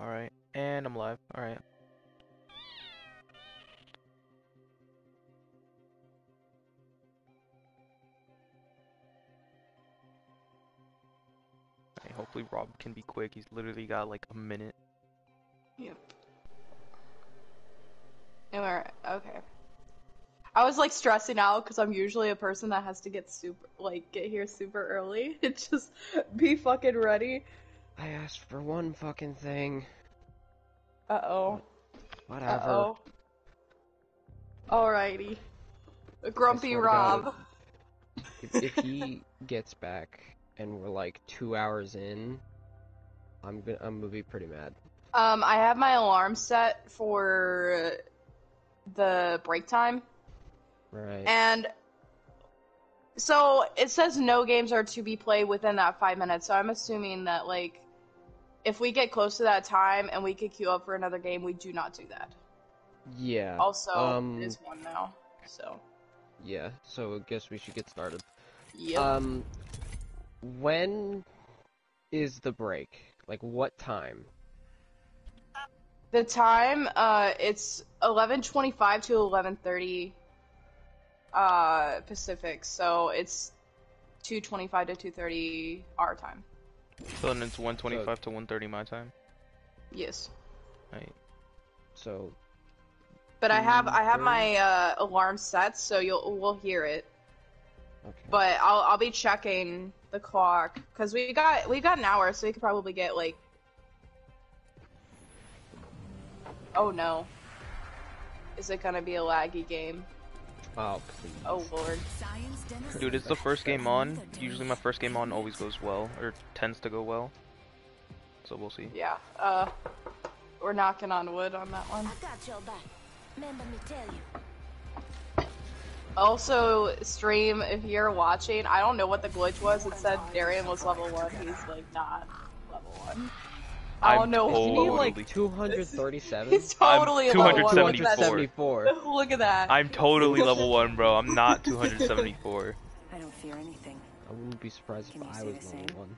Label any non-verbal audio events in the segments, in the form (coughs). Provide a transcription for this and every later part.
Alright. And I'm live. Alright. Hopefully Rob can be quick. He's literally got like a minute. Yep. I right? Okay. I was like stressing out because I'm usually a person that has to get super, like, get here super early. It (laughs) just be fucking ready. I asked for one fucking thing. Uh oh. Whatever. Uh oh. Alrighty. Grumpy God. Rob. If, if he (laughs) gets back and we're like two hours in, I'm gonna I'm gonna be pretty mad. Um, I have my alarm set for the break time. Right. And so it says no games are to be played within that five minutes. So I'm assuming that like if we get close to that time and we could queue up for another game, we do not do that. yeah. Also, um, it is one now. So Yeah. So I guess we should get started. yep. Um, when is the break? Like what time? the time uh it's 11:25 to 11:30 uh Pacific. So it's 2:25 to 2:30 our time. So then it's 125 to 130 my time. Yes. Right. So But I have I have my uh, alarm set, so you'll we'll hear it. okay. But I'll I'll be checking the clock because we got we got an hour, so we could probably get like. Oh no. Is it gonna be a laggy game? Oh, please. Oh, lord. Dude, it's the first game on. Usually my first game on always goes well, or tends to go well. So we'll see. Yeah, uh, we're knocking on wood on that one. Also, stream, if you're watching, I don't know what the glitch was. It said Darian was level 1. He's, like, not level 1. I'm know. You need totally- like 237. He's totally I'm a level one. 274. (laughs) Look at that. I'm totally (laughs) level 1, bro. I'm not 274. I don't fear anything. I wouldn't be surprised Can if I was level same? one.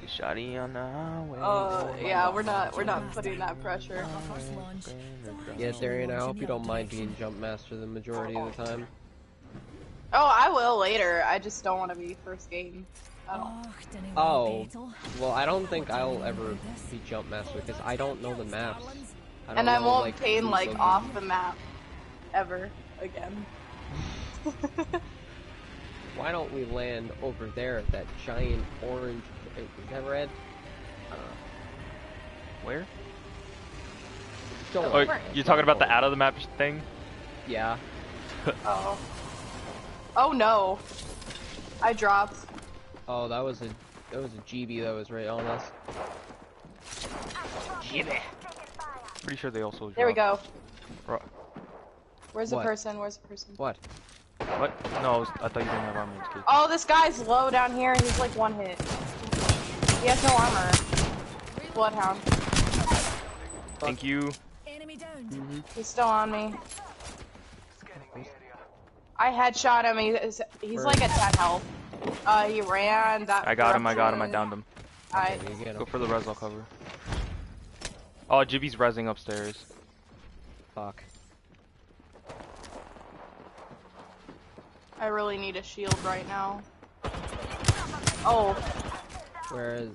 Get shotty on the highway. Oh my yeah, we're not we're not putting that pressure. On launch. Yeah, Darian, I hope you don't mind being jump master the majority of the time. Oh, I will later. I just don't want to be first game. I. Oh, well, I don't think I'll ever be jump master because I don't know the maps. I don't And I won't like, pain who's like located. off the map ever again. (laughs) Why don't we land over there at that giant orange? Is that red? Where? Don't. Oh, you're talking about the out of the map thing? Yeah. (laughs) oh. Oh no. I dropped. Oh, that was a that was a GB that was right on us. GB. Pretty sure they also There we go. Ro- Where's the person? Where's the person? What? What? No, I, was, I thought you didn't have armor in this case. Oh, this guy's low down here. and He's like one hit. He has no armor. Bloodhound. Thank you. Enemy down. Mm-hmm. He's still on me. I headshot him. He's, he's like at 10 health. Uh, he ran that. I got him, I got him, I downed him. I, There you get Go for the res, I'll cover. Oh, Gibby's resing upstairs. Fuck. I really need a shield right now. Oh, Where is?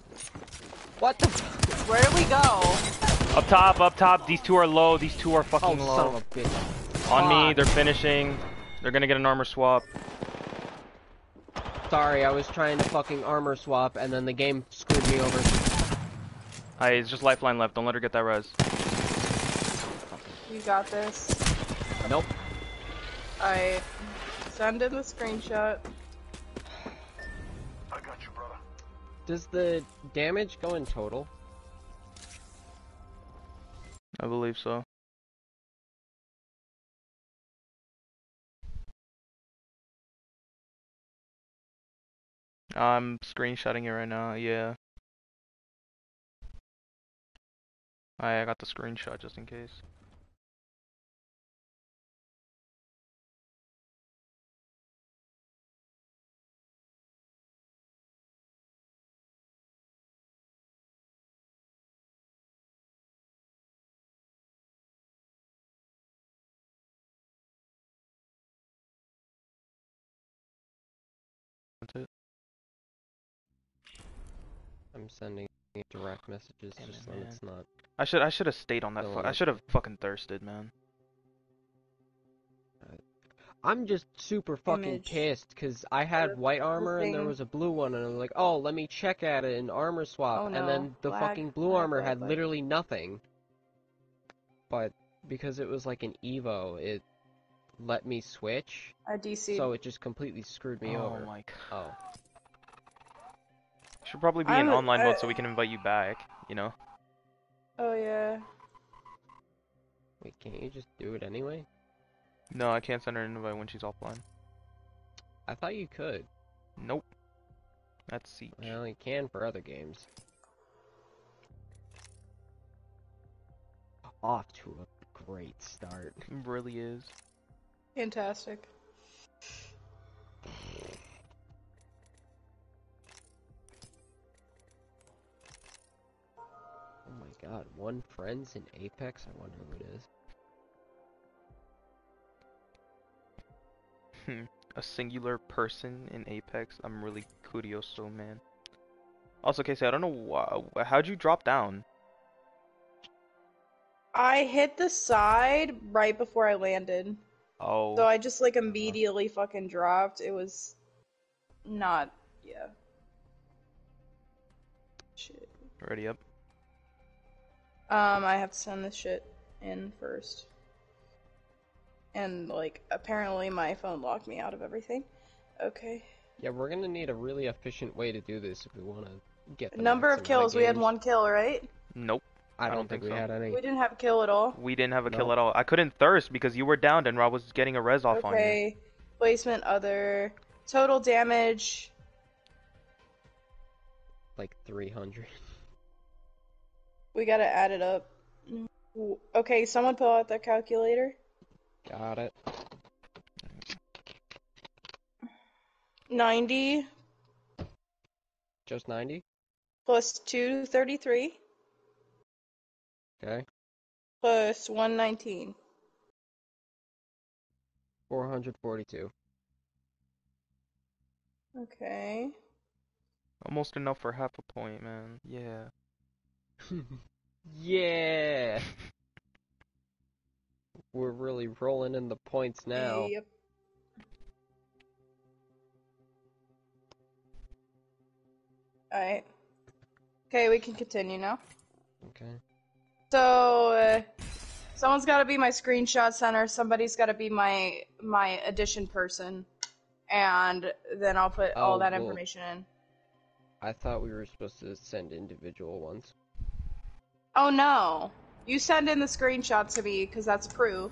What the? f- where did we go? Up top, up top. These two are low. These two are Oh, fucking son low. of a bitch. On me, they're finishing. They're gonna get an armor swap. Sorry, I was trying to fucking armor swap, and then the game screwed me over. Hey, it's just lifeline left. Don't let her get that res. You got this. Nope. I send in the screenshot. I got you, brother. Does the damage go in total? I believe so. I'm screenshotting it right now. Yeah. I got the screenshot just in case. I'm sending direct messages Damn just it, so man. it's not. I should I should have stayed on that. Fu- I should have fucking thirsted, man. Uh, I'm just super fucking Image. pissed because I had white armor and there was a blue one, and I'm like, oh, let me check at it and armor swap, Oh, and then the Lag, fucking blue lag, armor lag, had lag. literally nothing. But because it was like an Evo, it let me switch, A DC. so it just completely screwed me oh over. my oh. god. Oh, Should probably be I'm in a- online mode so we can invite you back. You know. oh yeah. wait, can't you just do it anyway? No, I can't send her an invite when she's offline. I thought you could. Nope. That's Siege. Well, you can for other games. Off to a great start. It really is. Fantastic. God, one friends in Apex? I wonder who it is. Hmm. A singular person in Apex. I'm really curioso, man. Also, Casey, I don't know why. How'd you drop down? I hit the side right before I landed. Oh. So I just like immediately fucking dropped. It was not yeah. Shit. Ready up. Um, I have to send this shit in first. And like apparently my phone locked me out of everything. Okay. Yeah, we're gonna need a really efficient way to do this if we want to get the Number of amount kills, we had games. one kill, right? Nope. I I don't, don't think, think we so. had any. We didn't have a kill at all. We didn't have a kill No. at all. I couldn't thirst because you were downed and Rob was getting a res off on you. Okay. Placement other. Total damage. Like 300. We gotta add it up. Okay, someone pull out their calculator. Got it. 90 Just 90? plus 233 Okay. plus 119. 442. Okay. Almost enough for half a point, man. Yeah. (laughs) yeah! We're really rolling in the points now. Yep. Alright. Okay, we can continue now. Okay. So, uh, someone's gotta be my screenshot center, somebody's gotta be my my addition person, and then I'll put all Oh, that well- information in. I thought we were supposed to send individual ones. Oh no! You send in the screenshot to me, because that's proof.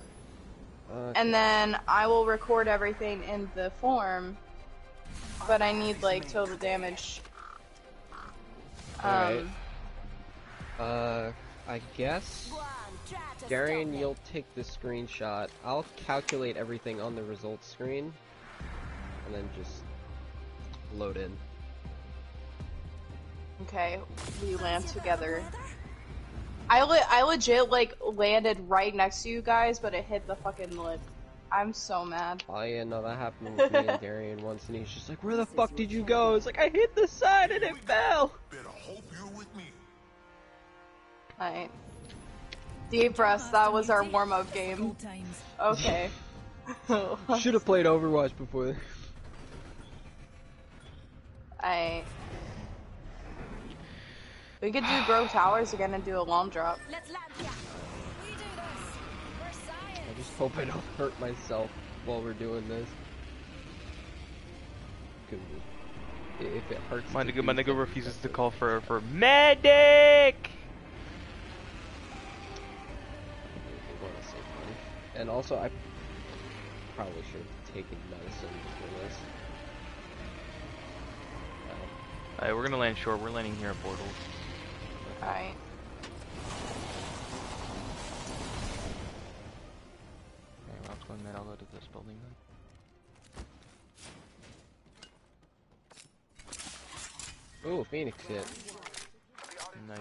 Okay. and then I will record everything in the form. But I need like total damage. Alright. Um, Uh, I guess. One, try to Darian, you'll take the screenshot. I'll calculate everything on the results screen, and then just load in. okay, we land together. Bit of weather? I le- I legit like landed right next to you guys, but it hit the fucking lip. I'm so mad. Oh yeah, no, that happened with me and (laughs) Darian once, and he's just like, "Where the fuck did you go?" It's like I hit the side and it fell. Better hope you're with me. Alright. Deep breaths. That was our warm up game. Okay. (laughs) Should have played Overwatch before. I. We could do Grow Towers again and do a long drop. Let's land here. We do this. I just hope I don't hurt myself while we're doing this. If it hurts. My nigga, my nigga refuses to call for for medic. They wanna save money. And also, I probably should have taken medicine before this. Alright, we're gonna land short. We're landing here at portals. Alright. Okay, Rob's going mid. I'll go to this building then. Ooh, Phoenix hit. Nice.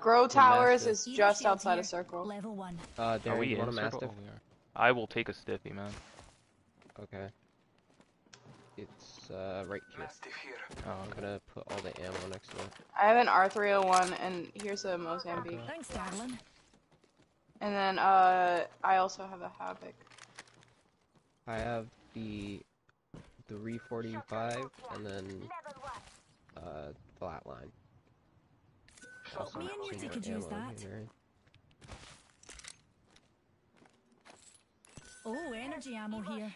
Grow Towers is just outside here. of Circle. Level one. Uh, Are Darren, we you want a mastiff? Oh. I will take a stiffy, man. Okay. It's uh, right here. Oh, I'm gonna put all the ammo next to it. I have an R301, and here's a Mozambique. Thanks, darling. And then, uh, I also have a Havoc. I have the 345 and then uh, flatline. Also Me and you could use that. here. Oh, energy ammo here.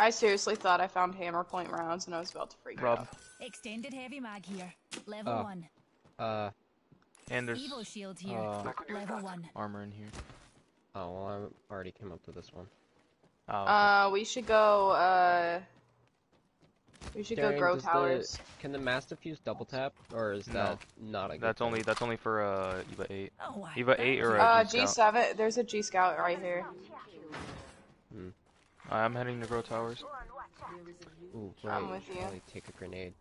I seriously thought I found hammer point rounds, and I was about to freak Rob, out. Extended heavy mag here. Level Oh. 1. Uh, and there's Evo shield here. uh, Level 1. armor in here. oh well, I already came up to this one. Oh, okay. Uh, we should go, uh, we should Darren, go grow does the- towers. Can the Mastiff use double tap, or is No. that not a good that's only that's only for uh Eva eight. Oh, I Eva 8 or thank a Uh, G G7, there's a G Scout right here. I'm heading to grow towers. Ooh, I'm with you. Probably take a grenade.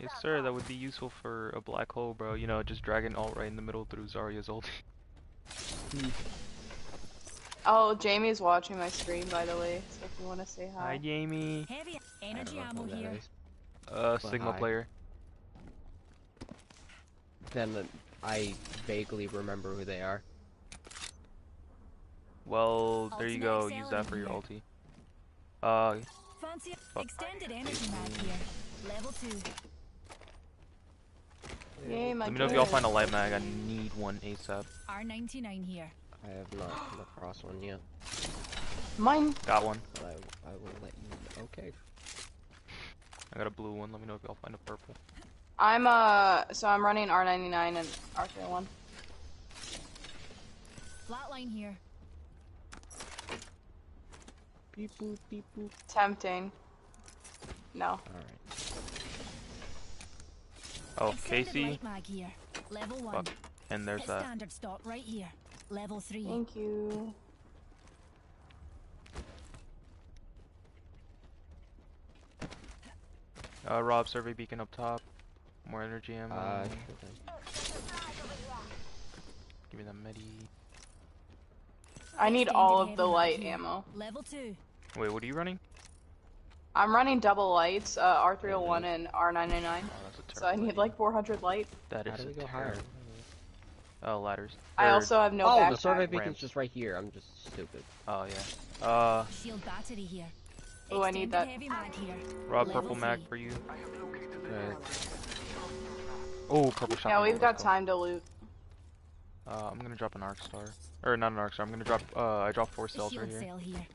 Yes, sir. That would be useful for a black hole, bro. You know, just dragging alt right in the middle through Zarya's ult. (laughs) Oh, Jamie's watching my stream, by the way, so if you want to say Hi, hi. Jamie. Heavy I don't energy ammo who here. is. Uh, Well, Sigma hi. player. Then uh, I vaguely remember who they are. Well, there you go. Use that for your here. ulti. Uh, Fancy extended energy mag here. Level 2. Yay, my let me know if y'all find a light mag. I need one ASAP. R99 here. I have not come across one yet, Mine. Got one. but I, I will let you know. Okay. I got a blue one. Let me know if y'all find a purple. I'm, uh, so I'm running R99 and R301. Flatline here. Beep boop, beep boop. Tempting. No. Alright. Oh, Casey, here. Level 1. Fuck. and there's Hit that. standard stock right here. Level 3. Thank you. Uh, Rob, survey beacon up top. More energy ammo. Uh, sure. Give me that medi. I need all of the mag light ammo. Level 2. Wait, what are you running? I'm running double lights, uh, R301 and R999. Oh, that's a So I need like 400 light. That is How is do we a go higher? terrible- Oh, ladders. I also have no oh, backpack. the survey beacon's Ramp. just right here. I'm just stupid. Oh yeah. Uh, Shield battery here. Oh, I need Extended that. heavy mag here. Rob, Level purple mag three. for you. Right. Oh, purple shotgun. Yeah, we've got time to loot. Uh, I'm gonna drop an arc star, or not an arc star. I'm gonna drop. Uh, I dropped four cells right here. here.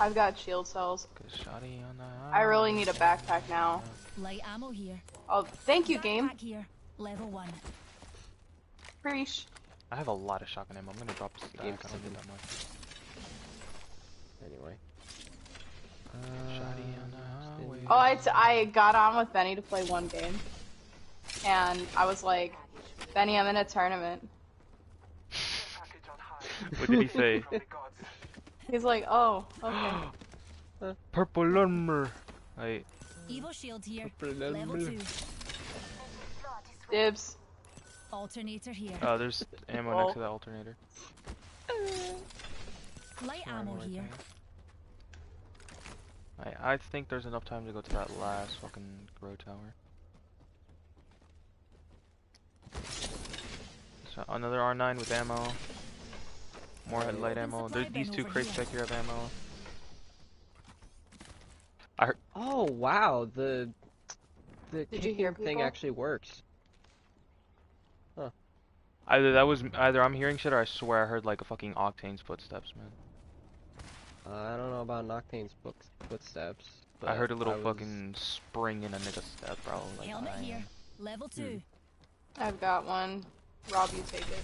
I've got shield cells. 'Cause shoddy on the I really need a backpack now. Light ammo here. Oh, thank you, game. Backpack here. Level 1. Preach. I have a lot of shotgun ammo. I'm gonna drop a stack. I Game don't need that much. Anyway. Shoddy Uh, on the highway. Oh, I, t- I got on with Benny to play one game. And I was like, Benny, I'm in a tournament. (laughs) what did he say? (laughs) He's like, oh, okay. (gasps) Purple armor. Wait, Evil shield here. Purple Level 2. Dibs. Alternator here. uh, there's ammo Oh. next to the alternator. Light More ammo right here. there. I I think there's enough time to go to that last fucking grow tower. So another R9 with ammo. More light ammo. There's these two crates here. back here have ammo. Oh wow, the the Did you hear thing people? actually works. Huh. Either that was either I'm hearing shit or I swear I heard like a fucking Octane's footsteps, man. Uh, I don't know about Noctane's book footsteps. I heard a little was- fucking spring in a nigga's step, bro. Like, Helmet here. Level 2. I've got one. Rob, you take it.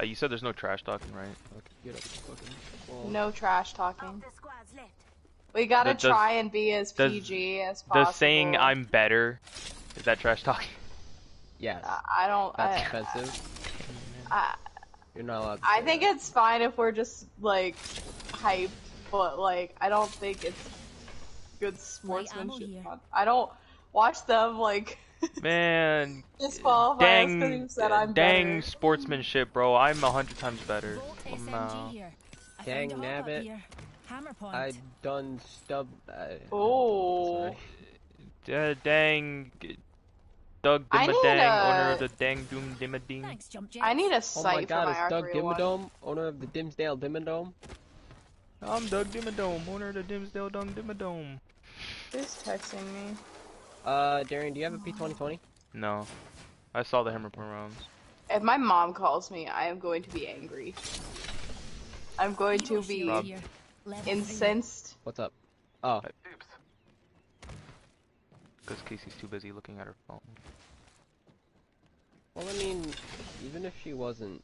Uh, you said there's no trash talking, right? Fuck, get up, fucking. No trash talking. The squad's left. We gotta does- try and be as does- PG as possible. Does saying I'm better is that trash talking? Yes, I I don't. that's I, offensive. I, You're not allowed. To I think that. it's fine if we're just like hype, but like I don't think it's good sportsmanship. I don't watch them like Man, disqualify dang, you said I'm dang better. sportsmanship, bro. I'm a hundred times better. Volt Lamau. SMG here. I Dang found a hop up nabbit. here. Hammer point. I done stub. Uh, Oh. Uh, dang. Doug Dimadang, a- owner of the Dang Doom Dimading. Thanks, jump jet. I need a Oh my god, for it's Doug R301. Owner of the Dimmsdale Dimmadome. I'm Doug Dimmadome, owner of the Dimmsdale Dung Dimmadome. Who's texting me? Uh, Darian, do you have a P2020? No. I saw the hammer point rounds. If my mom calls me, I am going to be angry. I'm going to be shield here. Level three. incensed. What's up? Oh, Because Casey's too busy looking at her phone. well, I mean, even if she wasn't,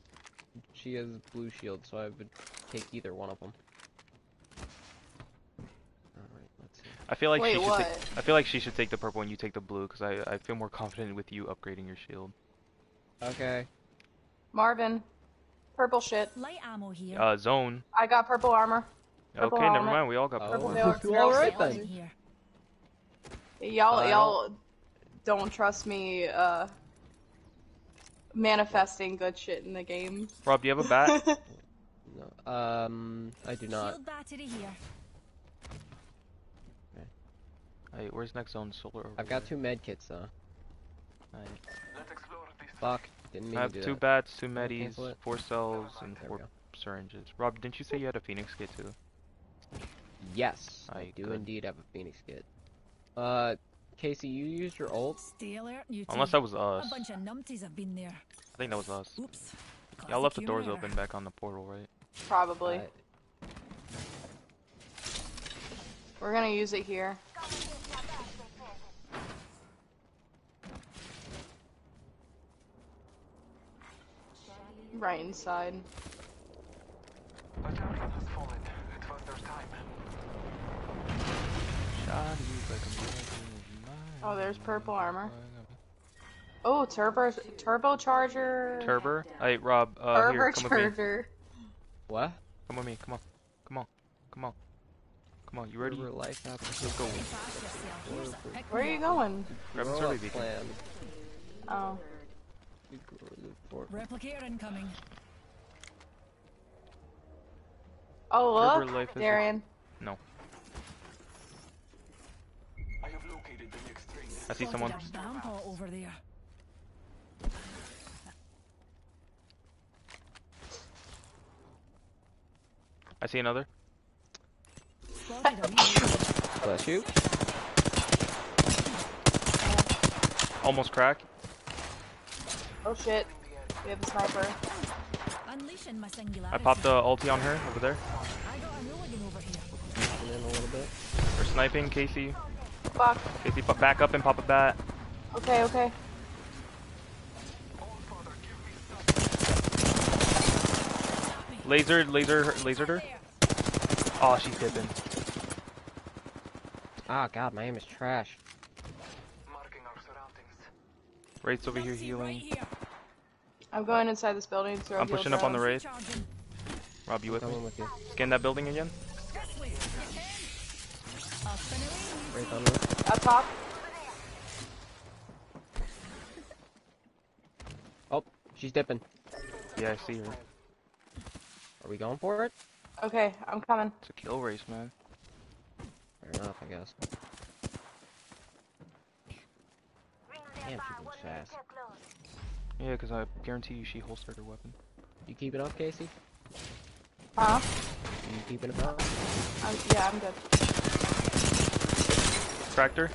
she has blue shield, so I would take either one of them. Alright, let's see. I feel like Wait, she should what? take, I feel like she should take the purple and you take the blue because I, I feel more confident with you upgrading your shield. Okay. Marvin, purple shit. Light ammo here. Uh, zone. I got purple armor. Purple okay, never mind. We all got Oh. purple. (laughs) Purple Well, barrel- alright barrel then. Y'all, Uh, y'all don't trust me. Uh, manifesting good shit in the game. Rob, do you have a bat? (laughs) No, um, I do not. Shield battery here. Hey, where's next zone? Solar. Over I've got there. two med kits though. Nice. Fuck, didn't mean I have to do two that. bats, two Wanna medis, four cells, and There four syringes. Rob, didn't you say you had a Phoenix kit too? Yes, I do good. indeed have a Phoenix kit. Uh, Casey, you used your ult. Stay alert, you. Unless that was A us. bunch of numpties have been there. I think that was us. Oops. Y'all left the doors human open back on the portal, right? Probably. Uh, We're gonna use it here. Right inside. Oh, there's purple armor. Oh, turbo turbocharger. Turbo? Hey, Rob, uh, here, come with me. What? Come with me, come on. Come on. Come on. Come on, you ready? River life application. Let's go. Fast yourself. Here's a pick Where are you going? Grab the Grow survey up beacon. Oh. You grow the fort. Replicator incoming. Oh, River look, life is a- Darian. No. I see someone. Spotted a bomb pot over there. I see another. Spotted a wee- Bless you. Almost crack. Oh shit. We have a sniper. I popped the ulti on her over there. I got a mulligan over here. And then a little bit. They're sniping. Casey. Fuck. Casey, back up and pop a bat. Okay, okay. Laser, laser, lasered her. Oh, she's dipping. Ah, God, my aim is trash. Wraith's over here Numpty right healing. here. I'm going inside this building to I'm pushing up on the throws. Wraith. Charging. Rob, you with me? Coming with you. Scan that building again. This way. You can. Up. Right on. Up top. Oh, she's dipping. Yeah, I see her. Are we going for it? Okay, I'm coming. It's a kill race, man. Fair enough, I guess. Damn, she moves fast. Yeah, because I guarantee you she holstered her weapon. You keeping up, Casey? Huh? You keeping it up? I'm, yeah, I'm good. Cracked her.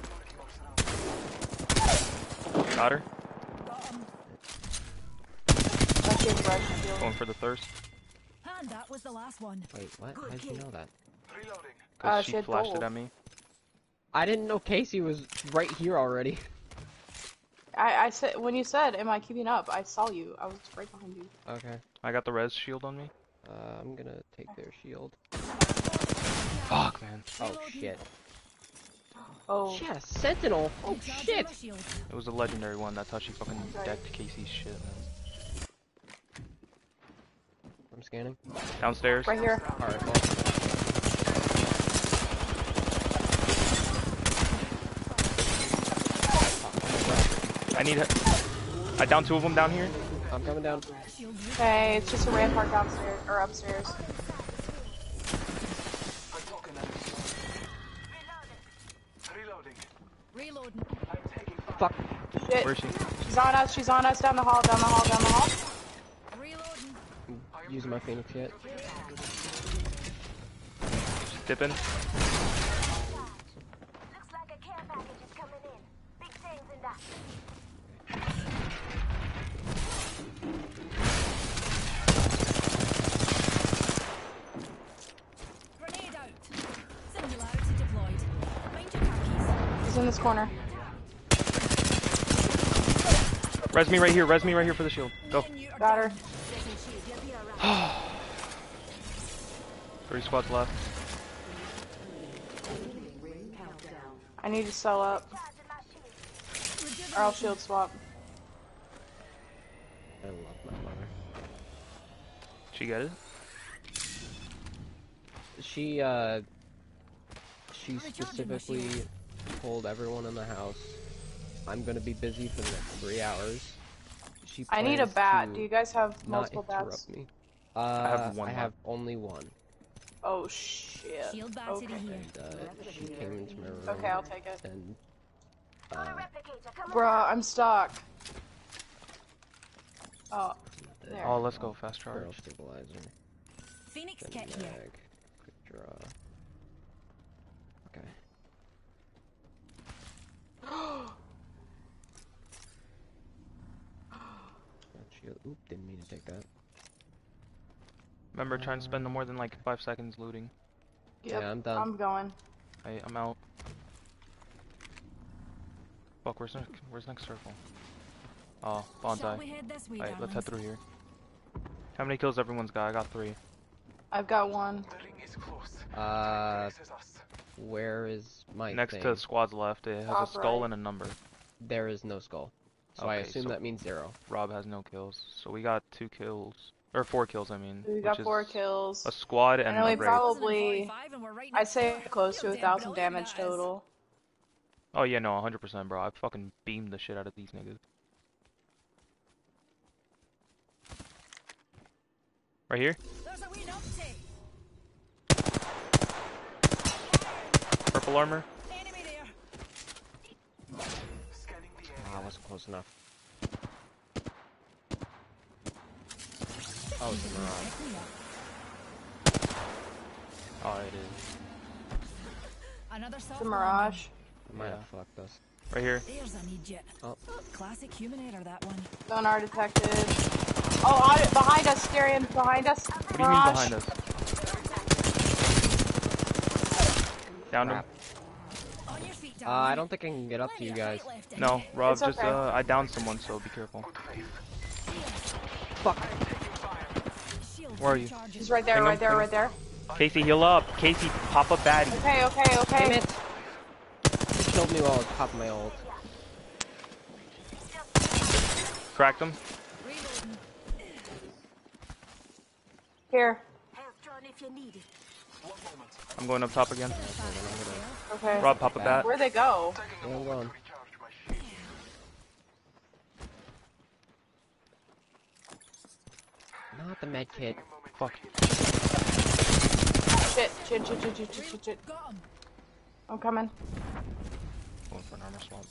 Got her. Got 'em. Let's give Red shield. Going for the thirst. And that was the last one. Wait, what? How did you know that? Because Uh, she she flashed gold. it at me. I didn't know Casey was right here already. (laughs) I, I said when you said, "Am I keeping up?" I saw you. I was right behind you. Okay. I got the res shield on me. Uh, I'm gonna take their shield. Fuck, man. Oh shit. Oh, She had a sentinel. Oh shit. It was a legendary one. That's how she fucking decked Casey's shit, man. I'm scanning. Downstairs. right here. Alright, well. I need I down two of them down here. I'm coming down. Hey, it's just a rampart downstairs or upstairs. Reloading. Fuck. Shit. Where is she? She's on us, she's on us, down the hall, down the hall, down the hall. Reloading. Using my phoenix yet. She's dipping. Khakis. She's in this corner. Res me right here. Res me right here for the shield. Go. Me and you are Got her. (sighs) Three squads left. I need to sell up. Or I'll shield swap. I love my mother. She got it. She, uh, she specifically shield. Told everyone in the house, I'm gonna be busy for the next three hours. She I need a bat. Do you guys have not multiple interrupt bats? me. Uh, have one I have only one. Oh shit. Shield battery Okay. here. And, uh, she came into my room. Okay, I'll take it. And, Got a uh, replicator. Come Bruh, I'm stuck. Oh, there. Oh, let's go. Fast charge. stabilizer. Phoenix Then kit here. mag. Quick draw. Okay. Not shield- Oop, didn't mean to take that. Remember, try and spend no more than like five seconds looting. Yep, Yeah, I'm done. I'm going. I, I'm out. Fuck, where's next? Where's next circle? Oh, Shall Bonsai. we head this way, Alright, let's head through here. How many kills everyone's got? I got three. I've got one. Uh, where is my Next thing? to squads left, it has Top a skull right. and a number. There is no skull. So I assume so- that means zero. Rob has no kills, so we got two kills. Or four kills, I mean. We got four kills. A squad and know a we probably- 1045 and we're right I'd say close to a thousand damage that is. total. Oh yeah, no, 100%, bro. I fucking beamed the shit out of these niggas. Right here? There's a wee numpty. Purple armor? Enemy there. Ah, wasn't close enough. Oh, it's a mirage. Pick me up. Oh, it is. Another soft The Mirage. Might Yeah. have fucked us. Right here. There's an idiot. Oh. Classic human error, that one. Sonar detected. Oh, audit behind us, Darian, behind us. What do you mean behind us? Downed him. Crap. On your feet, Uh. I don't think I can get up to you guys. fight left in No. Rob, It's just, okay. uh, I downed someone, so be careful. Fuck. Where are you? recharges. She's right there, Hang on, right there, hang right there. Casey, heal up! Casey, pop a baddie! Okay, okay, Damn okay. it! He killed me while I was popping my ult. Cracked him. Here. Health drone if you need it. I'm going up top again. Okay. Rob, pop a bat. Where'd they go? Where I'm. Not the med kit. Fuck. Shit, shit, shit, shit, shit, shit, shit, shit. I'm coming. Going for an armor swap.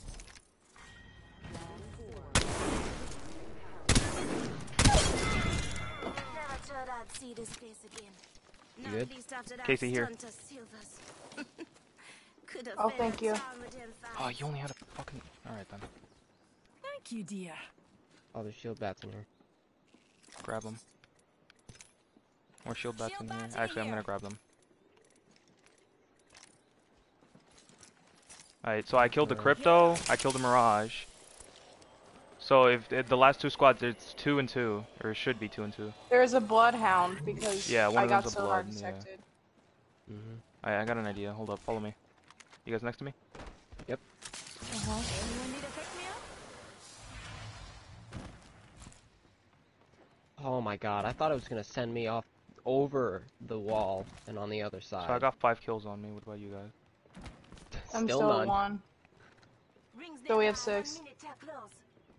Never thought I'd see this place again. Not good? least after that Casey, here. stunt to Silvers. (laughs) Could have Oh, thank you. town with them Oh, you only had a fucking. Alright then. Thank you, dear. Oh, there's shield bats in here. Grab them. More shield bats Shield in here. bats in Actually, I'm here. gonna grab them. Alright, so I killed the Uh, crypto, I killed the mirage. So if, if the last two squads, it's two and two, or it should be two and two. There's a bloodhound because Yeah, one I of got them's a sonar blood, yeah. detected. Mm-hmm. I, I got an idea. Hold up, follow me. You guys next to me? Uh-huh. Anyone need a pick me up? Oh my god, I thought it was gonna send me off over the wall and on the other side. So I got five kills on me. What about you guys? I'm Still still none. one. Rings So we have six.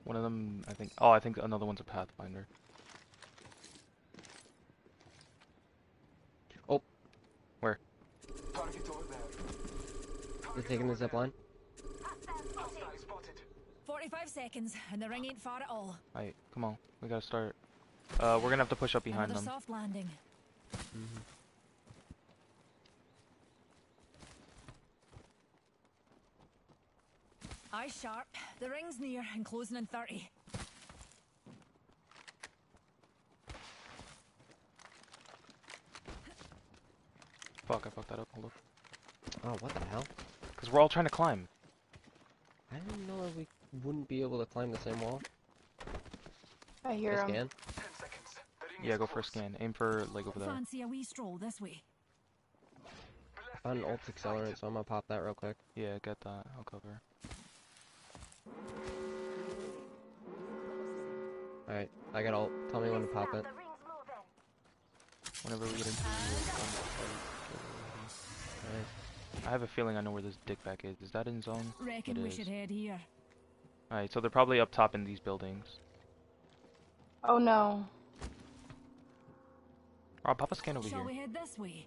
Minute till close. One of them, I think. Oh, I think another one's a Pathfinder. Oh, where? You're taking the zip line? 45 seconds, and the ring ain't far at all. Alright, come on. We gotta start. Uh, we're gonna have to push up behind Another them. soft landing. Eyes sharp. The ring's near and closing in 30. Fuck, I fucked that up. Hold up. Oh, what the hell? Because we're all trying to climb. I didn't know that we wouldn't be able to climb the same wall. I hear I him. scan. Yeah, go for a scan. Aim for, like, over there. Fancy a wee stroll this way. I found an ult accelerant, so I'm gonna pop that real quick. Yeah, get that. I'll cover. Alright, I got ult. Tell me when to pop it. Whenever we get into Alright. I have a feeling I know where this dickback is. Is that in zone? Reckon It we is. should head here. Alright, so they're probably up top in these buildings. Oh no. Oh, Rob, pop a scan over Shall here. we head this way?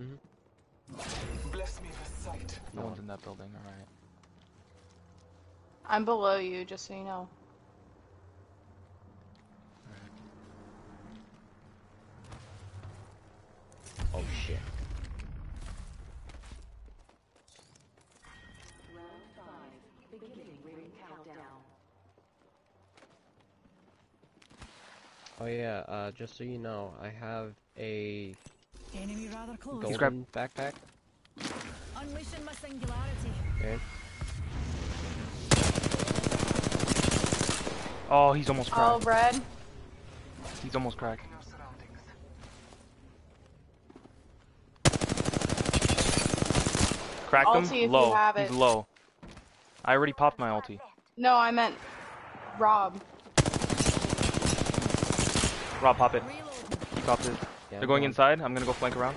mmm bless me with a sight No one's in that building, alright. I'm below you, just so you know. Oh shit. Oh yeah, uh, just so you know, I have a Enemy rather close. golden backpack. Unleashing my singularity. Okay. Oh, he's almost cracked. Oh, cracked. red. He's almost cracked. Cracked Ulti him? Low. He's low. I already popped my ulti. No, I meant Rob. Rob, pop it. He popped it. Yeah, They're I'm going inside. I'm gonna go flank around.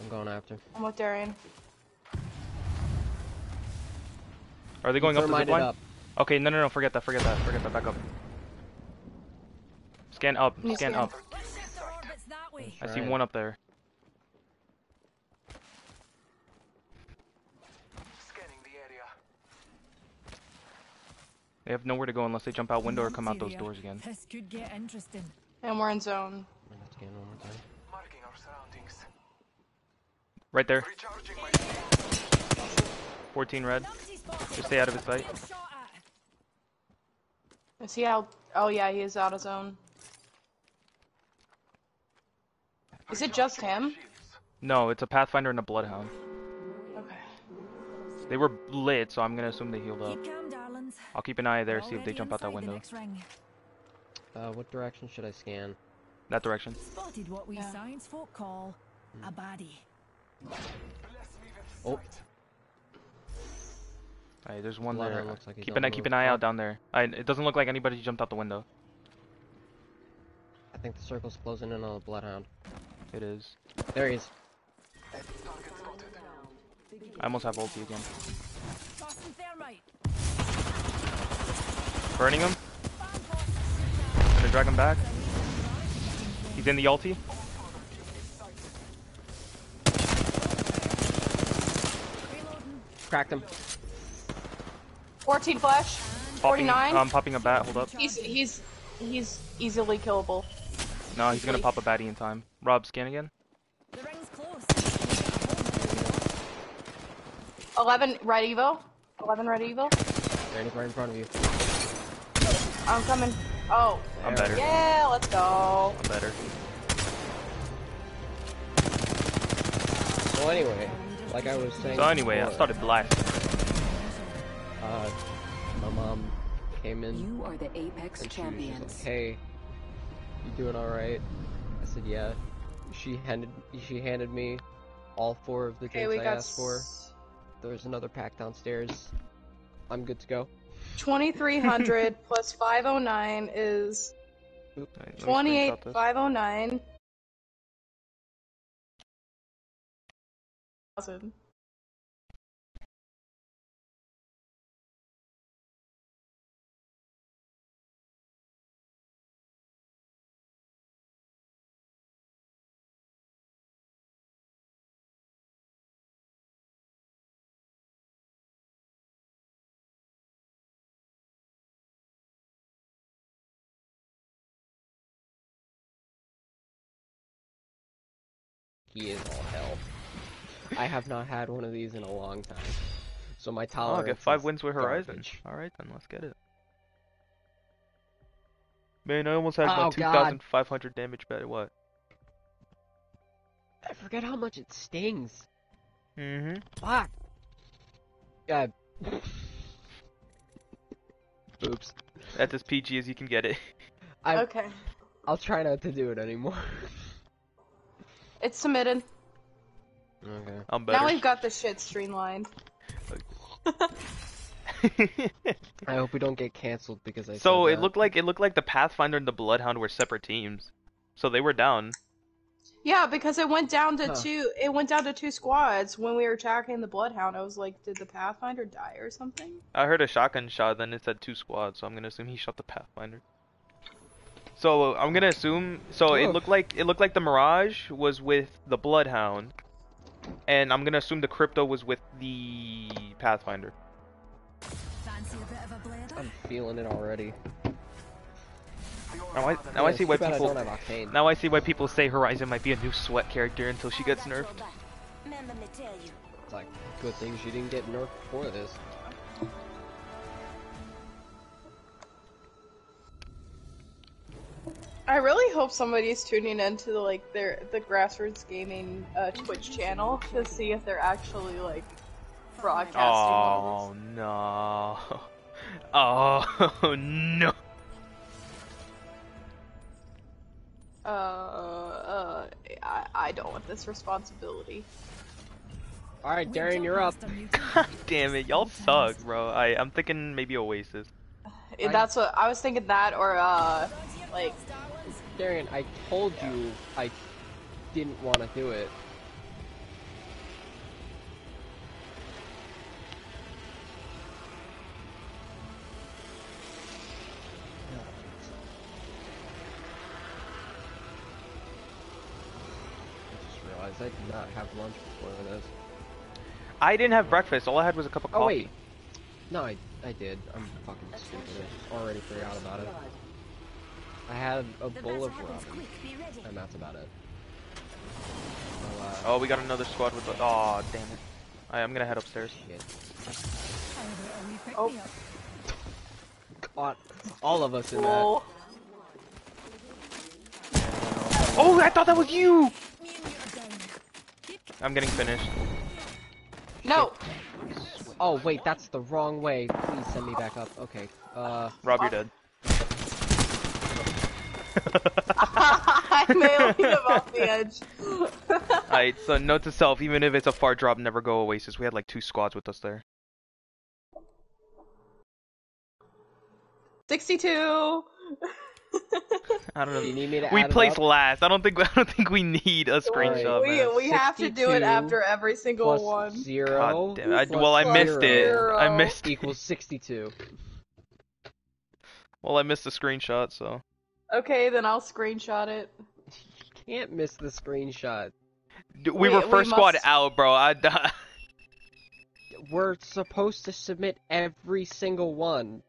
I'm going after. I'm with Darian. Are they going up the Thermite zip line? up. Okay, no, no, no. Forget that. Forget that. Forget that. Back up. Scan up. Scan scan. up. Let's shift our orbits that way. I see one up there. They have nowhere to go unless they jump out window or come out those doors again. This could get interesting. And we're in zone. I'm gonna scan one more time. Right there. 14 red. Numpty spotted. Just stay out of his sight. Being shot at. Is he out? Oh yeah, he is out of zone. Is it just him? No, it's a Pathfinder and a Bloodhound. Okay. They were lit, so I'm gonna assume they healed up. Calm. I'll keep an eye there, We're see if they jump out that window. Uh, what direction should I scan? That direction. Spotted what we Yeah. science folk call a baddie. Oh, Alright, there's one Bloodhound there. looks like he's keep an eye, keep an eye out down there. I, it doesn't look like anybody jumped out the window. I think the circle's closing in on the bloodhound. It is. There he is. I almost have ulti again. Burning him. Gonna drag him back. He's in the ulti. Reloading. Cracked him. 14 flash. Popping, 49. um, popping a bat. Hold up. He's he's he's easily killable. No, he's gonna pop a baddie in time. Rob, scan again. The ring's close. 11 red evo. 11 red evo. There he's right in front of you. I'm coming. Oh. I'm better. Yeah, let's go. I'm better. Well, anyway, like I was saying. So anyway, I before, started blasting uh, my mom came in. You are the Apex Champions. Like, hey, you doing all right? I said, yeah. She handed she handed me all four of the okay, I asked for. There's another pack downstairs. I'm good to go. 2300 (laughs) plus 509 is Oop, 28509. He is all hell. I have not had one of these in a long time, so my Oh, I'll tolerance. get five is wins with Horizon. garbage. Alright then, let's get it. Man, I almost had Oh, about 2,500 damage bet. What? I forget how much it stings. Mm-hmm. Fuck. Yeah. Oops. That's as PG as you can get it. I Okay. I'll try not to do it anymore. (laughs) It's submitted. okay. I'm Now we've got the shit streamlined. (laughs) I hope we don't get canceled because I. so said it that. looked like it looked like the Pathfinder and the Bloodhound were separate teams. So they were down. Yeah, because it went down to Huh. two. It went down to two squads when we were attacking the Bloodhound. I was like, did the Pathfinder die or something? I heard a shotgun shot, then it said two squads, so I'm gonna assume he shot the Pathfinder. So I'm gonna assume. So it oh. looked like it looked like the Mirage was with the Bloodhound, and I'm gonna assume the Crypto was with the Pathfinder. Fancy a bit of a blather? I'm feeling it already. Now I now I see why too bad I people don't have Octane. now I see why people say Horizon might be a new sweat character until she gets nerfed. Remember me tell you. It's like good thing she didn't get nerfed before this. I really hope somebody's tuning into like their the grassroots gaming uh, Twitch channel to see if they're actually like broadcasting. all Oh no! (laughs) Oh no! Uh, uh, I, I don't want this responsibility. All right, We Darian, you're up. God (laughs) (laughs) damn it, y'all suck, bro. I I'm thinking maybe Oasis. That's what I was thinking. That or uh, like Darian, I told you I didn't want to do it. I just realized I did not have lunch before this. I didn't have breakfast. All I had was a cup of coffee. Oh wait, no, I I did. I'm fucking stupid. I just already forgot about it. I had a The bowl battle of ramen, quick. And that's about it. So, uh, Oh, we got another squad with the. Oh, damn it. Alright, I'm gonna head upstairs. shit. How about a wee pick Oh. me up? Caught all of us in that. Oh, I thought that was you! Me and you are down. Keep I'm getting finished. No, Oh wait, that's the wrong way. Please send me back up. Okay. Uh, Rob, you're dead. I'm ailing him off the edge. (laughs) Alright, so note to self, even if it's a far drop, never go Oasis. We had like two squads with us there. Sixty-two. (laughs) I don't know. do you need me to we add placed up? last. I don't think (laughs) I don't think we need a screenshot, we man. we have to do it after every single Plus one. zero. God damn it. I, plus well, I missed it. I missed. Equals sixty-two. Well, I missed the screenshot, so. Okay, then I'll screenshot it. You (laughs) can't miss the screenshot. D- We, We- were we first squad out, bro. I, (laughs) We're supposed to submit every single one.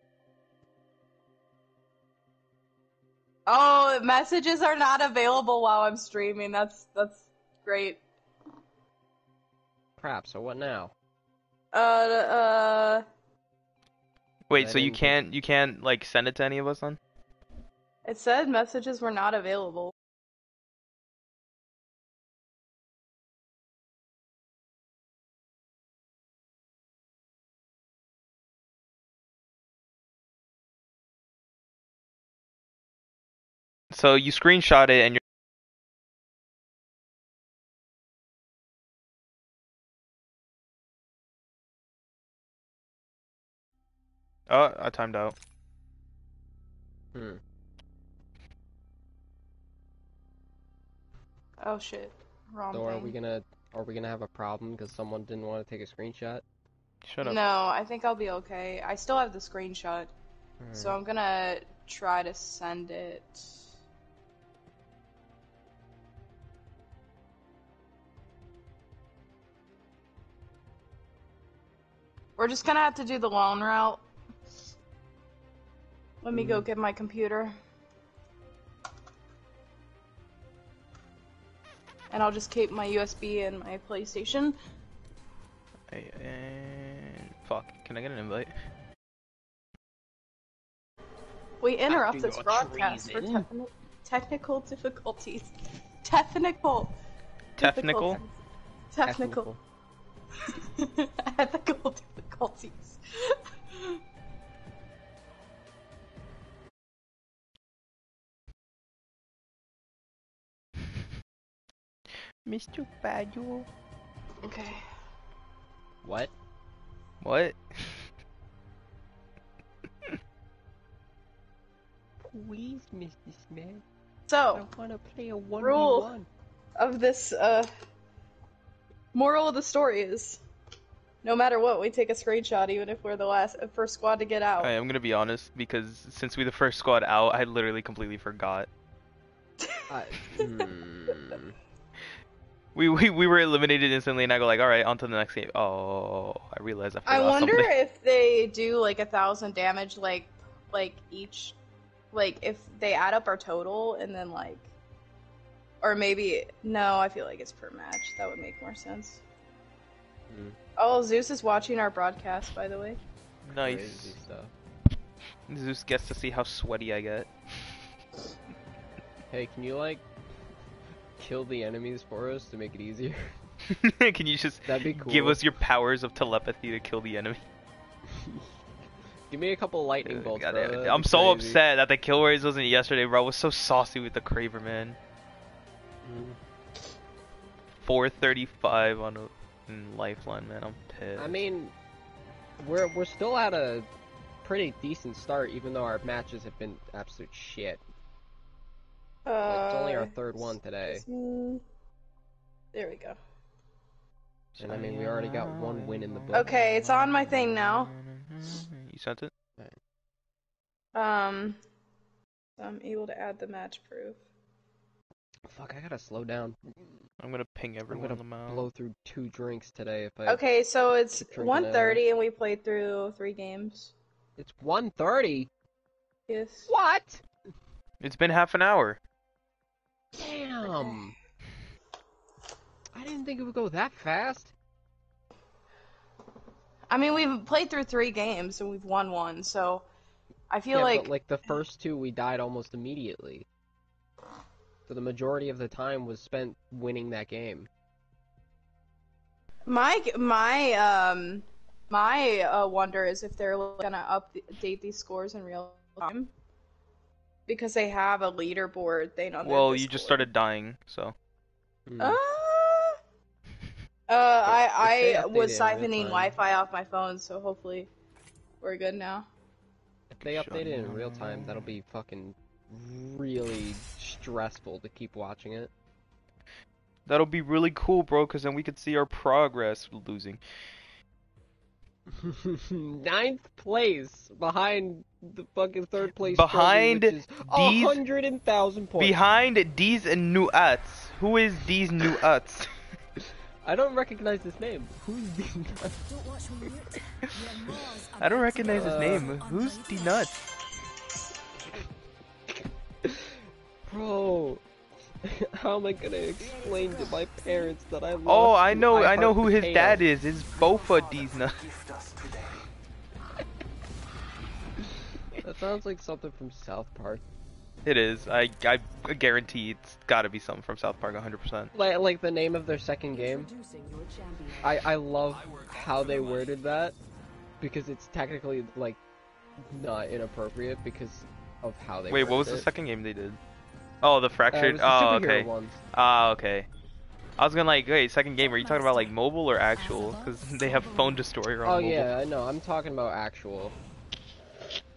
Oh, messages are not available while I'm streaming. That's that's great. Crap. So what now? Uh, uh, Wait, so you can't you can't like send it to any of us then? It said messages were not available. So you screenshot it and you're Oh, I timed out. Hmm. Oh shit, wrong So are we gonna are we gonna have a problem because someone didn't want to take a screenshot? Shut up. No, I think I'll be okay. I still have the screenshot, so Hmm. I'm gonna try to send it. We're just gonna have to do the loan route. Let me go Mhm. get my computer. And I'll just keep my USB and my PlayStation. Hey, uh, and fuck, can I get an invite? We interrupt Acting this of broadcast for treason. techni- technical difficulties. (laughs) Technical. Technical? Technical. Ethical (laughs) difficulties. (laughs) Mr. Badger. Okay. What? What? Please, Mr. Smith. So, I want to play a one Rule. of this uh moral of the story is no matter what, we take a screenshot even if we're the last uh, first squad to get out. I am gonna be honest because since we the first squad out, I literally completely forgot. I, hmm. We, we we were eliminated instantly, and I go like, all right, on to the next game. Oh, I realized I forgot I wonder something. if they do like a thousand damage, like like each, like if they add up our total and then like, or maybe no, I feel like it's per match. That would make more sense. Hmm. Oh, Zeus is watching our broadcast, by the way. Nice. Crazy stuff. Zeus gets to see how sweaty I get. Hey, can you like kill the enemies for us to make it easier? (laughs) Can you just cool. give us your powers of telepathy to kill the enemy? (laughs) Give me a couple lightning bolts, God bro. damn it. that'd I'm so crazy. upset that the kill raise wasn't yesterday, bro. I was so saucy with the Kraber, man. Mm. 435 on a in Lifeline, man. I'm pissed. I mean, we're we're still at a pretty decent start, even though our matches have been absolute shit. Uh, it's only our third one today, There we go. and I mean we already got one win in the book. Okay, it's on my thing now. You sent it? Um, so I'm able to add the match proof. Fuck, I gotta slow down. I'm gonna ping I'm everyone gonna on the mouth. blow through two drinks today if I. Okay, so it's Keep 1:30 and we played through three games. It's 1:30. Yes. What? It's been half an hour. Damn. I didn't think it would go that fast. I mean, we've played through three games and we've won one, so I feel yeah, like, like the first two, we died almost immediately. So the majority of the time was spent winning that game. my my um my uh, wonder is if they're gonna update these scores in real time because they have a leaderboard thing on their Well, you just started dying, so. Hmm. Uh, (laughs) uh, I I was it in real siphoning. Wi-Fi off my phone, so hopefully we're good now. If they update it in real time, that'll be fucking really stressful to keep watching it. That'll be really cool, bro, because then we could see our progress losing. (laughs) Ninth place behind the fucking third place. Behind trophy, which is a these- hundred and thousand points. Behind these nuts. Who is these nuts? (laughs) I don't recognize this name. Who's these? Don't watch me mute. Your laws (laughs) I don't recognize his Uh, name. Who's the nuts? Bro, (laughs) how am I gonna explain to my parents that I? Oh, I know, I know who his dad is. It's Bofa nuts. That sounds like something from South Park. It is. I, I guarantee it's gotta be something from South Park, 100%. Like, like the name of their second game. Introducing your champion. I, I love how they worded that because it's technically like not inappropriate because of how they. Wait, what was worded the second game they did? Oh, the Uh, fractured. was the oh, okay. ones. Ah, okay. I was gonna like, wait, second game. Are you talking about like mobile or actual? Because they have phone destroyer on Oh mobile. yeah, I know. I'm talking about actual.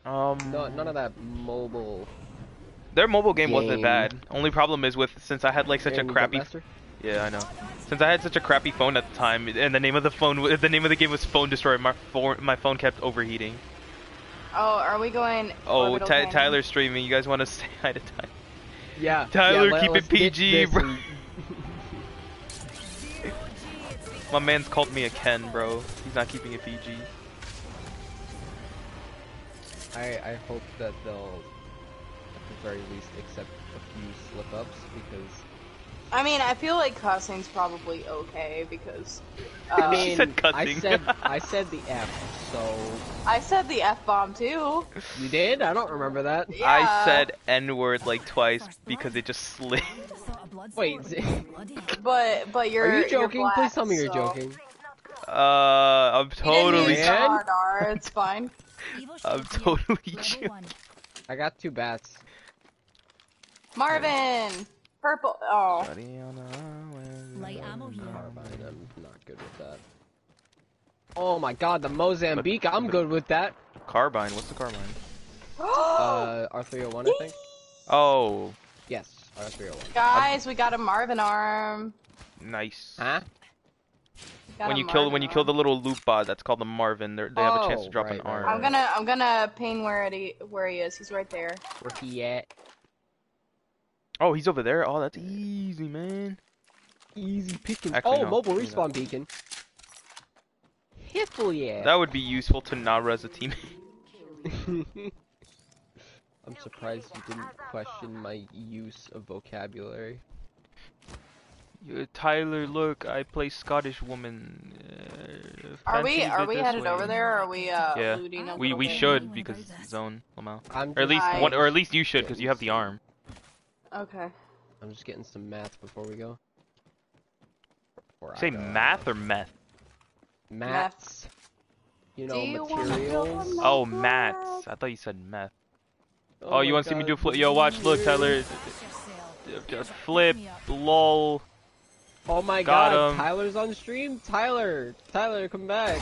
Um, No, none of that mobile. their mobile game wasn't bad. Only problem is with since I had like such a crappy. Master? Yeah, I know. Since I had such a crappy phone at the time, and the name of the phone, the name of the game was Phone Destroyer. My phone, my phone kept overheating. Oh, are we going? Oh, Orbital Tyler's streaming. You guys want to (laughs) say hi to Tyler? Yeah. Tyler, yeah, keep it let's PG, bro. and- My man's called me a Ken, bro. He's not keeping it PG. I I hope that they'll, at the very least, accept a few slip ups because I mean, I feel like cussing's probably okay because I uh, mean, said I cussing. said I said the F, so I said the f bomb too. you did. I don't remember that. Yeah. I said N word like twice because it just slid. Thought a blood Wait, sport z- was bloody. but but you're Are you you're joking? black, Please tell me you're so- joking. Uh, I'm You didn't totally. use Man. hard R, It's fine. (laughs) I'm totally Level I got two bats. Marvin, purple. Oh, Light ammo here. Carbine, I'm not good with that. Oh my god, the Mozambique, I'm good with that. Carbine. What's the carbine? (gasps) Uh, R301, I think? Oh, Yes, R301. guys, we got a Marvin arm. nice. Huh? When a you kill when you kill the little loop bot, that's called the Marvin. They're, they have a chance to Oh, drop right, an right, arm. right. I'm gonna I'm gonna ping where he, where he is. He's right there. Where he at? Oh, he's over there. Oh, that's easy, man. Easy picking. Actually, oh, no, mobile maybe respawn beacon. Hell yeah. That would be useful to not res a teammate. (laughs) I'm surprised you didn't question my use of vocabulary. You- Tyler, look, I play Scottish woman. Uh, Are we are we headed way. over there? Or are we uh Yeah. looting We we bit? should because zone Lamau. Or at least Nice. one, or at least you should because you have the arm. Okay. I'm just getting some math before we go. Before Say go. math or meth? Maths. You know, Do you wanna materials. Oh, Meth. mats. I thought you said meth. Oh, oh my you want to see me do flip? Yo, watch, look, Tyler. Just flip, lol. Oh my Got god, him. Tyler's on stream? Tyler! Tyler, come back!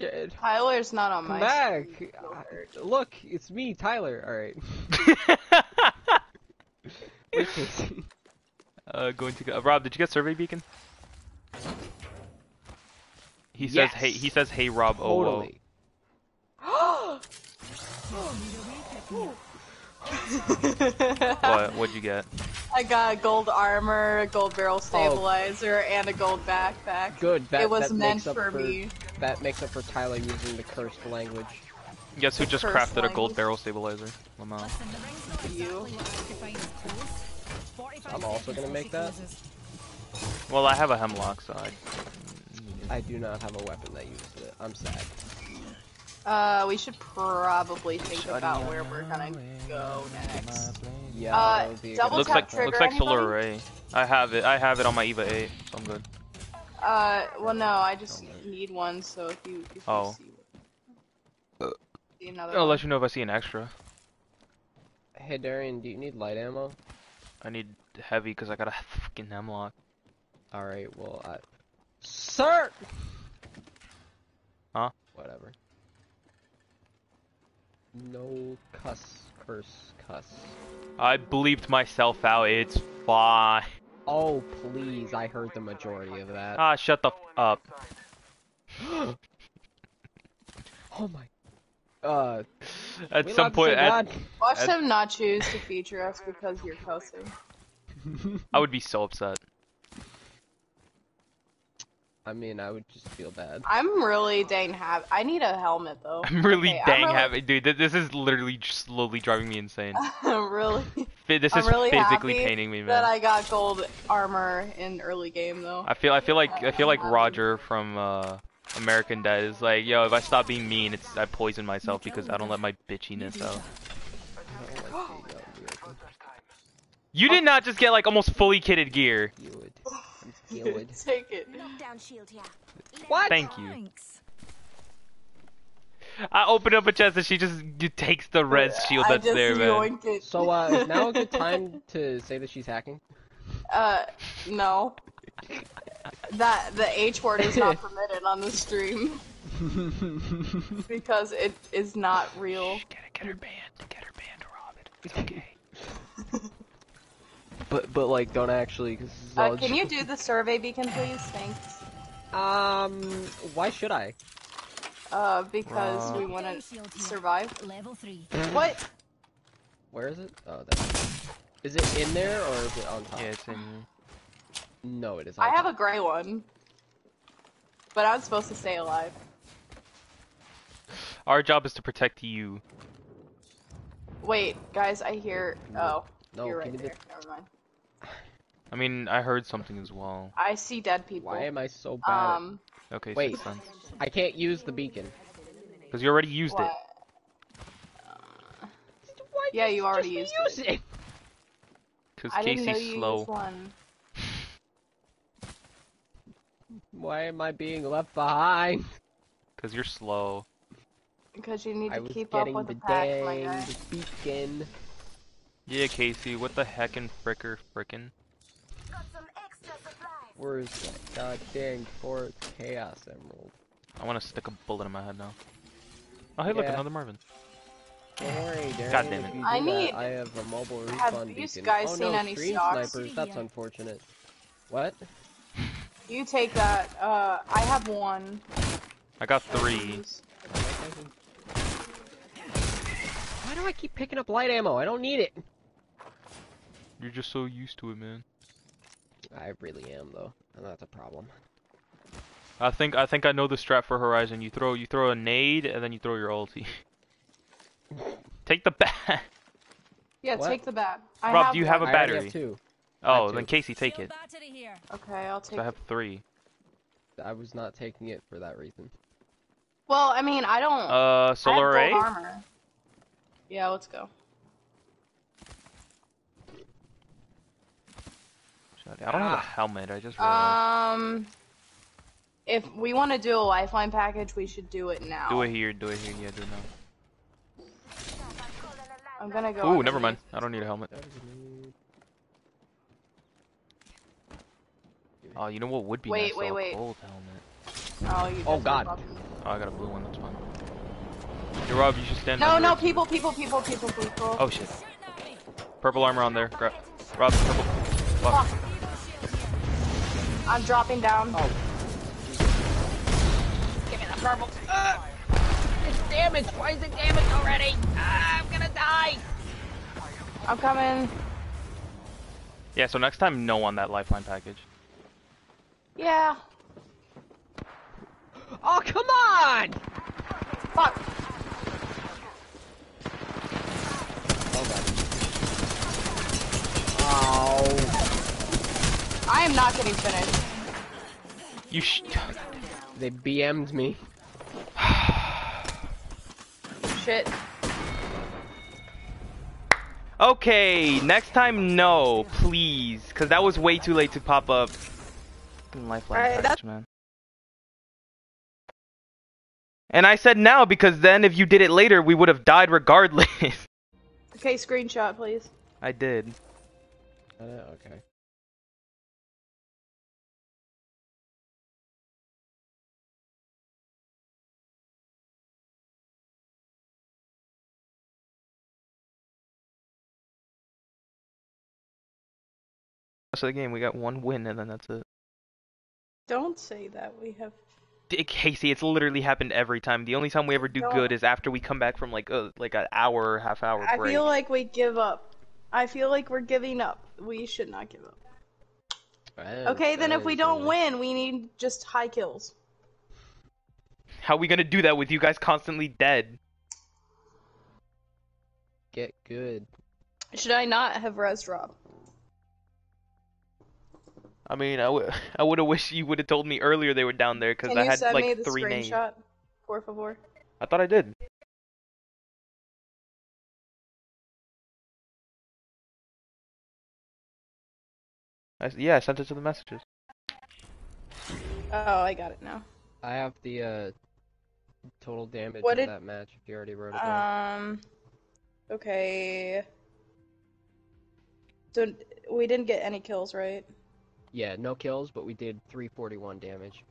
Yeah, Tyler's not on Come my. back! stream. Uh, Look, it's me, Tyler. Alright. (laughs) uh, going to go. Uh, Rob, did you get survey beacon? He says, "Hey," he says, "Hey, Rob." Oh, whoa. totally. (gasps) (gasps) What? What'd you get? I got gold armor, a gold barrel oh. stabilizer, and a gold backpack. Good, that, it was that meant makes up for for me. That makes up for Tyler using the cursed language. Guess who just Curse crafted a gold barrel stabilizer? Lamau. Listen, the ring's not You. exactly what you could find in clothes. 45 I'm also gonna make that. Well, I have a hemlock, so I. I do not have a weapon that uses it. I'm sad. Uh, we should probably think about where we're gonna go next. Yeah, Uh, that would be a double Looks tap like trigger, looks like solar array. I have it. I have it on my Eva 8, so I'm good. Uh, well, no, I just need one. So if you, if you Oh. see, see another I'll one. let you know if I see an extra. Hey Darian, do you need light ammo? I need heavy because I got a fucking hemlock. Alright, well, I... Sir! Huh? Whatever. No cuss, curse, cuss. I bleeped myself out. It's fine. Oh, please, I heard the majority of that. Ah, shut the f up. (gasps) oh my... Uh, At we some point, at, Watch Ed- them not choose to feature us because you're cussing. (laughs) I would be so upset. I mean, I would just feel bad. I'm really dang happy. I need a helmet though. I'm really Okay, I'm dang really- happy, dude. th- This is literally just slowly driving me insane. (laughs) I'm really Fi- This I'm is really physically happy painting me, that man. I got gold armor in early game though. I feel I feel like I feel like Roger from uh, American Dad is like, yo, if I stop being mean, it's I poison myself because I don't let my bitchiness out. I don't like being out in the open. You did not just get like almost fully kitted gear. You would. (laughs) Take it. Knockdown shield here. What? Thank you. Thanks. I open up a chest and she just takes the red shield I that's just there, man. yoinked it. So, uh, is now a good (laughs) time to say that she's hacking? Uh, no. That the H word is not (laughs) permitted on the stream because it is not real. Shh, Get her, get her banned. Get her banned, Robin. It's okay. But, but like, don't actually, because Uh, can you do the survey beacon, please? Thanks. Um, why should I? Uh, because Uh, we want to survive. Level 3. What? Where is it? Oh, that. Is it in there or is it on top? Yeah, it's in here. No, it is. On I have a gray one, but I'm supposed to stay alive. Our job is to protect you. Wait, guys, I hear. Oh, No, You're give right me there. Never mind. I mean, I heard something as well. I see dead people. Why am I so bad? at- um, Okay, Wait. six cents. I can't use the beacon. Because you already used what? it. Why Yeah, you already used use it. (laughs) Because I didn't know Casey's you slow. used one. (laughs) Why am I being left behind? Because you're slow. Because you need I to was keep up getting with the the pack, my guy. dang beacon. Yeah, Casey, what the heckin' fricker frickin'? Got some extra. Where's that god dang fourth chaos emerald? I want to stick a bullet in my head now. Oh, hey, look, Yeah. another Marvin. Don't worry, Darren. God damn it. I that, need- I have a mobile Have refund you beacon. guys oh seen no, any stream stocks? snipers. That's unfortunate. What? You take that. Uh, I have one. I got three. Why do I keep picking up light ammo? I don't need it. You're just so used to it, man. I really am though, and that's a problem. I think I think I know the strat for Horizon. You throw you throw a nade and then you throw your ulti. (laughs) Take the bat. Yeah, What? take the bat. I Rob, have do you have a one. I battery? have two. Oh, two. then Casey, take it. Okay, I'll take. So I have three. I was not taking it for that reason. Well, I mean, I don't. Uh, solar I array. have gold armor. Yeah, let's go. I don't have a Ah. helmet. I just realized. Um, if we want to do a lifeline package, we should do it now. do it here. Do it here. Yeah, do it now. I'm gonna go. Ooh, never underneath. mind. I don't need a helmet. Oh, you know what would be Wait, nice? wait, though? A wait. gold helmet. Oh, you Oh, God. Oh, I got a blue one. That's fine. Hey, Rob, you should stand. No, no, people, people, people, people, people. Oh shit. Shooting at me. Purple armor on there. Grab. Rob, purple. Fuck. Fuck. Evo shield here. I'm dropping down. Oh. Give me the purple. It's damaged. Why is it damaged already? Ah, I'm gonna die. I'm coming. Yeah. So next time, no on that lifeline package. Yeah. Oh come on! Fuck. Oh god. Oh. I am not getting finished. You sh. They BM'd me. (sighs) Shit. Okay, next time, no, please, because that was way too late to pop up. Lifeline Alright, package, man. And I said now because then if you did it later, we would have died regardless. (laughs) Okay, screenshot, please. I did. Uh, okay. Rest of the game, we got one win and then that's it. Don't say that. We have. D- Casey, it's literally happened every time. The only time we ever do No. good is after we come back from like a like an hour or half hour I feel like we give up. I feel like we're giving up. We should not give up. Okay, then if we don't win, we need just high kills. How are we gonna do that with you guys constantly dead? Get good. Should I not have res drop? I mean, I would (laughs) I would have wished you would have told me earlier they were down there because I had like me the three names. por favor? I thought I did. I s yeah, I sent it to the messages. Oh, I got it now. I have the uh total damage What of did- that match if you already wrote it down. Um. Okay. So we didn't get any kills, right? Yeah, no kills, but we did 341 damage.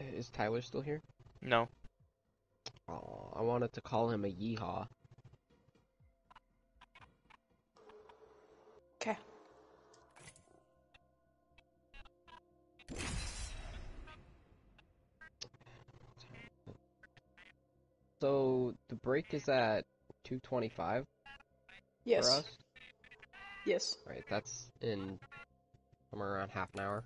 Uh, is Tyler still here? No. Oh, I wanted to call him a yeehaw. So the break is at 225. Yes. for us? Yes. Right, that's in somewhere around half an hour.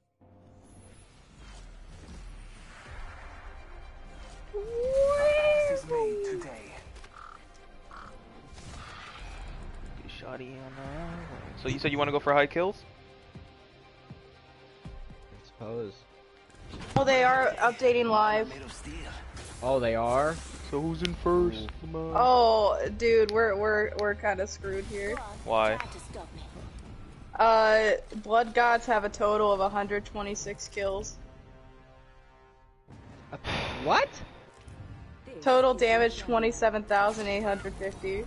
This is made today. Shoddy on that. So you said you want to go for high kills? I suppose. Well, they are updating live. Made of steel. Oh, they are? So who's in first? Come on. Oh, dude, we're we're we're kind of screwed here. Why? Try to stop me. Uh, Blood Gods have a total of 126 kills. What? Total damage 27,850. The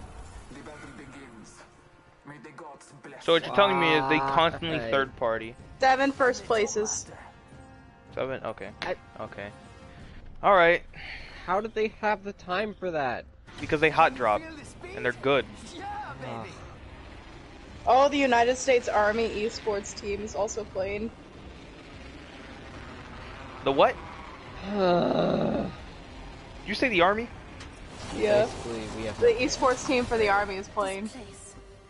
battle begins. May the gods bless So what you're telling me is they constantly Okay. third party. Seven first places. Seven? Okay. I- Okay. Alright. How did they have the time for that? Because they hot drop. Feel the speed? And they're good. Yeah, the United States Army esports team is also playing. The what? (sighs) You say the army? Yeah. we have. The esports team for the Army is playing.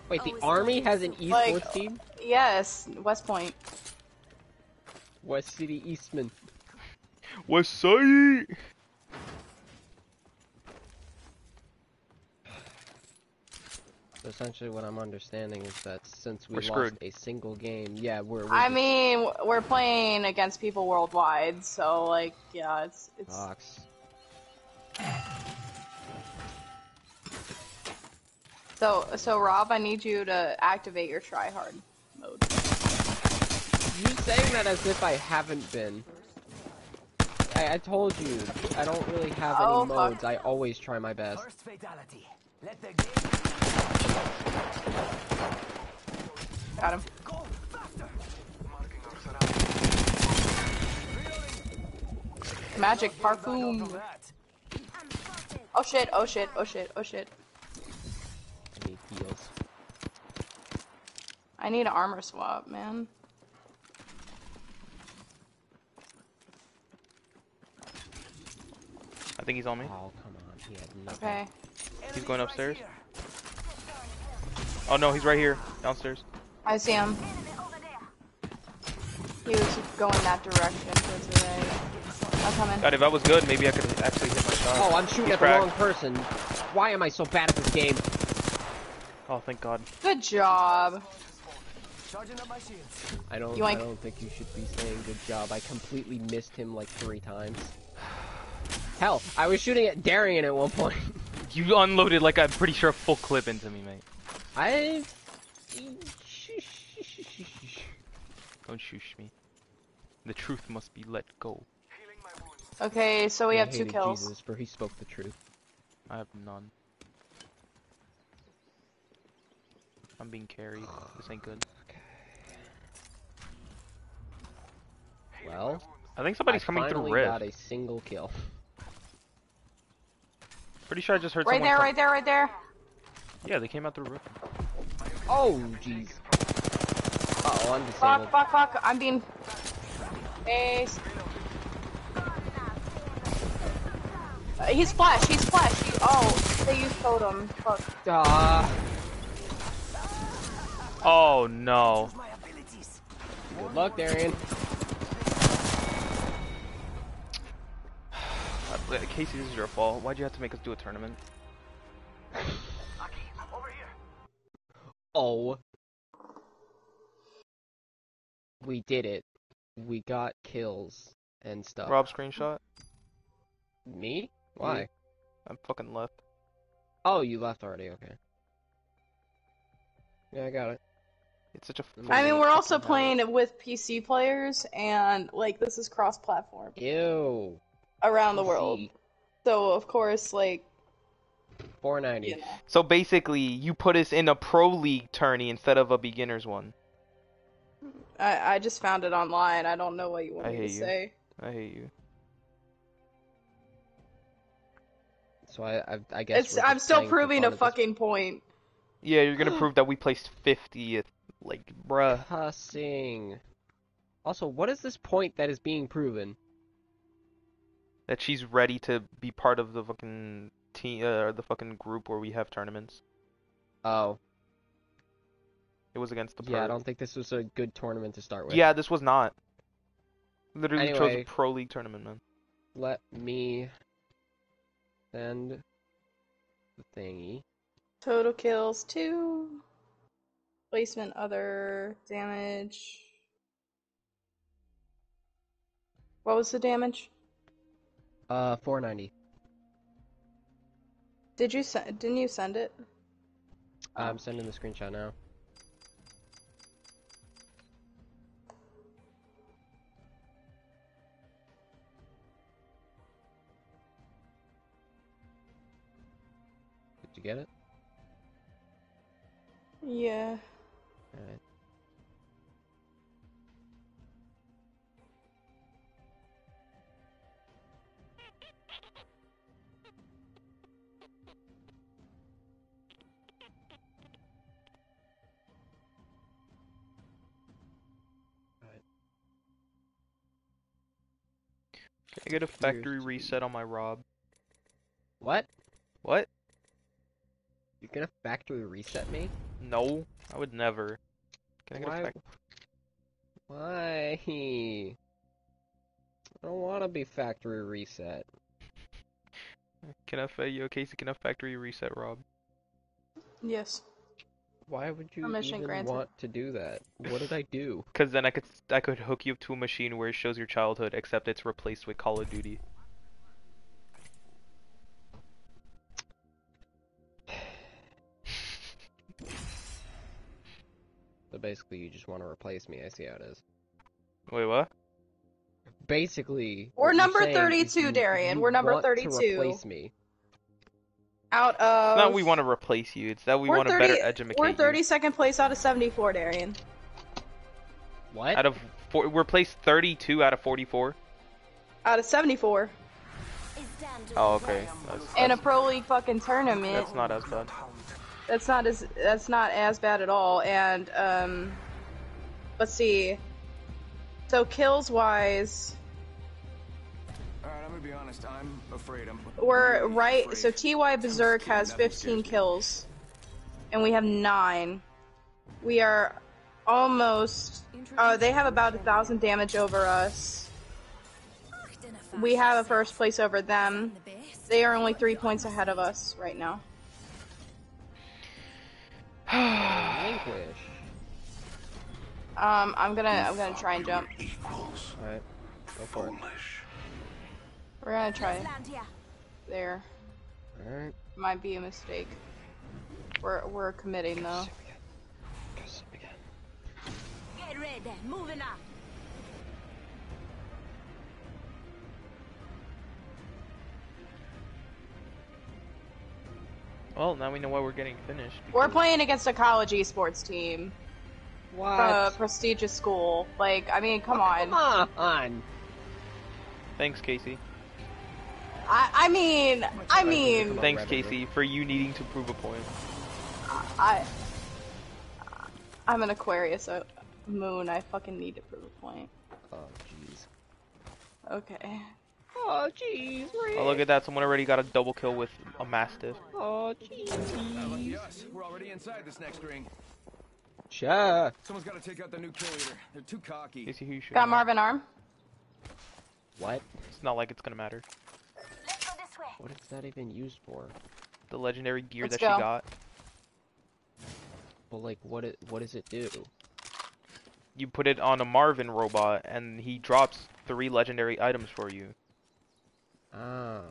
Wait, the army has an esports Like- team? Yes, West Point. West City Eastman. West Side! So essentially, what I'm understanding is that since we We're lost screwed. a single game, yeah, we're. we're I just mean, we're playing against people worldwide, so like, yeah, it's it's. Fox. So so Rob, I need you to activate your try hard mode. You saying that as if I haven't been. I, I told you, I don't really have any Oh, fuck. modes. I always try my best. Got him. go faster. Marking our surroundings. Magic parfum. of that. I'm spotted. Oh shit! Oh shit! Oh shit! Oh shit! I need heals. I need an armor swap, man. I think he's on me. Oh, come on. He had nothing. Okay. He's going Enemies upstairs. Right here. Oh no, he's right here. Downstairs. I see him. He was going that direction towards the right. I'm coming. God, if that was good, maybe I could actually hit my shot. Oh, I'm shooting He's at the wrong person. Why am I so bad at this game? Oh, thank God. Good job. Charging up my shields. I don't. You I ain't- don't think you should be saying good job. I completely missed him like three times. Hell, I was shooting at Darian at one point. (sighs) You unloaded like I'm pretty sure a full clip into me, mate. I. Don't shush me. The truth must be let go. Healing my wounds. Okay, so we I have two hated kills. Jesus, for he spoke the truth. I have none. I'm being carried. This ain't good. (sighs) Well, I think somebody's I coming through finally Rift. got a single kill. Pretty sure I just heard someone. Right there, right there, right there. Yeah, they came out through roof. Oh, jeez. Uh oh, I'm disabled. Fuck, fuck, fuck. I'm being. Ace. Uh, he's flash, he's flash. He... Oh, they used totem. Fuck. Ah, Oh no. Good luck, Darian. (sighs) Casey, this is your fault. Why'd you have to make us do a tournament? (laughs) Aki, over here. Oh. We did it. We got kills and stuff. Rob screenshot? Me? Why? I'm fucking left. Oh, you left already. Okay. Yeah, I got it. It's such a. I mean, we're also fucking playing with PC players, and like this is cross-platform Ew. around the world. So of course, like, 490. you know. So basically, you put us in a pro league tourney instead of a beginners one. I I just found it online. I don't know what you want I me to hate you. say. I hate you. So I, I, I guess It's I'm still proving a at this fucking point. Yeah, you're gonna (gasps) prove that we placed 50th. Like, bruh. Cussing. Also, what is this point that is being proven? That she's ready to be part of the fucking team, uh, or the fucking group where we have tournaments. Oh. It was against the Yeah, I don't think this was a good tournament to start with. Yeah, this was not. Literally chose a pro league tournament, man. Let me send the thingy. Total kills two. Placement other damage. What was the damage? Uh, 490. Did you send? Didn't you send it? I'm sending the screenshot now. Did you get it? Yeah. Alright. I get a factory reset on my Rob? What? What? You're gonna factory reset me? No, I would never. Can I get Why? a fac- Why? I don't want to be factory reset. Can I fa- yo Casey? Can I factory reset Rob? Yes. Why would you Permission even granted. want to do that? What did I do? (laughs) Cause then I could I could hook you up to a machine where it shows your childhood, except it's replaced with Call of Duty. (sighs) So basically, you just want to replace me. I see how it is. Wait, what? Basically, We're number 32, Darian. We're number want to 32. replace me. Out of. It's not we want to replace you. It's that we we're want to 30 better educate We're you. 32nd place out of 74, Darian. What? Out of four, we're placed 32 out of 44. Out of 74. It's time to Oh, okay. That's, In a pro league fucking tournament. that's not as bad. That's not as that's not as bad at all. And um, let's see. So kills wise, Alright, I'm gonna be honest. I'm afraid. I'm. we're right. afraid. So Ty Berserk has 15 kills, and we have nine. We are almost. Uh, they have about a thousand damage over us. We have a first place over them. They are only three points ahead of us right now. Relinquish. Um, I'm gonna I'm gonna try and jump. Alright, go for it. We're gonna try land here. there. Alright. Might be a mistake. We're we're committing though. Again. Go again. Get ready. Moving up. Well, now we know why we're getting finished. We're playing against a college esports team What? from a prestigious school. Like, I mean, come on. Come on. Thanks, Casey. I I mean, I mean, Thanks. Casey, for you needing to prove a point. I I'm an Aquarius uh, moon. I fucking need to prove a point. Oh, jeez. Okay. Oh, jeez, Oh, look at that. Someone already got a double kill with a Mastiff. Oh, jeez. Lucky. We're already inside this next ring. Sure. Someone's got to take out the new kill leader. They're too cocky. Casey, who you shooting Got? Marvin arm. What? It's not like it's gonna matter. Let's go this way. What is that even used for? The legendary gear Let's that go. she got. Well, like, what it, what does it do? You put it on a Marvin robot, and he drops three legendary items for you. Ah.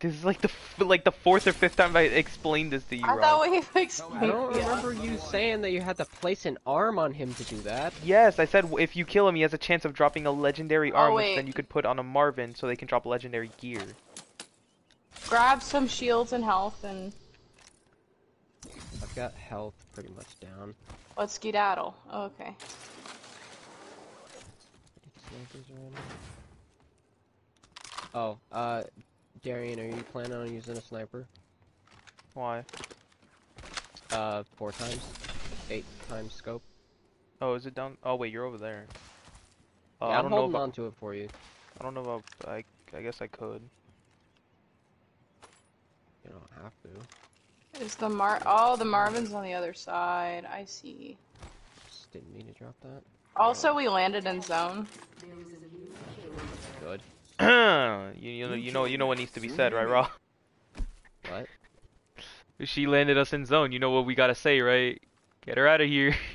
This is like the f- like the fourth or fifth time I explained this to you, I Rob. thought we I explained. don't yeah. remember you saying that you had to place an arm on him to do that. Yes, I said if you kill him, he has a chance of dropping a legendary arm, which then you could put on a Marvin, so they can drop legendary gear. Grab some shields and health and I've got health pretty much down. let's skedaddle. Okay. Snipers around? Oh, uh, Darian, are you planning on using a sniper? Why? Uh, four times? Eight times scope? Oh, is it down? Oh wait, you're over there. Uh, yeah, I I'm don't know holding if I, on to it for you. I don't know if I, I guess I could. You don't have to. Is the Mar? Oh, the Marvin's on the other side. I see. Just didn't mean to drop that. Also, we landed in zone. Good. (coughs) you, you know you know you know what needs to be said, right, Raw? What? She landed us in zone. You know what we gotta say, right? Get her out of here. (laughs)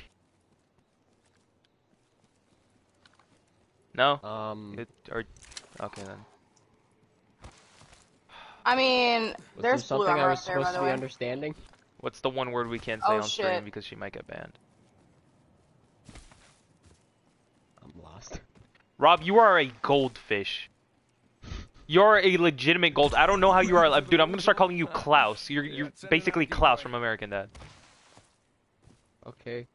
No? Um, It, or okay then. I mean, was there there's blue something I was up there, supposed to be way. understanding? What's the one word we can't say Oh, on stream shit. because she might get banned? I'm lost. Rob, you are a goldfish. You're a legitimate gold. I don't know how you are, dude. I'm gonna start calling you Klaus. You're you're basically Klaus from American Dad. Okay.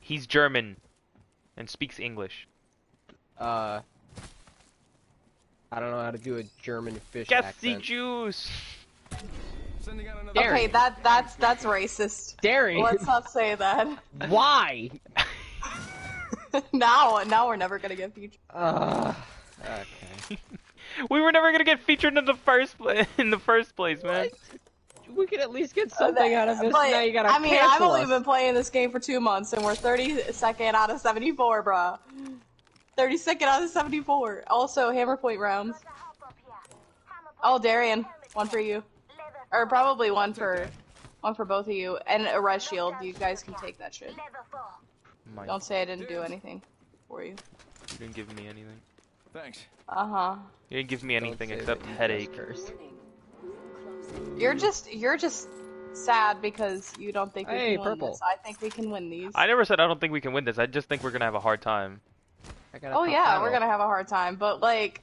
He's German, and speaks English. Uh, I don't know how to do a German fish Gassy accent. juice. Sending out. Dairy. Okay, that that's that's racist. Dairy. Let's not say that. Why? (laughs) now, now we're never gonna get featured. Uh, okay. (laughs) We were never gonna get featured in the first pla- (laughs) in the first place, man. We could at least get something out of this. But, now you gotta I mean, I've cancel only us. been playing this game for two months, and we're 32nd out of 74, bruh. 32nd out of 74. Also, hammer point rounds. Oh, Darian, one for you, or probably one for, one for both of you, and a red shield. You guys can take that shit. My, Don't say I didn't do anything for you. you didn't give me anything. Thanks. Uh huh. You didn't give me anything except that you headache. cursed. You're just, you're just sad because you don't think we Hey, can win purple. this. I think we can win these. I never said I don't think we can win this. I just think we're gonna have a hard time. I got a Oh yeah, panel. we're gonna have a hard time, but like,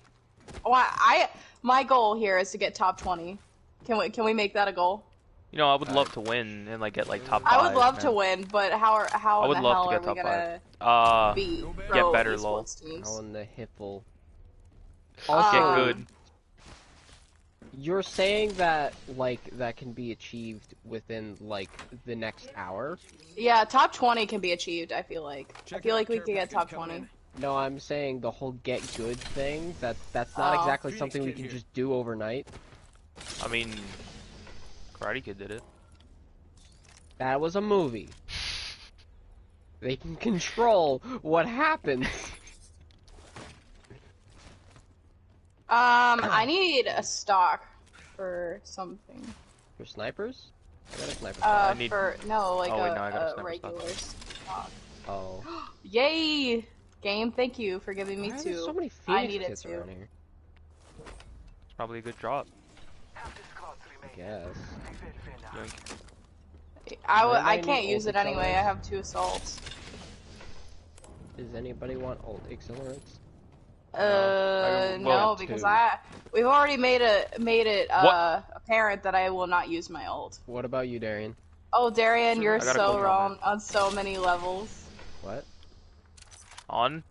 why? I my goal here is to get top twenty. Can we can we make that a goal? You know, I would love to win and like get like top Five, I would love to win, but how are how I in would the love hell to are get we top gonna Uh, beat Get better, lol. esports teams? How in the hiffle. get Um, good. You're saying that like that can be achieved within like the next hour? Yeah, top twenty can be achieved. I feel like. I feel like we can get top coming twenty. In. No, I'm saying the whole get good thing. That that's not Oh. exactly Phoenix something we can here. just do overnight. I mean, Karate Kid did it. That was a movie. They can control what happens. (laughs) Um, I need a stock for something. For snipers? I got a sniper. Uh, need- for no, like Oh, wait, a, no, I got a a sniper stock. regular stock. oh. (gasps) Yay! Game, thank you for giving me Why two. so many I Phoenix need it kids too. around here? It's probably a good drop. I guess. Yoink. I, w- I can't use it anyway. I have two assaults. Does anybody want old accelerants? Uh, I- well, no, because two. I we've already made it made it uh apparent that I will not use my ult. What about you, Darian? Oh, Darian, you're so wrong on so many levels. What? On?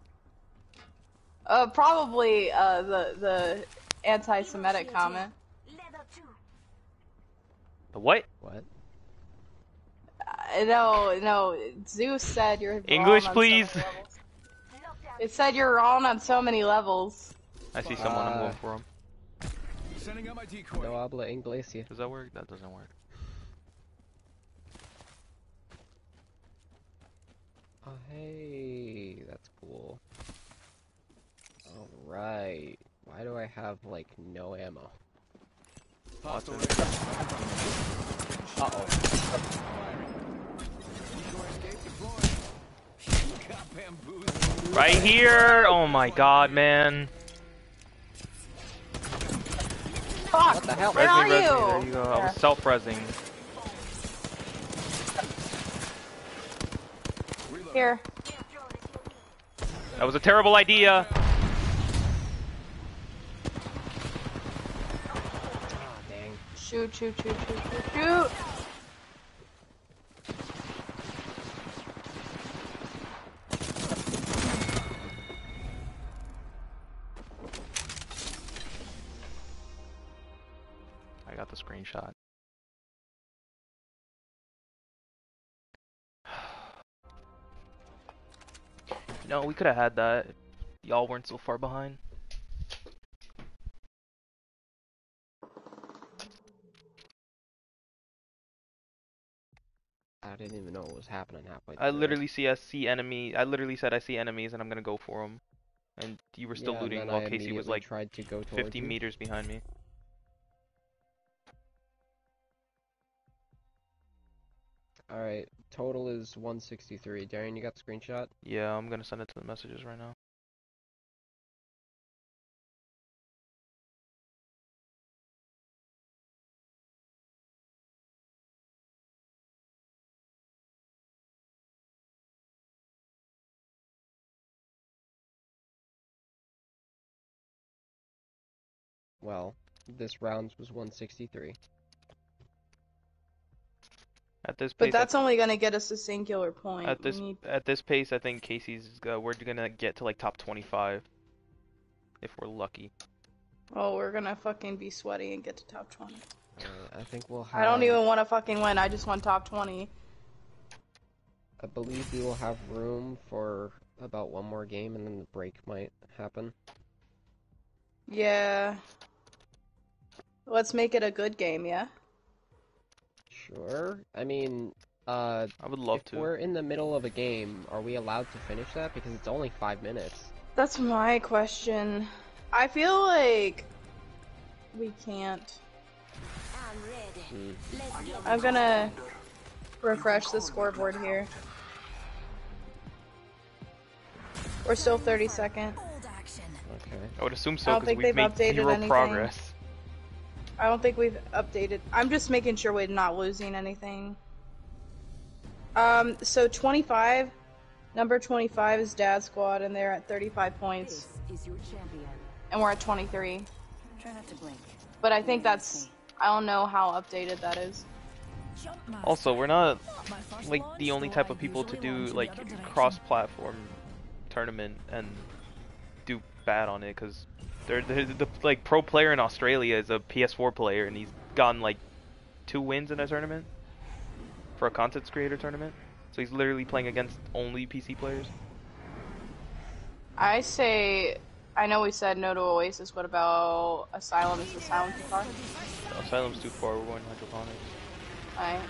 Uh, probably uh the the anti-Semitic comment. The what? What? Uh, no, no, Zeus said you're wrong English, on so please. many. It said you're wrong on so many levels. I see someone. I'm Uh, going for him. Sending out my decoy. No habla inglesia. Does that work? That doesn't work. Oh, hey, that's cool. Alright. Why do I have, like, no ammo? Uh-oh. Decoy escape deployed. Got bamboozled. Right here! Oh my god, man. Fuck! What the hell? Where Res are me, me. you? There you go. I was self-resing. Here. That was a terrible idea. Ah, dang. Shoot, shoot, shoot, shoot, shoot, shoot! No, we could have had that. Y'all weren't so far behind. I didn't even know what was happening halfway. I literally see I see enemy. I literally said I see enemies and I'm gonna go for them. And you were still yeah, looting while I Casey was like tried to go 50 you. meters behind me. All right, total is 163. Darian, you got the screenshot? Yeah, I'm gonna send it to the messages right now. Well, this round's was 163. At this But pace, I that's only gonna get us a singular point. At this need- at this pace, I think Casey's uh, we're gonna get to like top 25 if we're lucky. Oh, we're gonna fucking be sweaty and get to top 20. Uh, I think we'll have. I don't even want to fucking win. I just want top 20. I believe we will have room for about one more game, and then the break might happen. Yeah. Let's make it a good game, yeah? Sure. I mean, uh, I would love if to. we're in the middle of a game, are we allowed to finish that? Because it's only five minutes. That's my question. I feel like we can't. I'm ready. Let's get I'm gonna refresh the scoreboard here. We're still 32nd. Bold action. Okay. I would assume so because we've made updated zero anything. progress. I don't think we've updated. I'm just making sure we're not losing anything. Um, so 25, number 25 is Dad Squad, and they're at 35 points, This is your champion. and we're at 23. Try not to blink. But I think that's. I don't know how updated that is. Also, we're not Not my first like the only type of people to do launch in the like cross-platform tournament and do bad on it because they're, they're the like pro player in Australia is a PS4 player and he's gotten like two wins in a tournament for a content creator tournament. So he's literally playing against only PC players. I say. I know we said no to Oasis. What about Asylum? Is Asylum too far? Asylum's too far. We're going hydroponics. I. I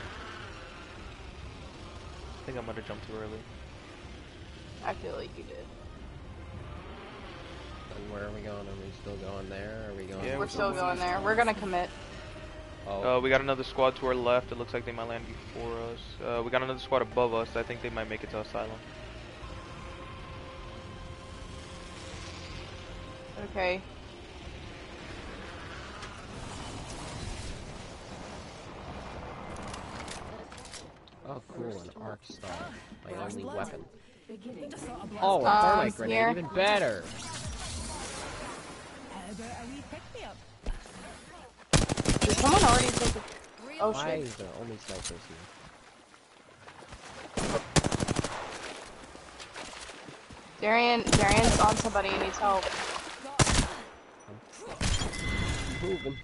think I might have jumped too early. I feel like you did. And where are we going? Are we still going there? Are we going? Yeah, We're still going there. We're gonna commit. Oh, Uh, we got another squad to our left. It looks like they might land before us. Uh, we got another squad above us. I think they might make it to Asylum. Okay. oh, cool, an arc star, my only weapon. Just thought a blast. Oh, a Um, thermite grenade, even better. Uh, Did someone already take a... Oh Why shit. is there only snipers here? Darian, Darian's on somebody. and needs help. Move them.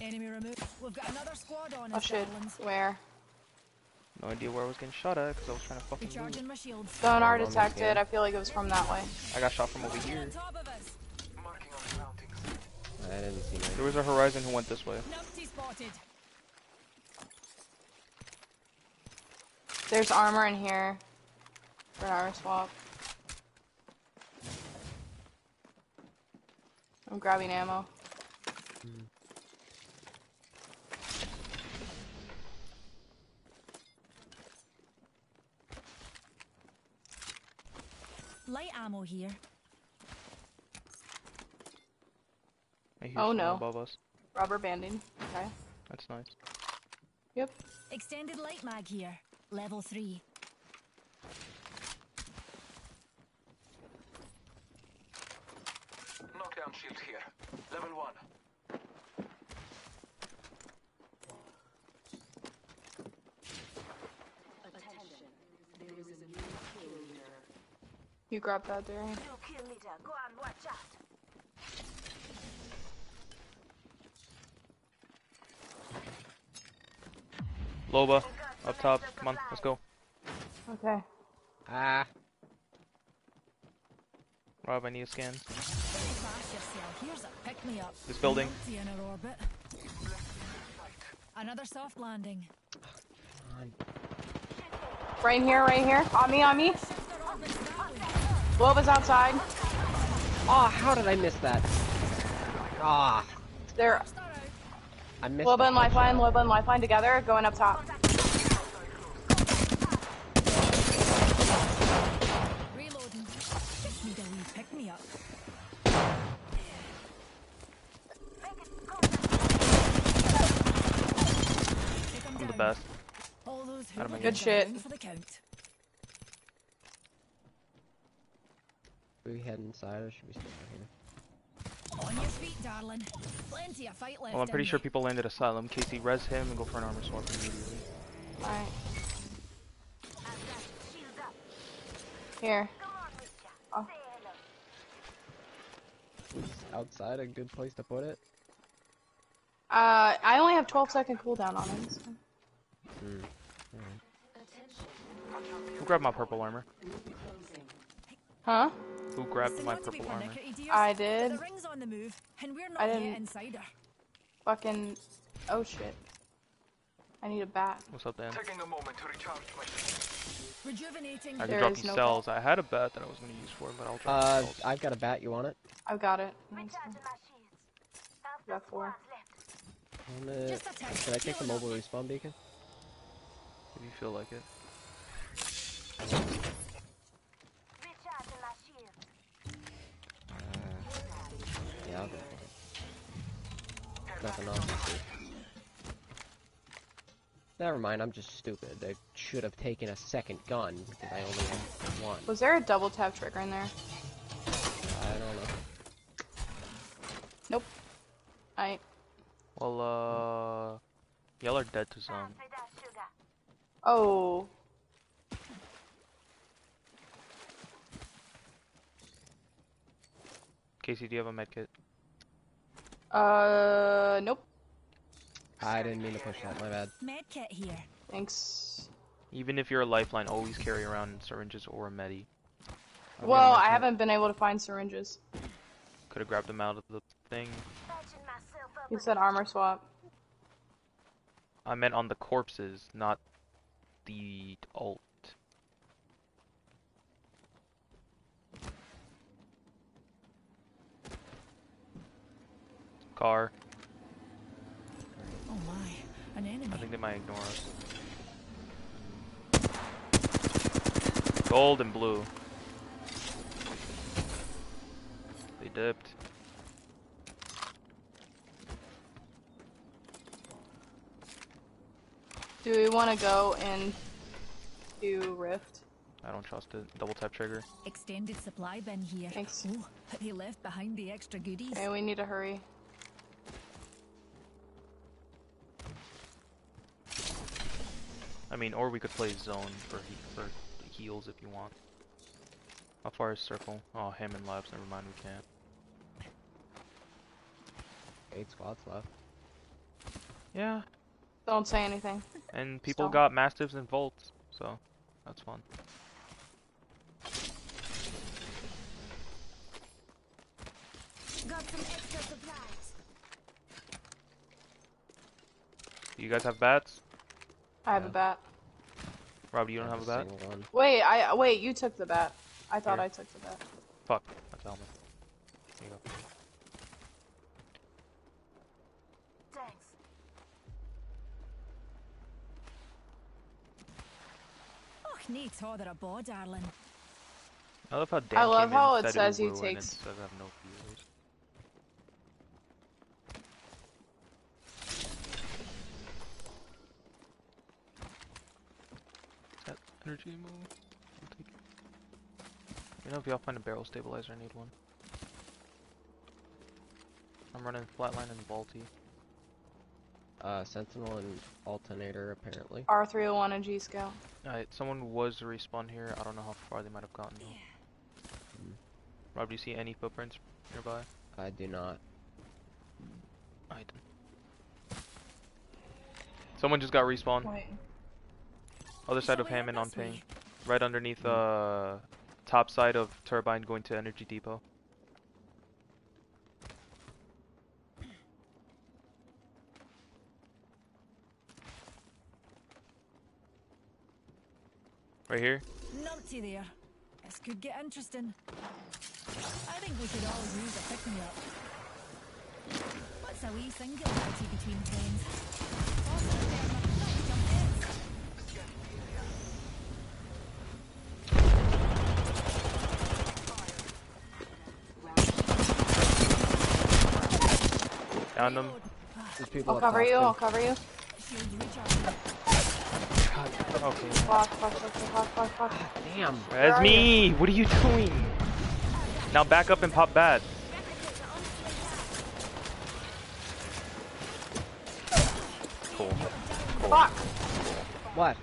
Enemy removed. We've got another squad on Oh in shit. Scotland. Where? No idea where I was getting shot at because I was trying to fucking move. Recharging my shields. Sonar on this detected. I feel like it was from that way. I got shot from over Enemy here. on top of us. Marking on surroundings. I didn't see There was a Horizon who went this way. There's armor in here. For an armor swap. I'm grabbing ammo. Light ammo here. I hear Oh, no. above us. Rubber banding. Okay. That's nice. Yep. Extended light mag here. Level 3. Knockdown shield here. Level one. You grab that, Darian. New kill leader. Go and watch out. Loba, up top. Come on, let's go. Okay. Ah, Rob, I need a scan. Fast yourself. Here's a pick me up. This building. Numpty in our orbit. Another soft landing. Right here, right here. On me, on me. Loba's outside. Oh, how did I miss that? Ah, They're I missed. Loba the and Lifeline, headshot. Loba and Lifeline together, going up top. Reloading. Just need a pick me up. I'm the best. Out of my Good shit. down For the count. Do we head inside or should we stay out here? On your feet, darling. Plenty of fight left. Well, I'm pretty sure you. people landed Asylum. Casey, res him and go for an armor swap immediately. Alright. Here. Is outside a good place to put it? Uh, I only have 12 second cooldown on it. so- Hmm. Who grabbed my purple armor? Huh? Who grabbed my not purple armor? I did. The ring's on the move, and we're not I didn't- inside. Fucking. Oh shit. I need a bat. What's up, Dan? Taking a moment to recharge my Rejuvenating. I can drop is you no cells. I had a bat that I was gonna use for it, but I'll drop Uh, you cells. I've got a bat. You want it? I've got it. Nice. Got four. Want it? Just. Should I take the mobile respawn beacon? If you feel like it. Nothing else. to see. Never mind, I'm just stupid. I should have taken a second gun because I only had one. Was there a double tap trigger in there? I don't know. Nope. I. Well, uh, y'all are dead to zone. Oh. Casey, do you have a medkit? Uh. Nope. I didn't mean to push that. My bad. Medkit here. Thanks. Even if you're a lifeline, always carry around syringes or a medi. I've Well, got a I medkit. haven't been able to find syringes. Could have grabbed them out of the thing. You said armor swap. I meant on the corpses, not the alt. Car. Oh my, an enemy. I think they might ignore us. Gold and blue. They dipped. Do we want to go and do Rift? I don't trust it. Double tap trigger. Extended supply bin here. Thanks. Oh, but they left behind the extra goodies. Okay, we need to hurry. I mean, or we could play zone for he for heals if you want. How far is circle? Oh, Hammond Labs. Never mind, we can't. Eight squads left. Yeah, Don't say anything. and people Stop. got mastiffs and volts, so that's fun. Got some extra supplies. Do you guys have bats? I have Yeah. a bat. Rob, you don't have a bat? one. Wait, I wait. You took the bat. I thought Here. I took the bat. Fuck, that's a helmet. There you go. Thanks. Oh, neat other a bow, darling. I love how Dan I love how it says he was takes- it says I have no feelers. Is that energy move? I'll take it. You know, if y'all find a barrel stabilizer, I need one. I'm running flatline and vaulty. Uh, Sentinel and Alternator apparently. R301 and G Scout. Alright, someone was to respawn here. I don't know how far they might have gotten. though. Rob, do you see any footprints nearby? I do not. I didn't. Someone just got respawned. Wait. Other side of Hammond on ping. Right underneath uh top side of turbine going to energy depot. Right here. Numpty there. This could get interesting. I think we could all use a pick me up. What's a wee singularity between planes? Down them. There's people I'll cover you. too. I'll cover you. Shields. Okay. Fuck, fuck, fuck, fuck, fuck, fuck. Damn. That's are me. What are you doing? Now back up and pop bad. Cool. Fuck. What?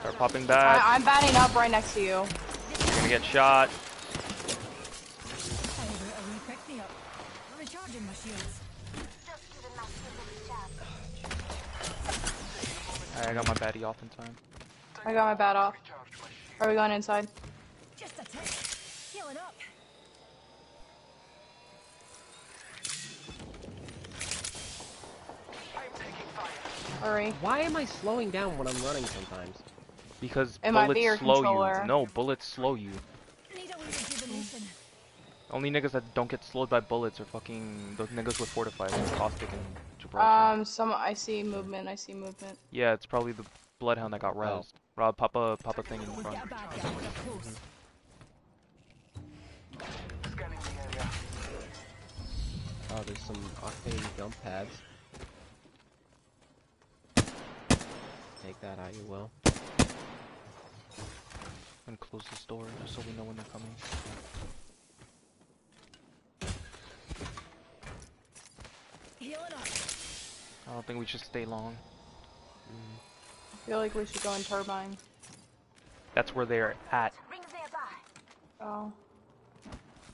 Start popping bad. I, I'm batting up right next to you. You're gonna get shot. Alright, I got my baddie off in time. I got my bat off. Are we going inside? Just a tick. Healing up. Hurry. Why am I slowing down when I'm running sometimes? Because It might bullets be slow controller. you. No, bullets slow you. Need a wee rejuvenation. Only niggas that don't get slowed by bullets are fucking those niggas with fortified, Caustic and Gibraltar. Um, some I see movement. I see movement. yeah, it's probably the Bloodhound that got rezzed. Rob, pop a pop a thing in We front. get a bad guy. We're close. Scanning the area. Oh, there's some octane jump pads. Take that how you will. And close this door just so we know when they're coming. Healing up. I don't think we should stay long. I feel like we should go in turbine. That's where they're at. Oh,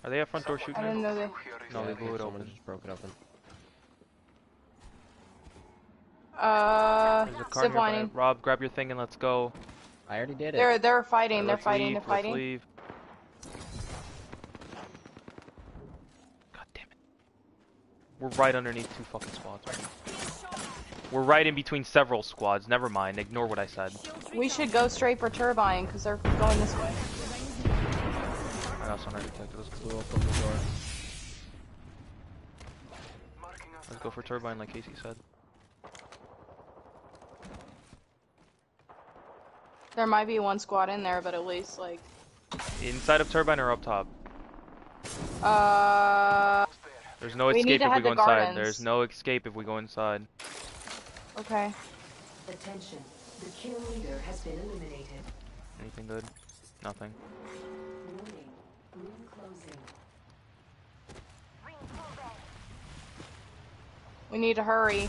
Are they at front door shooting? I didn't know they. No, they blew it someone open. just broke it open. Uh, There's zip lining. Rob, grab your thing and let's go. I already did it. They're they're fighting. Alright, They're fighting. leave, They're let's fighting. leave. God damn it. We're right underneath two fucking squads. We're right in between several squads. Never mind. Ignore what I said. We should go straight for turbine because they're going this way. I got sonar detected. Let's, open the door. Let's go for turbine like Casey said. There might be one squad in there, but at least like, Inside of turbine or up top? uh, There's no We escape to if we go to inside. gardens. There's no escape if we go inside. okay. Attention. The kill leader has been eliminated. Anything good? Nothing. Warning. Room closing. Rings moving. We need to hurry.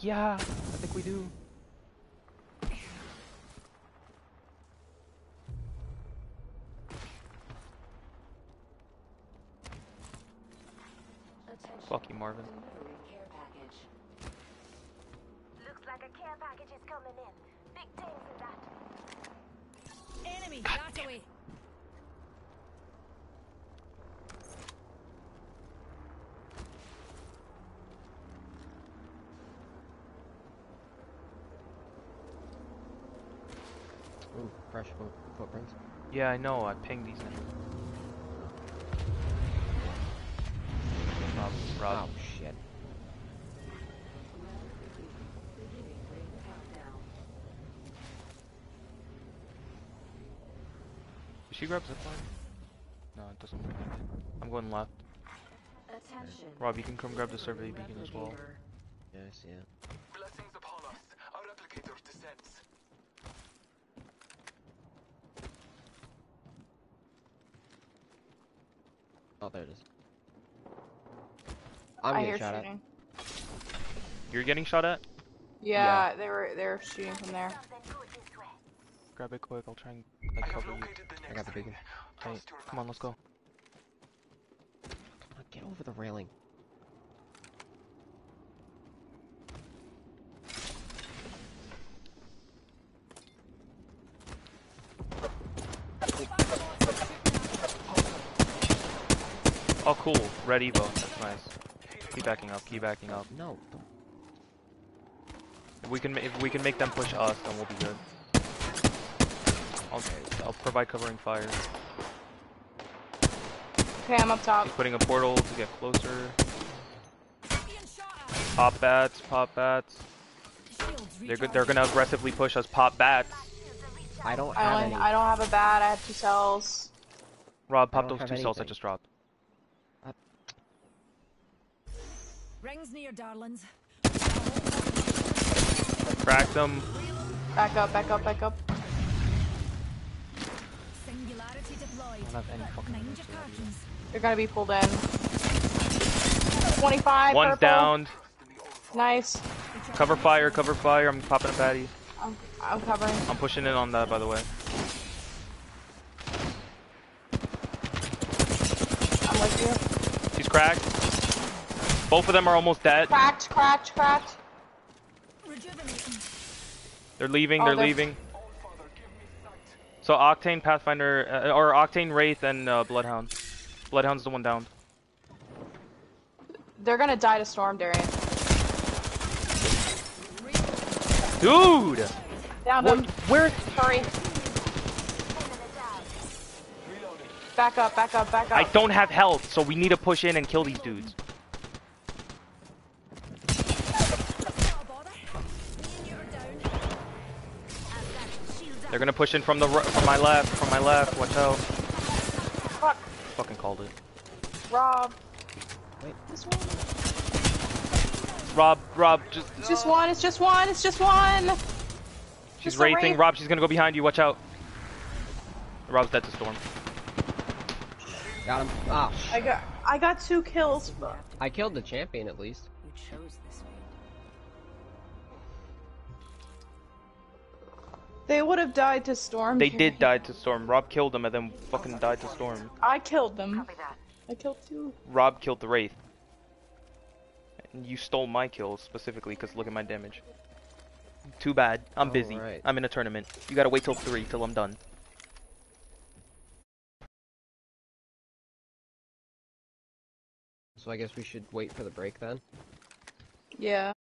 Yeah, I think we do. Fuck you, Marvin. Delivering care package. Looks like a care package is coming in. Big things in that. Enemy. That away. Ooh, fresh footprints. Yeah, I know. I pinged these niggas. Rob, Rob. Oh shit. Beginning ring countdown. Did she grab zipline? No, it doesn't look like. I'm going left. Attention. Rob, you can come grab the survey beacon as well. Replicator. Yeah, I see it. Blessings upon us. Our replicator descends. Oh, there it is. I'm I getting shot shooting. You're getting shot at? Yeah, they were they were shooting from there. Something good this way. Grab it quick. I'll try and I like cover you. located the next I got the ring. beacon. Hey, come on, let's go. Come on, get over the railing. Oh, cool. Red Evo. That's nice. Keep backing up. Keep backing up. No. don't- If we can if we can make them push us, then we'll be good. I'll, I'll provide covering fire. Okay, I'm up top. He's putting a portal to get closer. Being shot at. Pop bats, pop bats. They're good. They're gonna aggressively push us. Pop bats. I don't I have only, any. I don't have a bat. I have two cells. Rob, pop those have two cells I just dropped. Rings near, darlings. Crack them. Back up, back up, back up. Singularity deployed. don't have any fucking Mind rings your to let you. cartons. You're gonna be pulled in. 25. One's purple. downed. Nice. Cover fire, cover fire. I'm popping a patty. I'm, I'm covering. I'm pushing in on that, by the way. I'm with you. She's cracked. Both of them are almost dead. Cracked, cracked, cracked. They're leaving. Oh, they're they're- leaving. So Octane, Pathfinder, uh, or Octane, Wraith, and uh, Bloodhound. Bloodhound's the one down. They're gonna die to Storm, Darian. Dude! Down him. where? Hurry. Back up, back up, back up. I don't have health, so we need to push in and kill these dudes. They're gonna push in from the from my left, from my left. Watch out! Fuck. Fucking called it. Rob. Wait. This one. Rob, Rob, just It's just one, it's just one, it's just one! she's just wraithing. wraith. Rob, she's gonna go behind you. Watch out. Rob's dead to storm. Got him. Ah, I got I got two kills, I killed the champion at least. You chose they would have died to Storm. They did die to storm. Rob killed them and then fucking died to storm. I killed them. I killed two. Rob killed the wraith. And you stole my kills specifically because look at my damage. Too bad. I'm busy. Alright. I'm in a tournament. You gotta wait till three till I'm done. So I guess we should wait for the break then. Yeah.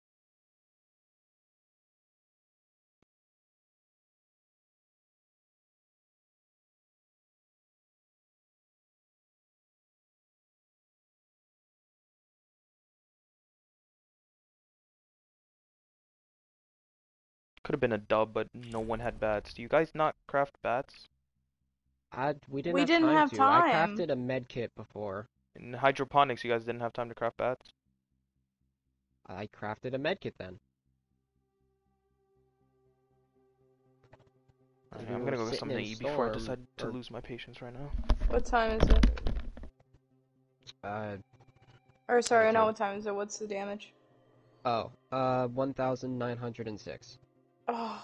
could have been a dub, but no one had bats. Do you guys not craft bats? I we didn't. We have didn't time have to. time. I crafted a med kit before. In hydroponics, you guys didn't have time to craft bats. I crafted a med kit then. I'm, I'm gonna go get something to eat before I decide or... to lose my patience right now. What time is it? Uh. Or sorry, I know what time is it? What's the damage? Oh, uh, 1,906. Oh.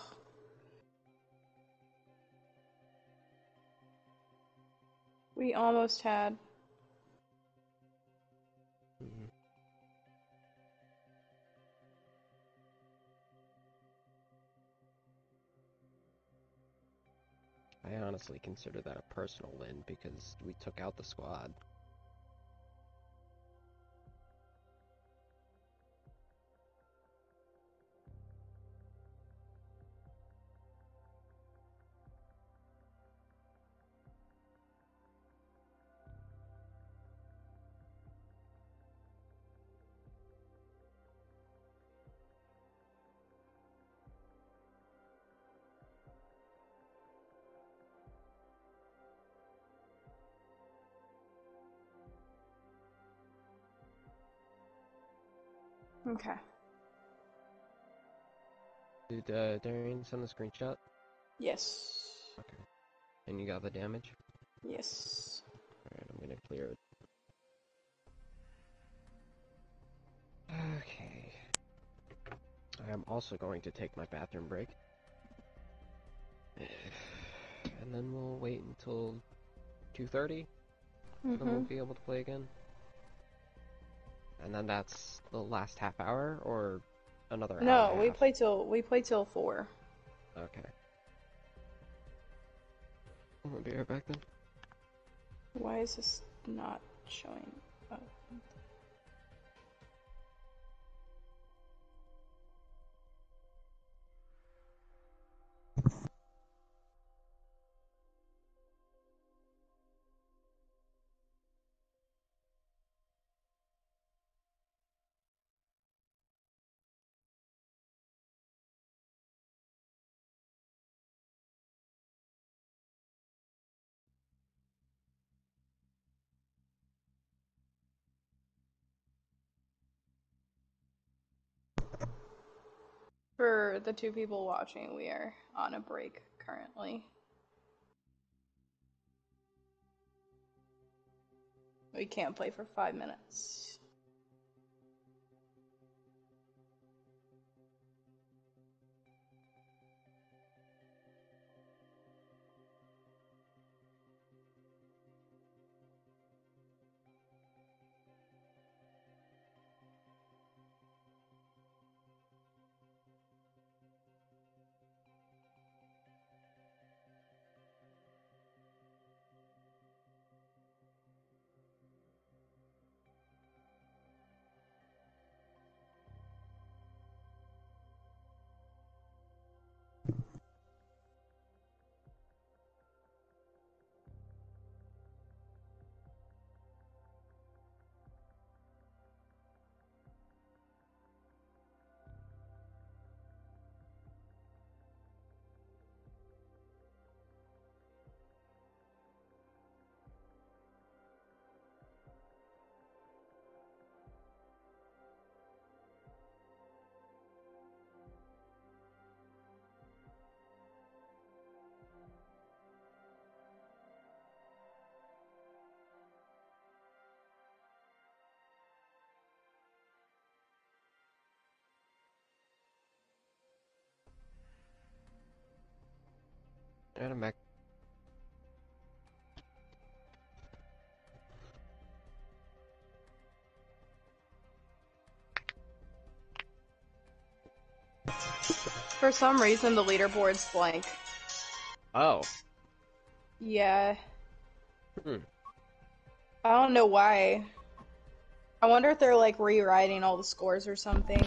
We almost had. I honestly consider that a personal win because we took out the squad. Okay. Did uh, Darian send the screenshot? Yes. Okay. And you got the damage? Yes. Alright, I'm gonna clear it. Okay. I am also going to take my bathroom break. (sighs) And then we'll wait until 2.30, then we'll hmm be able to play again. And then that's the last half hour, or another hour No, we play till we play till four. Okay. I'm gonna be right back then. Why is this not showing For the two people watching, we are on a break currently. We can't play for five minutes. For some reason, the leaderboard's blank. Oh. Yeah. Hmm. I don't know why. I wonder if they're like rewriting all the scores or something.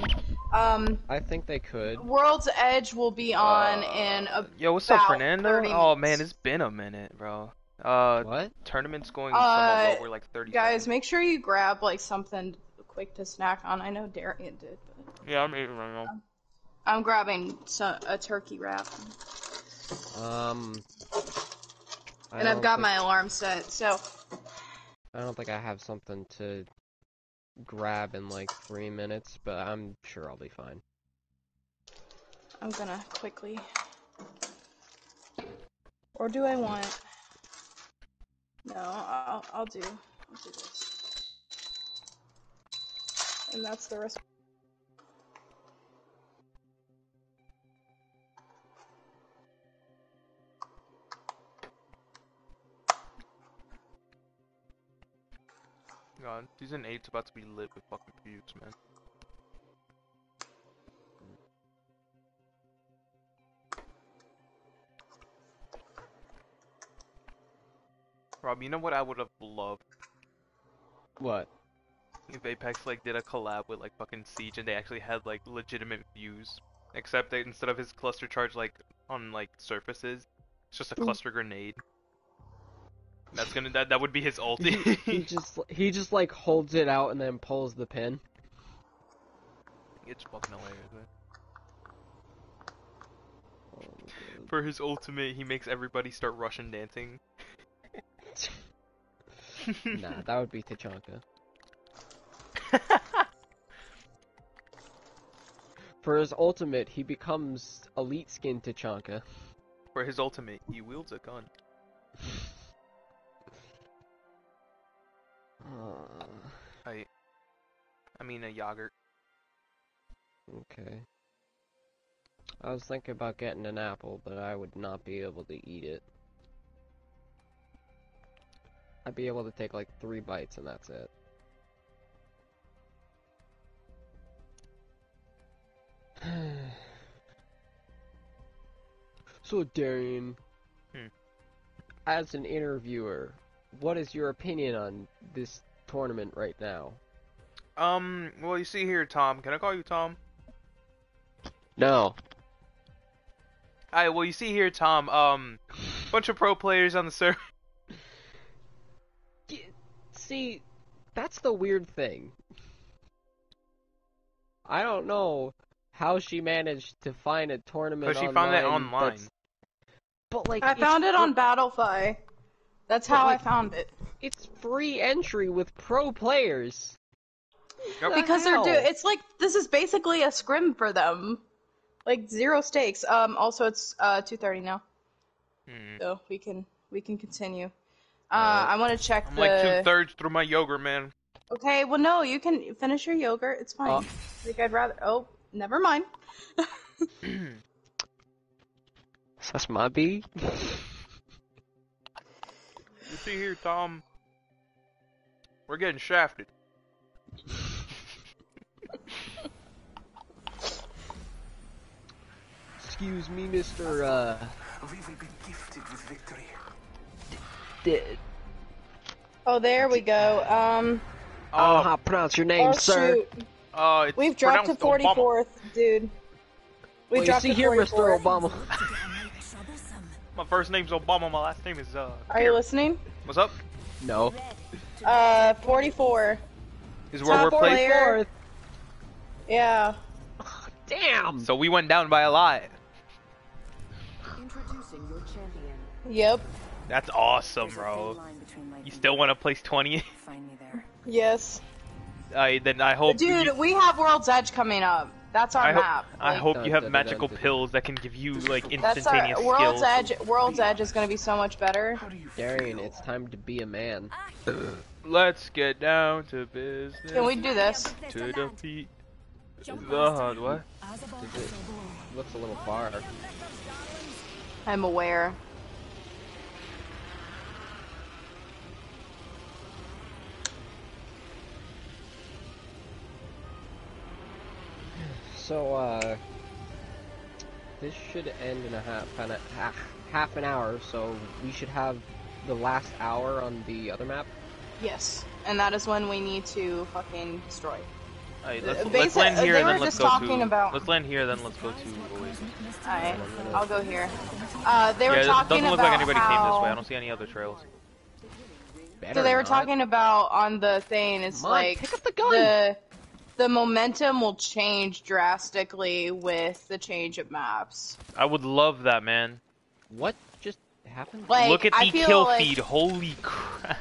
Um, I think they could. World's Edge will be on in a Yo, what's up, Fernando? Oh man, it's been a minute, bro. Uh, What? tournament's going Uh, somewhat low. We're like 30 guys. seconds. Make sure you grab like something quick to snack on. I know Darian did, but Yeah, I'm eating right now. I'm grabbing so- a turkey wrap, Um. I and I've got think- my alarm set. So I don't think I have something to grab in like three minutes, but I'm sure I'll be fine. I'm gonna quickly. Or do I want? No, I'll, I'll do. I'll do this. And that's the rest. God, season 8's about to be lit with fucking Fuse, man. Rob, you know what I would have loved What? if Apex like did a collab with like fucking Siege and they actually had like legitimate Fuse, except that instead of his cluster charge like on like surfaces, it's just a mm. cluster grenade. That's gonna that that would be his he ulti. (laughs) just he just like holds it out and then pulls the pin. it's fucking hilarious, man. Oh, For his ultimate, he makes everybody start Russian dancing. (laughs) nah, that would be Tachanka. (laughs) For his ultimate, he becomes elite skin Tachanka. For his ultimate, he wields a gun. Uh, I, I mean a yogurt. okay. I was thinking about getting an apple, but I would not be able to eat it. I'd be able to take like three bites and that's it. (sighs) so Darian, Hmm. as an interviewer, what is your opinion on this tournament right now? Um, well, you see here, Tom. Can I call you Tom? No. Alright, well, you see here, Tom. Um, bunch of pro players on the server. (laughs) See, that's the weird thing. I don't know how she managed to find a tournament Because she found it online online. that's- But like, I found it on Battlefy. That's how like- I found it. It's free entry with pro players. Yep. The Because they're do it's like this is basically a scrim for them. Like zero stakes. Um. Also, it's uh 2:30 now, Hmm. so we can we can continue. Uh, Alright. I want to check I'm the. like two thirds through my yogurt, man. Okay. Well, no, you can finish your yogurt. It's fine. Oh. Like I'd rather. Oh, never mind. That's my B. You see here, Tom? We're getting shafted. Excuse me, Mr. Uh. We will be gifted with victory. Di- Oh, there we go. Um. I don't Oh, how pronounce your name, oh sir. shoot. uh, it's We've dropped to pronounced Obama. 44th, dude. We Well, you see to here, Mr. Obama. (laughs) My first name's Obama. My last name is uh. Are you listening? What's up? No. Uh, 44. Is where Top we're placed. player. Yeah. (laughs) Damn. So we went down by a lot. Introducing your champion. Yep. That's awesome, bro. thin line between light You still want to place 20? Find me there. Yes. I then I hope. Dude, you, we have World's Edge coming up. That's our I hope, map. I hope oh, you have dun, dun, magical dun, dun. pills that can give you like instantaneous That's instantaneous our World's skills. Edge. World's Edge is gonna be so much better. How do you Darian, feel? it's time to be a man. (clears throat) Let's get down to business. Can we do this? to defeat Jump the master. hard what? As a ball Is it- Looks a little far. I'm aware. So, uh, this should end in a half an half, half an hour. So we should have the last hour on the other map. Yes. And that is when we need to fucking destroy. Alright, let's, let's land here and then let's just go talking to. about- Let's land here, then let's go to Oasis. Alright, I'll go here. Uh, they were Yeah, it talking doesn't look like anybody how... came this way. I don't see any other trails. Better So they were not. talking about on the thing. It's Come on, like pick up the gun. the the momentum will change drastically with the change of maps. I would love that, man. What just happened? Like Look at the kill like, feed. Holy crap.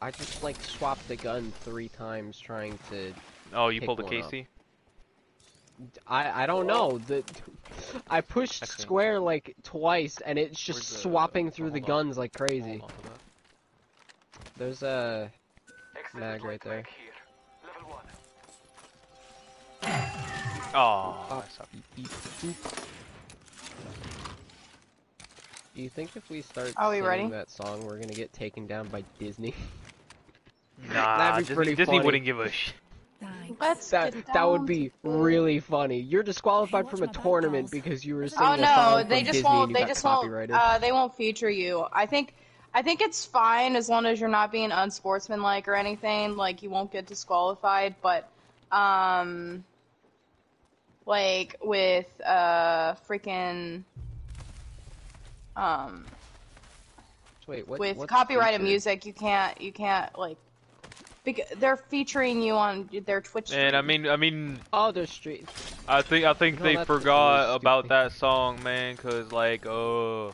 I just like swapped the gun three times trying to. Oh, you pulled a one up. I I don't know. The I pushed Excellent. square like twice, and it's just the- swapping through the hold on. guns like crazy. Hold on to that. There's a mag right light there. Oh, that sucked. beep, beep, boop. Do you think if we start Are we singing ready? that song, we're gonna get taken down by Disney? (laughs) (laughs) Nah, That'd be Disney, pretty Disney funny. wouldn't give a sh. Let's That that would be really funny. You're disqualified from a tournament because you were singing Oh a no, song they just Disney won't. and you They got just won't. Uh, they won't feature you. I think. I think it's fine as long as you're not being unsportsmanlike or anything. Like you won't get disqualified, but um, like with uh freaking um Wait, what? with what's copyrighted featured? music, you can't you can't like. Because they're featuring you on their Twitch. And I mean, I mean, Oh, there's street. I think I think No, they forgot about that song, man. Cause like, uh,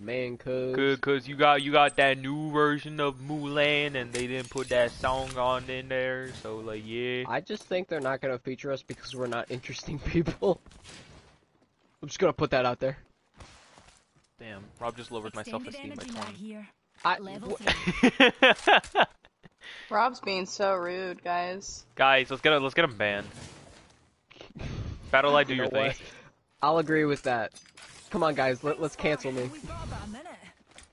Man, cuz. cause, 'cause you got you got that new version of Mulan, and they didn't put that song on in there. So like, yeah. I just think they're not gonna feature us because we're not interesting (laughs) people. I'm just gonna put that out there. Damn, Rob just lowered my self-esteem by energy mag 20. here. I, Level wh- (laughs) Rob's being so rude, guys. Guys, let's get let's get him banned. (laughs) Battle I do You your thing. what? I'll agree with that. Come on, guys, let, let's cancel me. We've got about a minute.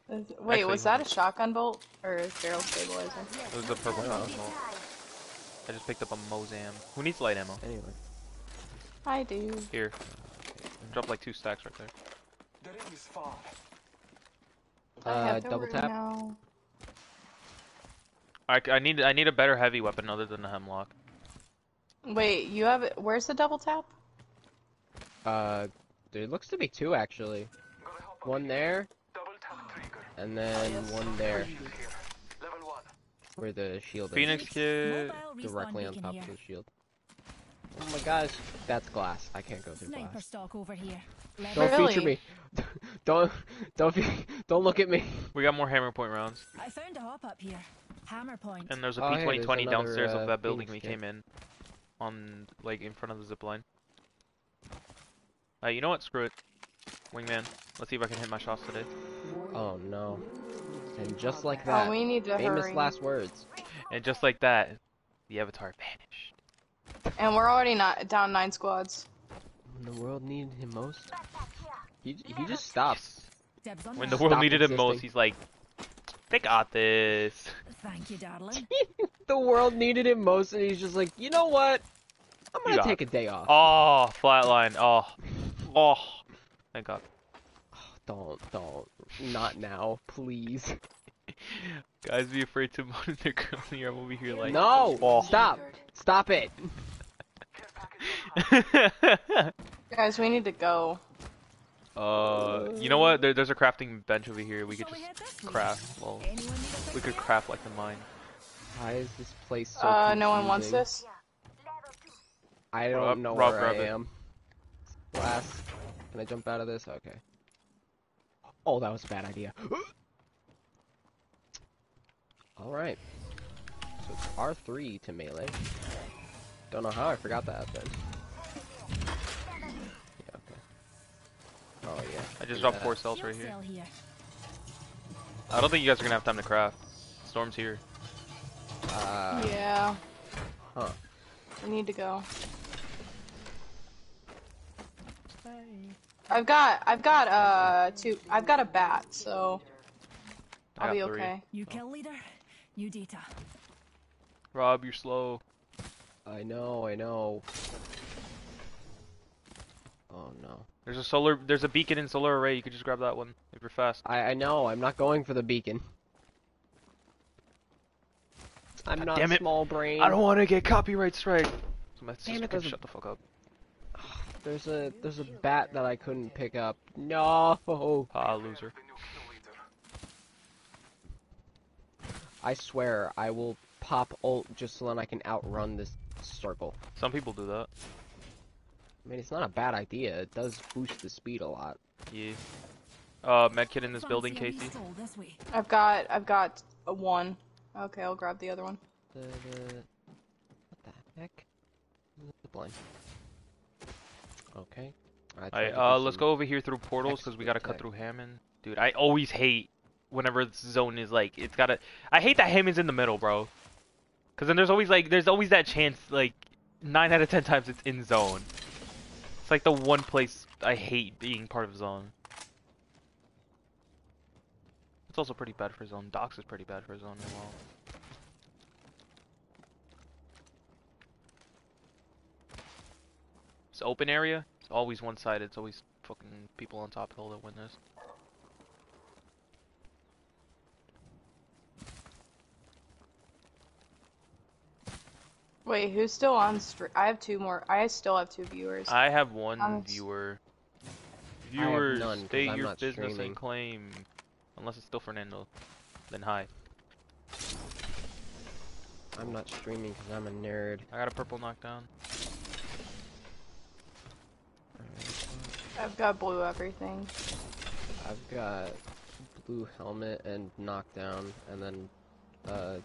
Is- Wait, Actually, was that a shotgun bolt or a barrel stabilizer? It was the purple Wow. cosmo. I just picked up a Mozam. Who needs light ammo? Anyway, I do. Here. Drop like two stacks right there. The ring is far. Uh, double tap. now. I, I need I need a better heavy weapon other than a Hemlok. Wait, you have it? Where's the double tap? Uh, there looks to be two actually. Gotta help up One there, Double tap trigger. and then one there, Shield here. Level one. where the shield is. Phoenix kid. Directly on top here. of the shield. Oh my gosh, that's glass. I can't go through Sniper glass. stock over here. Don't Really? feature me. (laughs) don't, don't, fe- don't look at me. We got more hammer point rounds. I found a hop up here. Hammer point. And there's a Oh, hey, P2020 there's another, downstairs uh, of that building Phoenix we kit. came in. On, like, in front of the zip line. Uh, you know what? Screw it. Wingman. Let's see if I can hit my shots today. Oh no. And just like that, Oh, we need to famous hurry. last words. And just like that, the Avatar vanished. And we're already not down nine squads. When the world needed him most, he he just stops. Dibs When the world Stop needed him most, he's like, they got this. Thank you, darling. (laughs) The world needed him most, and he's just like, you know what? I'm gonna got take a day off. Oh, flatline. Oh. Oh. Thank God. (sighs) Don't, don't, not now, please. (laughs) Guys, be afraid to moan their curly I'm over here like. no, Oh. stop, stop it. (laughs) Guys, we need to go. uh, you know what? There, there's a crafting bench over here. We could just head this way? craft. Well, Anyone need a we could craft like the mine. Why is this place so? Uh, no one wants this. I don't Rob- know Rob, where grab I am. Blast. Can I jump out of this? Okay. Oh, that was a bad idea. (gasps) Alright. So it's R3 to melee. Don't know how I forgot that then. Yeah, okay. Oh yeah. I just do dropped four cells right here. cell here. I don't think you guys are gonna have time to craft. Storm's here. Uh, Yeah. Huh. We need to go. I've got, I've got, uh, two, I've got a bat, so I I'll be three. okay. You kill leader, you data. Rob, you're slow. I know, I know. Oh no. There's a solar. There's a beacon in solar array. You could just grab that one if you're fast. I, I know, I'm not going for the beacon. I'm God not damn it. small brain. I don't want to get copyright strike. So my sister it, can shut the fuck up. There's a there's a bat that I couldn't pick up. No. Ah, loser. The new. I swear I will pop ult just so then I can outrun this circle. Some people do that. I mean, it's not a bad idea. It does boost the speed a lot. Yeah. Uh, medkit in this building, Fancy Casey. stroll this way. I've got, I've got a one. Okay, I'll grab the other one. The, the what the heck? The blind. Okay. Alright, uh, let's go over here through portals because we gotta cut through Hammond. Dude, I always hate whenever this zone is like, it's gotta. I hate that Hammond's in the middle, bro. Because then there's always like, there's always that chance, like, nine out of ten times it's in zone. It's like the one place I hate being part of zone. It's also pretty bad for zone. Docks is pretty bad for zone as well. It's open area. It's always one sided. It's always fucking people on top hill that win this. Wait, who's still on stream? I have two more. I still have two viewers. I have one Um, viewer. I have Viewers, none, 'cause state I'm your not business streaming. and claim. Unless it's still Fernando. Then hi. I'm not streaming because I'm a nerd. I got a purple knockdown. I've got blue everything. I've got blue helmet and knockdown, and then uh,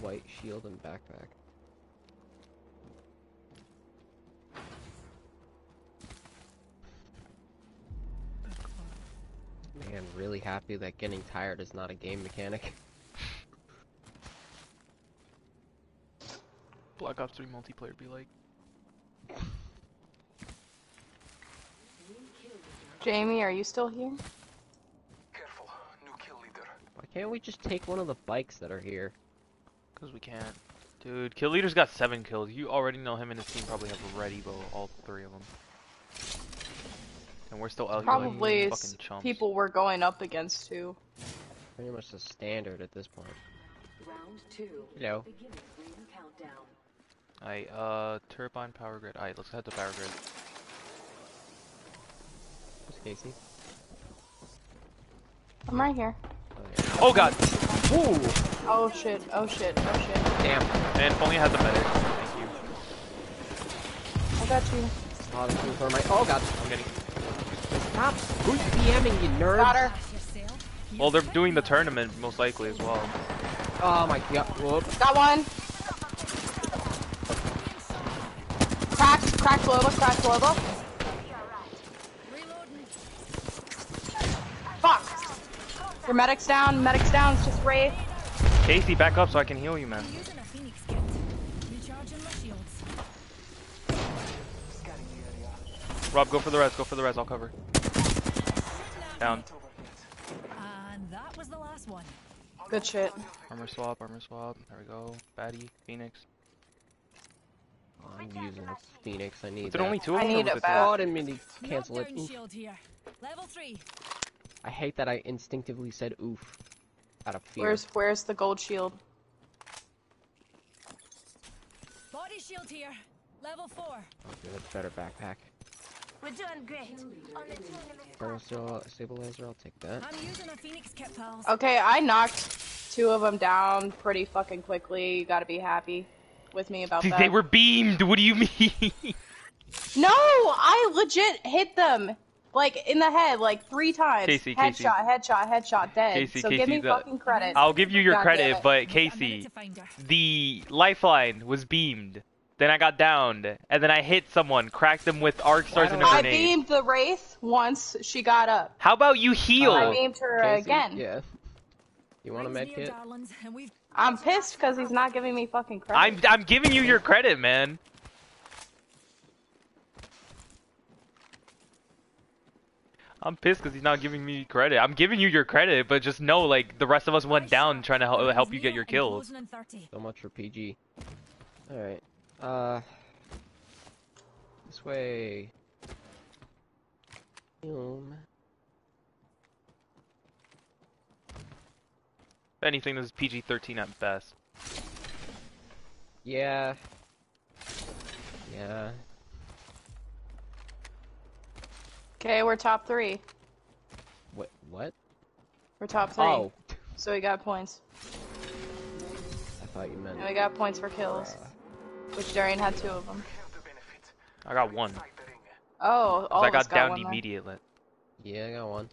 white shield and backpack. Man, really happy that getting tired is not a game mechanic. (laughs) Black Ops 3 multiplayer be like. Jamie, are you still here? Careful, new kill leader. Why can't we just take one of the bikes that are here? Because we can't. Dude, Kill Leader's got 7 kills. You already know him and his team probably have red bow, all three of them. And we're still out Probably fucking chumps. people we're going up against too. Pretty much the standard at this point. Round two. Hello. Beginning ring countdown. Alright, uh, turbine power grid. Alright, let's head to power grid. Who's Casey? I'm right here. Oh. God! Ooh! Oh shit, oh shit, oh shit. Damn! And if only I had the medic. Thank you. I got you. Oh, this is for my. Oh god! I'm getting. Stop! Who's PMing you nerd? Got her. Well, they're doing the tournament most likely as well. Oh my god! Whoop! Got one. Cracked, cracked global, cracked global. Your medic's down. Medic's down. It's just Wraith. Casey, back up so I can heal you, man. I'm using a Phoenix kit. Recharging my shields. Scanning the area. Rob, go for the res. Go for the res. I'll cover. Down. Not over yet. And that was the last one. Good shit. Armor swap. Armor swap. There we go. Batty. Phoenix. I'm using a Phoenix. I need Was it only two of I them? or need a it bat. Oh, I didn't mean to cancel it. Knockdown shield here. Level three. I hate that I instinctively said oof. Out of fear. Where's where's the gold shield? Body shield here. Level four. Okay, that's better backpack. We're doing great. On the tournament still uh, stabilizer, I'll take that. I'm using a Phoenix kit, pals. Okay, I knocked two of them down pretty fucking quickly. You gotta be happy with me about Dude, that. they were beamed. What do you mean? (laughs) No, I legit hit them like in the head like three times. Casey, Casey. headshot, headshot, headshot, dead. Casey, so Casey, give me the- fucking credit. I'll give you your God credit, but Casey, to find her. the lifeline was beamed. Then I got downed, and then I hit someone, cracked them with arc stars and a I grenade. I beamed the wraith once she got up. How about you heal? I beamed her Casey? again. Yeah. You want a Rings med near, kit? darlings, and we've I'm pissed because he's not giving me fucking credit. I'm I'm giving you your credit, man. I'm pissed because he's not giving me credit. I'm giving you your credit, but just know, like, the rest of us went down trying to help, help you get your kills. closing in 30. So much for PG. Alright. Uh. This way. Boom. If anything, this is PG-13 at best. Yeah. Yeah. Okay, we're top three. What? What? We're top three. Oh. So we got points. I thought you meant. And we got points for kills. Which Darian had two of them. Have the benefit. I got one. Fight the ring. Oh, 'cause all I got got downed immediately. Yeah, I got one.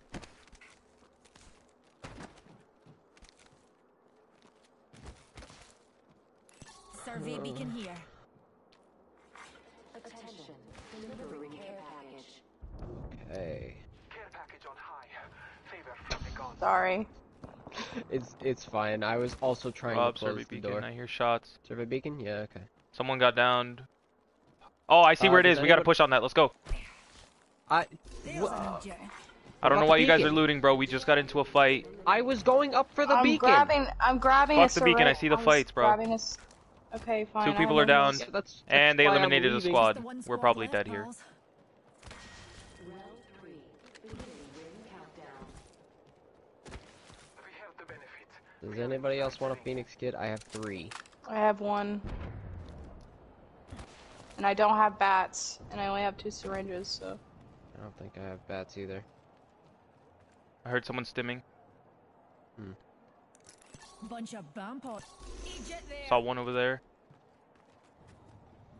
Survey beacon here. Attention. Delivering care package. Okay. Care package on high. Favor from the gods. Sorry. It's it's fine. I was also trying Rob, to close survey the beacon. door. I hear shots. Survey beacon? Yeah. Okay. Someone got downed. Oh, I see Uh, where it does. We gotta push on that. Let's go. I. There's Wha- an object. I don't know why you guys are looting, bro. We just got into a fight. I was going up for the I'm beacon. grabbing. I'm grabbing. Fuck a the beacon, I see the was fights, bro. grabbing a s- Okay, fine. Two people are down. Yeah, that's, that's And they eliminated a squad. The We're probably dead here. pals. Round three. Beginning ring countdown. We have the benefit. Does anybody else want a Phoenix kit? I have three. I have one. And I don't have bats, and I only have two syringes, so. I don't think I have bats either. I heard someone stimming. Hmm. Bunch of bampot. Egypt. Saw one over there.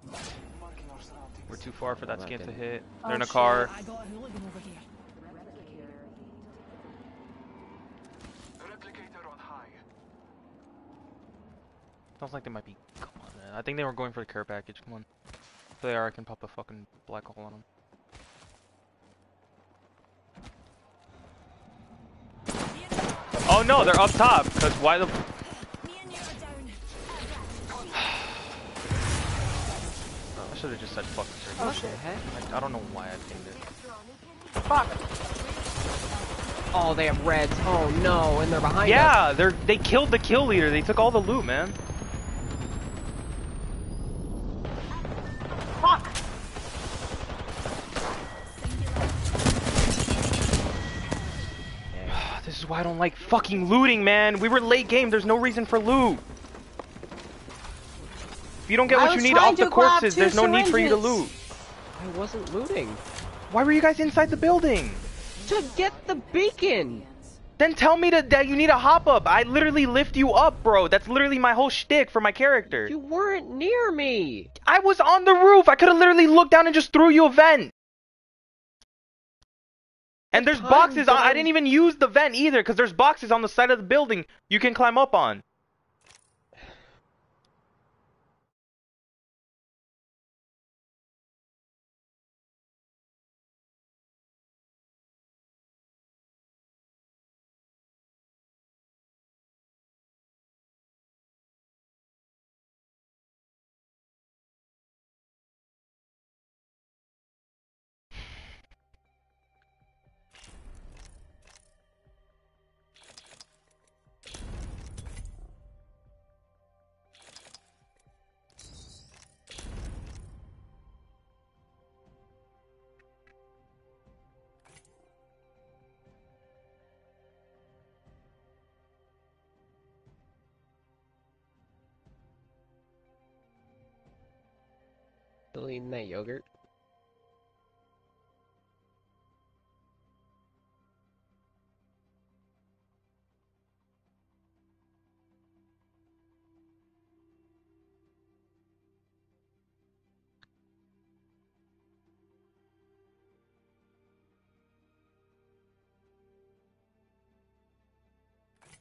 Marking our surroundings. We're too far for that Oh, that scan to hit. Oh, They're in a shit. car. I got a hooligan over here. Replicator on high. Sounds like they might be. Come on, man. I think they were going for the care package. Come on. If they are, I can pop a fucking black hole on them. Oh no, they're up top. Cause why the? Me and you are down. I should have just said fuck this. Oh shit. I, I don't know why I pinged it. Fuck. Oh, they have reds. Oh no, and they're behind us. Yeah, they're they killed the kill leader. They took all the loot, man. Why I don't like fucking looting, man. We were late game. There's no reason for loot. If you don't get what you need off the corpses, there's no need for you to loot. I wasn't looting. Why were you guys inside the building? To get the beacon. Then tell me to, that you need a hop up. I literally lift you up, bro. That's literally my whole shtick for my character. You weren't near me. I was on the roof. I could have literally looked down and just threw you a vent. And there's boxes. On, I didn't even use the vent either because there's boxes on the side of the building you can climb up on. Still eating that yogurt?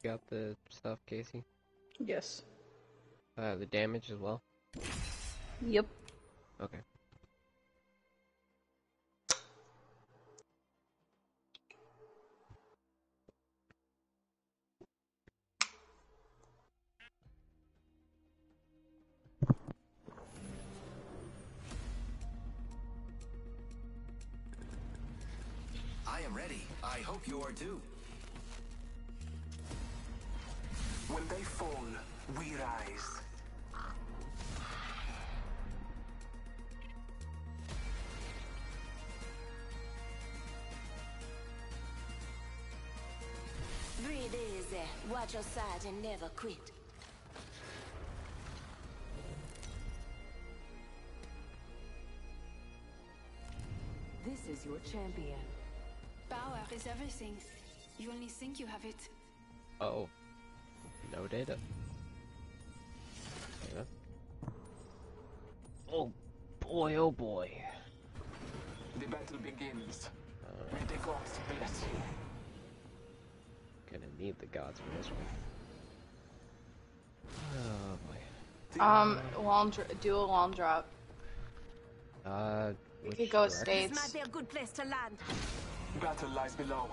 Got the stuff, Casey? Yes. Uh, the damage as well? Yep. Okay. I am ready. I hope you are too. When they fall, we rise. Easy. Watch your side and never quit. This is your champion. Power is everything. You only think you have it. Oh. No data. Yeah. Oh boy, oh boy. The battle begins. Uh, May the gods bless you. Gonna need the gods for this one. Oh boy. Um, long dr- do a long drop. Uh, We which could go direction? states. This might be a good place to land. Battle lies below.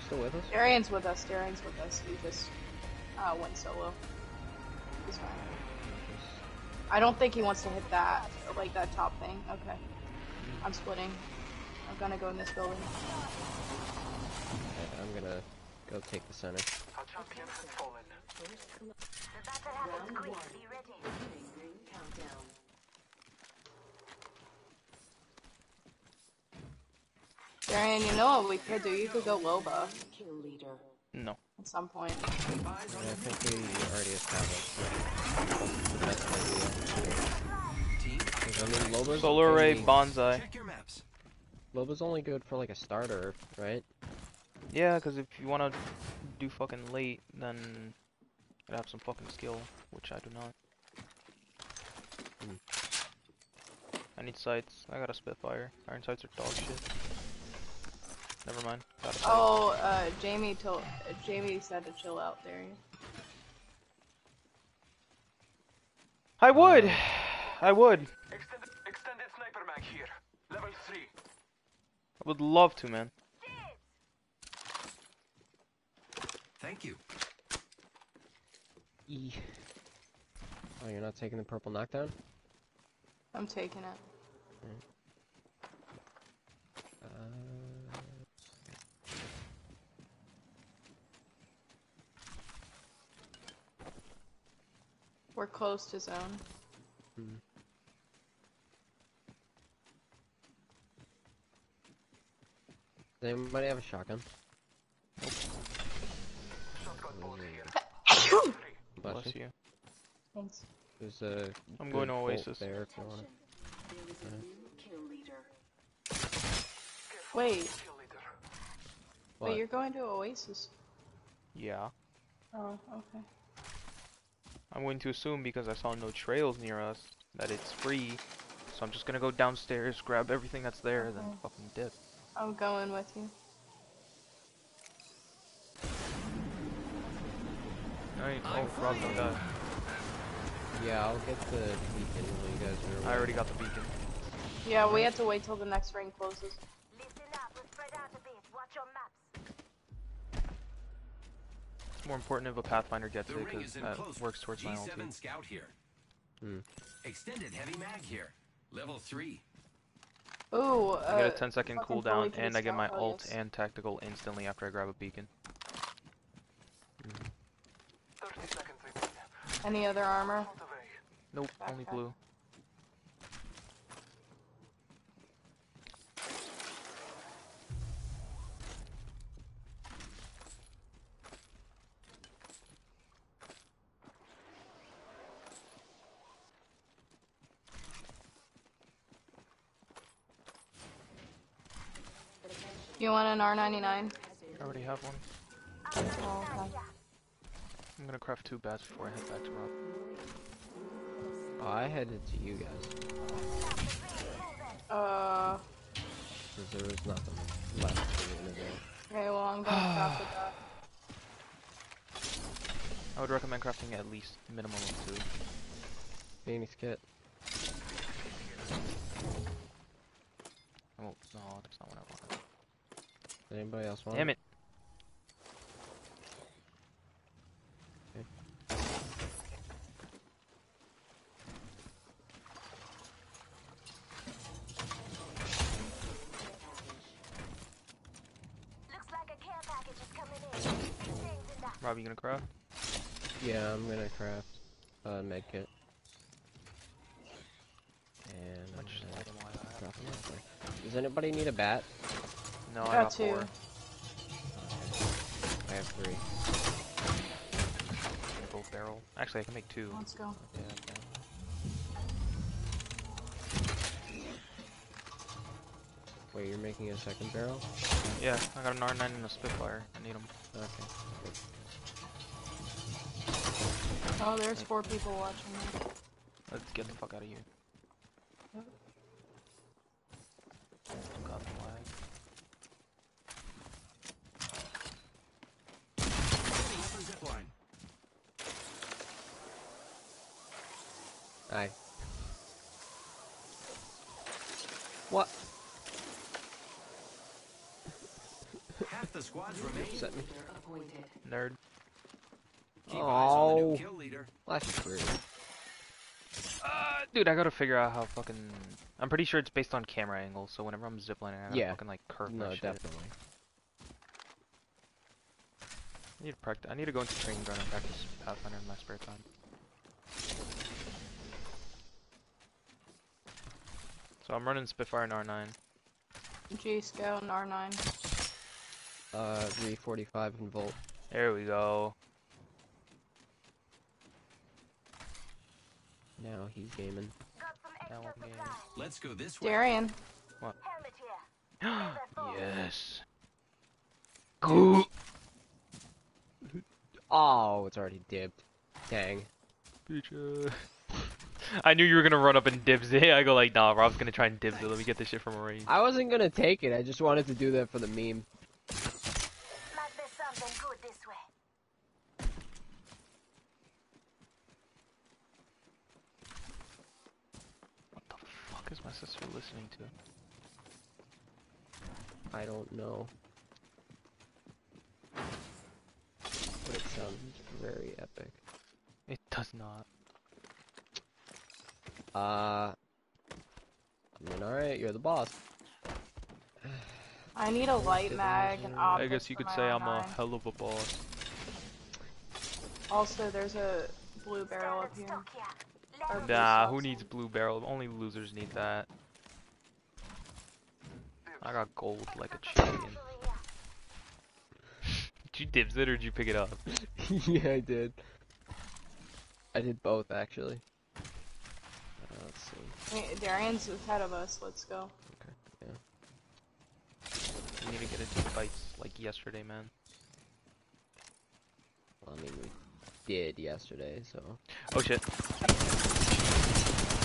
You still with us? Darian's with us. Darian's with us. He just uh, went solo. He's fine. I don't think he wants to hit that, like that top thing. Okay. I'm splitting. I'm gonna go in this building. Okay, I'm gonna go take the center. Our champion has fallen. Round one. Beginning ring countdown. Darian, you know what we could do? You could go Loba Kill leader. No. at some point. I think we already established the best idea. Team, 'Cause, I mean, Loba's Solar Ray only, Bonsai. check your maps. Loba's only good for like a starter, right? Yeah, because if you want to do fucking late, then you have some fucking skill, which I do not. Hmm. I need sights. I got a Spitfire. Iron sights are dog shit. Never mind. Got a. Oh, uh, Jamie told uh, Jamie said to chill out, Darian. I would. I would. Extended, extended sniper mag here. Level 3. I would love to, man. Thank you. E. Oh, you're not taking the purple knockdown? I'm taking it. We're close to zone. hmm. Does anybody have a shotgun? Shotgun bolt here. Bless Bless you. you. Thanks. There's a I'm going to Oasis. there if you want it. There is a new kill leader. Wait, What? wait, you're going to Oasis? Yeah. Oh, okay. I'm going to assume because I saw no trails near us that it's free. So I'm just gonna go downstairs, (laughs) grab everything that's there, then fucking dip. I'm going with you. Alright, oh, Frog don't die. Yeah, I'll get the beacon when you guys are I already got the beacon. Yeah, we have to wait till the next ring closes. Listen up. We'll spread out a bit. Watch your maps. It's more important if a Pathfinder gets The it, because is in that close. works towards my G7 ulti. scout here. Hmm. Extended heavy mag here. Level 3. Ooh, uh, I get a 10 second fucking cooldown, and I get my scout, ult yes. and tactical instantly after I grab a beacon. 30. Any other armor? Nope, only blue. You want an R99? I already have one. Oh, okay. I'm gonna craft two bats before I head back to Rob. Oh, I headed to you guys. Uh, Because there was nothing left for me to do. okay, well, I'm gonna (sighs) craft with that. I would recommend crafting at least minimum of two. Phoenix kit. Oh, no, that's not what I want. Does anybody else want? Damn it. Looks like a care package is coming in. Things in that. Rob, you gonna craft? Yeah, I'm gonna craft uh, a med kit. And I'm Which gonna item will I have? drop them out there. Does anybody need a bat? No, I Got got two. four. I have three. Gold barrel. Actually, I can make two. Let's go. Yeah, okay. Wait, you're making a second barrel? Yeah, I got an R9 and a Spitfire. I need them. Okay. Oh, there's four people watching me. Let's get the fuck out of here. God, the lag. Aye. What? Half the squads remain. Set me. Nerd. Keep eyes on the Oh. new kill leader. That's true. Uh, dude, I gotta figure out how fucking. I'm pretty sure it's based on camera angle, so whenever I'm ziplining, I gotta Yeah. fucking like curve No, my shit. definitely. I need to practice. I need to go into training ground and practice Pathfinder in my spare time. So I'm running Spitfire and R9. G scale and R9. Uh, re45 and volt. There we go. Now he's gaming. Now I'm game. supplies. Let's go this way. Darian. Helmet here. (gasps) yes. (gasps) Oh, it's already dipped. Dang. Pizza. (laughs) I knew you were gonna run up and dibs (laughs) it. I go like, nah, Rob's gonna try and dibs it. Let me get this shit from a range. I wasn't gonna take it, I just wanted to do that for the meme. Might be something good this way. What the fuck is my sister listening to? I don't know. But it sounds very epic. It does not. Uh, I mean, alright, you're the boss. I need a light mag and optics I guess you could say I'm a R9. hell of a boss. Also, there's a blue barrel up here. Stuck here. Or Let's blue Nah, who needs blue barrel? Only losers need that. I got gold like a champion. Did you dibs it or did you pick it up? (laughs) yeah, I did. I did both, actually. Uh, let's see. Wait, Darian's ahead of us. Let's go. Okay. We need to get into fights like yesterday, man. Well, I mean, we did yesterday, so. Oh shit.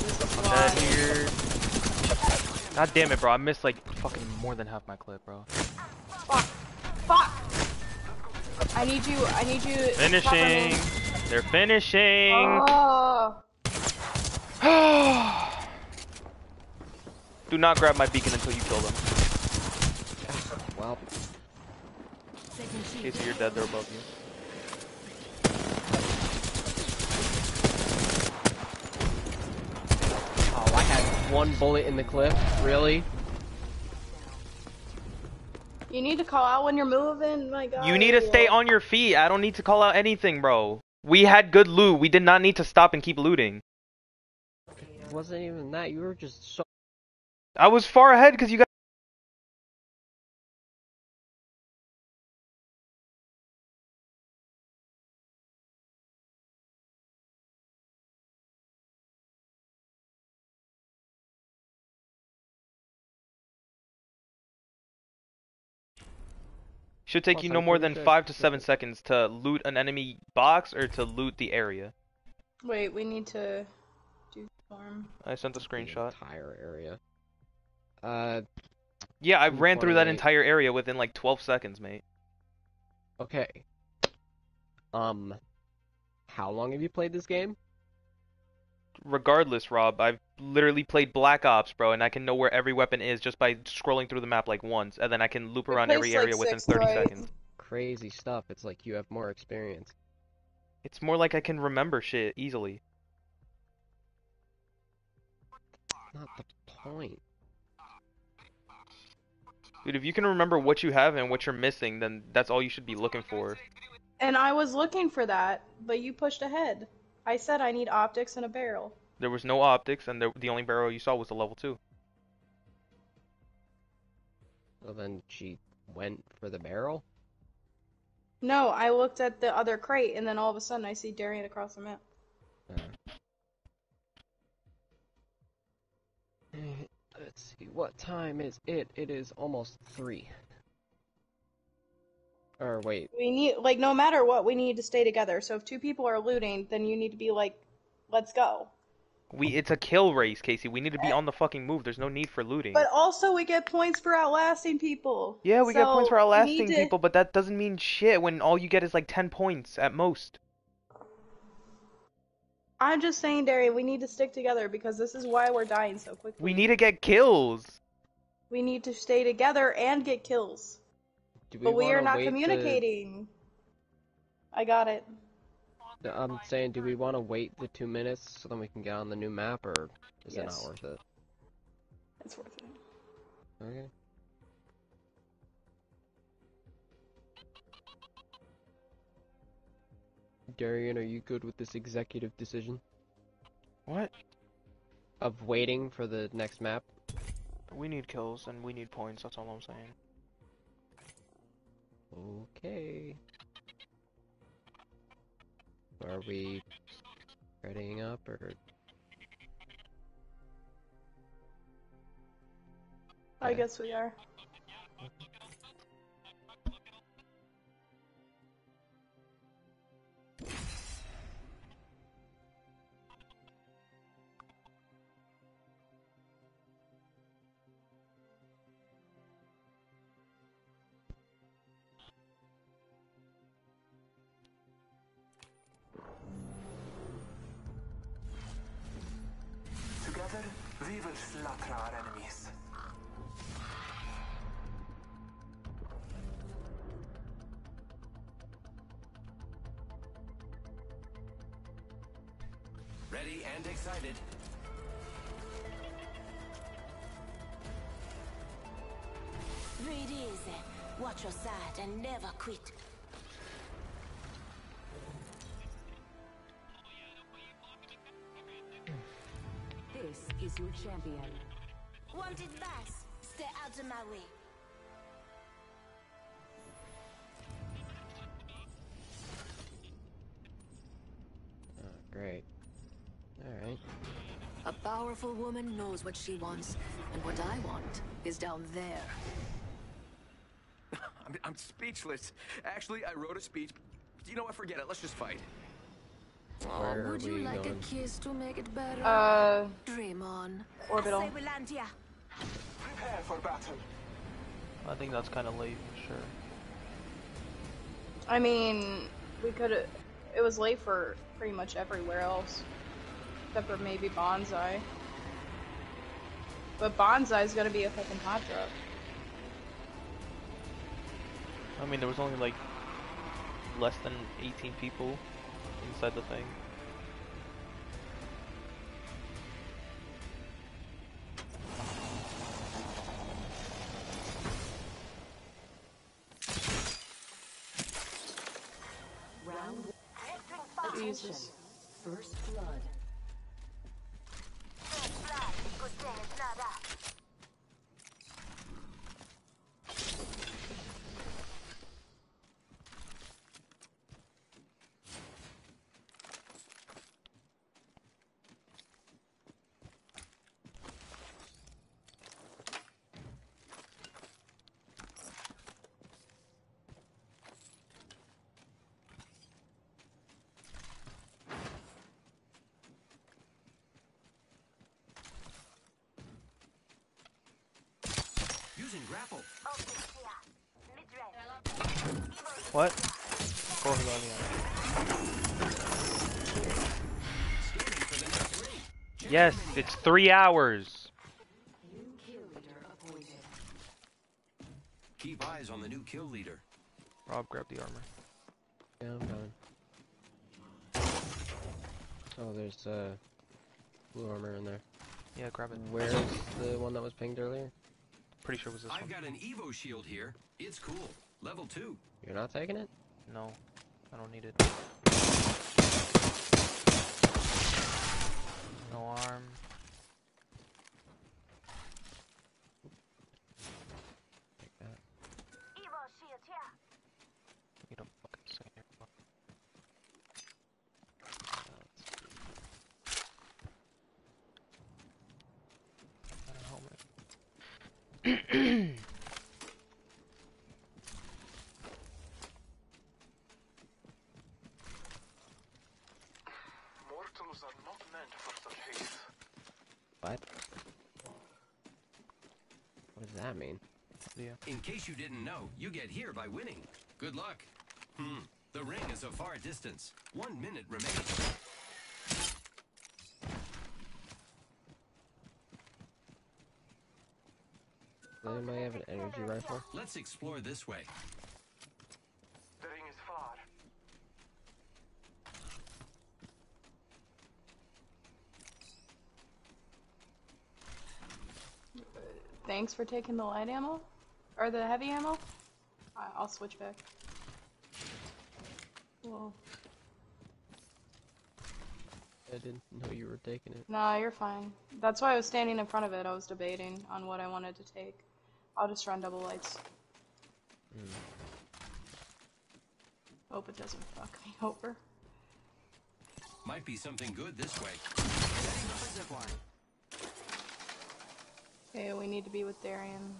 Use the I'm dead here. God damn it, bro. I missed like fucking more than half my clip, bro. Fuck. Fuck. I need you. I need you. to cover me. Finishing. They're finishing. Oh. (sighs) Do not grab my beacon until you kill them. Well, Second sheet. Casey, you're dead. They're above you. oh, I had one bullet in the clip. Really? You need to call out when you're moving. My God. You need to stay on your feet. I don't need to call out anything, bro. We had good loot. We did not need to stop and keep looting. It wasn't even that. You were just so. I was far ahead because you guys. Should take you no more than five to seven seconds to loot an enemy box or to loot the area. Wait, we need to do farm. I sent the The screenshot. entire area. Uh, Yeah, I ran through that entire area within like 12 seconds, mate. okay. Um, how long have you played this game? Regardless, Rob, I've literally played Black Ops, bro, and I can know where every weapon is just by scrolling through the map like once, and then I can loop around placed, every like, area within 30 right? seconds. Crazy stuff. It's like you have more experience. It's more like I can remember shit easily. Not the point. Dude, if you can remember what you have and what you're missing, then that's all you should be looking for. And I was looking for that, but you pushed ahead. I said I need optics and a barrel. There was no optics, and the, the only barrel you saw was the level 2. So then she went for the barrel. No, I looked at the other crate, and then all of a sudden I see Darian across the map. Uh. Let's see. What time is it? It is almost three. Or wait. We need, like, no matter what, we need to stay together. So if two people are looting, then you need to be like, let's go. We it's a kill race, Casey. We need to be on the fucking move. There's no need for looting. But also, we get points for outlasting people. Yeah, we get points for So, we outlasting to- people, but that doesn't mean shit when all you get is like 10 points at most. I'm just saying, Darian, we need to stick together because this is why we're dying so quickly. We need to get kills. We need to stay together and get kills. Do but we are not wait to- communicating. I got it. I'm saying, do we want to wait the two minutes so then we can get on the new map, or is it not worth it? It's worth it. Okay. Darian, are you good with this executive decision What? of waiting for the next map? We need kills and we need points. That's all I'm saying. Okay. Are we readying up, or I guess we are. Never quit. This is your champion. Wanted bass. Stay out of my way. oh, great. All right. A powerful woman knows what she wants, and what I want is down there. I'm, I'm speechless. Actually, I wrote a speech. You know what? Forget it. Let's just fight. Where Oh, would you like going? a kiss to make it better? Uh, Dream on. orbital. Say we land here. Prepare for battle. I think that's kind of late, sure. I mean, we could. It was late for pretty much everywhere else, except for maybe Bonsai. But Bonsai's gonna be a fucking hot drop. I mean, there was only like less than 18 people inside the thing. Round Jesus. What? Corre lá, Leon. Yes, it's three hours. Keep eyes on the new kill leader. Rob, grab the armor. Yeah, I'm done. Oh, there's uh, blue armor in there. Yeah, grab it. Where's the one that was pinged earlier? Pretty sure it was this I've one. got an Evo shield here. It's cool. Level 2. You're not taking it? No, I don't need it. No arm. Take that. You don't fucking say it. Got a helmet. Mortals are not meant for such haste. What? What does that mean? Yeah. In case you didn't know, you get here by winning. Good luck. Hmm. The ring is a far distance. One minute remains. Does anybody have an energy rifle? Let's explore this way. The ring is far. Thanks for taking the light ammo? Or the heavy ammo? I- I'll switch back. Well, I didn't know you were taking it. nah, you're fine. That's why I was standing in front of it. I was debating on what I wanted to take. I'll just run double lights. Hmm. Hope it doesn't fuck me over. Might be something good this way. Setting up a zip line. Okay, we need to be with Darian.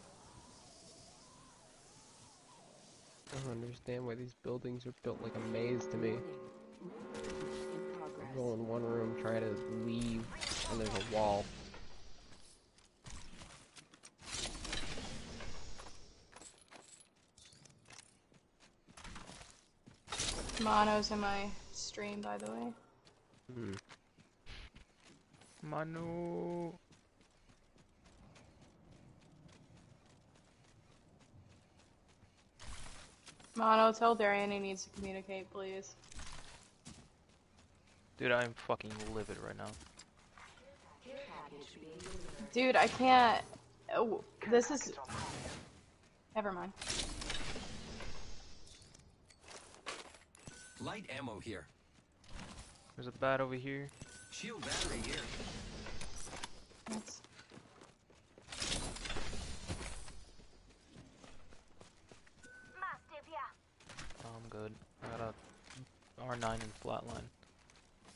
I don't understand why these buildings are built like a maze to me. I go in one room, try to leave, and there's a wall. Mono's in my stream, by the way. Hmm. Manu. Mono, tell Darian he needs to communicate, please. Dude, I'm fucking livid right now. Dude, I can't. Oh, this is. Never mind. Light ammo here. There's a bat over here. Shield battery here. That's... Oh, I'm good. I got a R9 and flatline.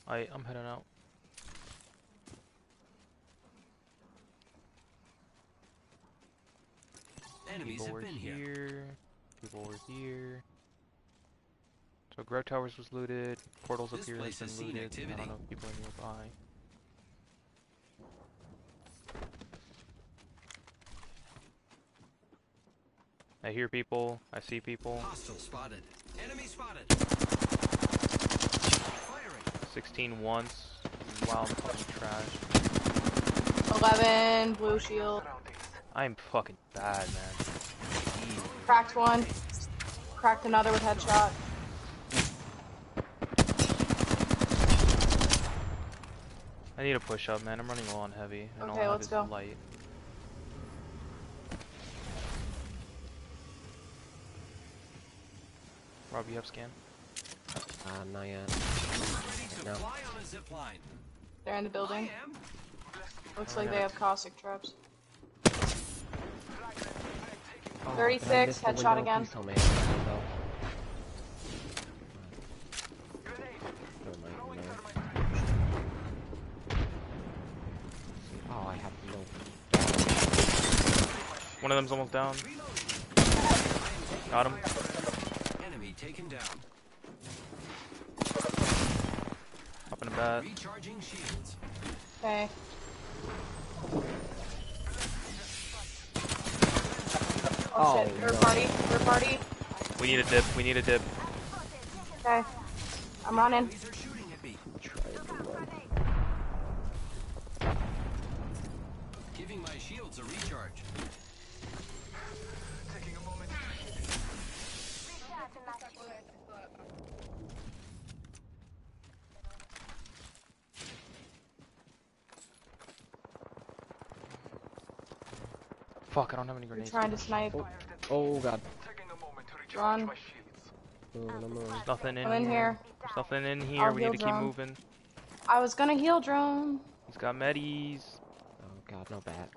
I I'm heading out. Enemies People have were been here. here. People were here. So Grow Towers was looted. Portals up here has place been looted. I don't know if people are nearby. I hear people. I see people. Hostile spotted. Enemy spotted. Firing. 16 once. Wow, I'm fucking trash. 11, blue shield. I'm fucking bad, man. Jeez. Cracked one. Cracked another with headshot. I need a push up, man. I'm running low on heavy. And all Okay, I have let's go. light. Rob, you have scan? Uh, not yet. No. fly on a zip line. They're in the building. Looks Oh, like yeah. they have caustic traps. Oh, 36, did I miss the headshot again. Please tell me I missed the window. Never mind, never mind. Oh, I have no. One of them's almost down. Got him. Enemy down. Up in a bat. Recharging shields. Okay. Oh, Oh, shit. Third no. party. Third party. We need a dip. We need a dip. Okay. I'm running. Trying to snipe. Oh, oh god. Taking a moment to recharge Run. my shields. Moving, I'm moving. There's nothing in I'm in here. here. There's nothing in here. I'll we need heal to keep moving. I was gonna heal drone. He's got medis. Oh god, no bat.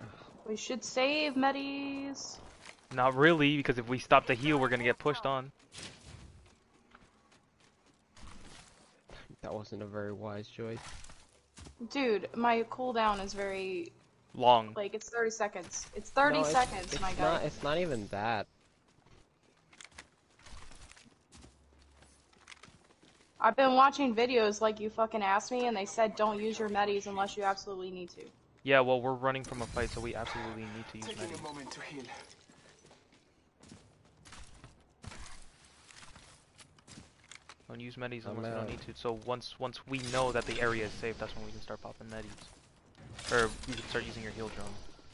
We should save Medis. Not really, because if we stop the heal, we're gonna get pushed on. That wasn't a very wise choice. Dude, my cooldown is very Long. like it's 30 seconds. It's 30 No, it's- seconds, it's my guy. Not, it's not even that. I've been watching videos like you fucking asked me, and they said don't use your Medis unless you absolutely need to. Yeah, well, we're running from a fight, so we absolutely need to use Taking medis. a moment to heal. Don't use medis oh, unless you out. don't need to. So once once we know that the area is safe, that's when we can start popping medis. Or you can start using your heal drone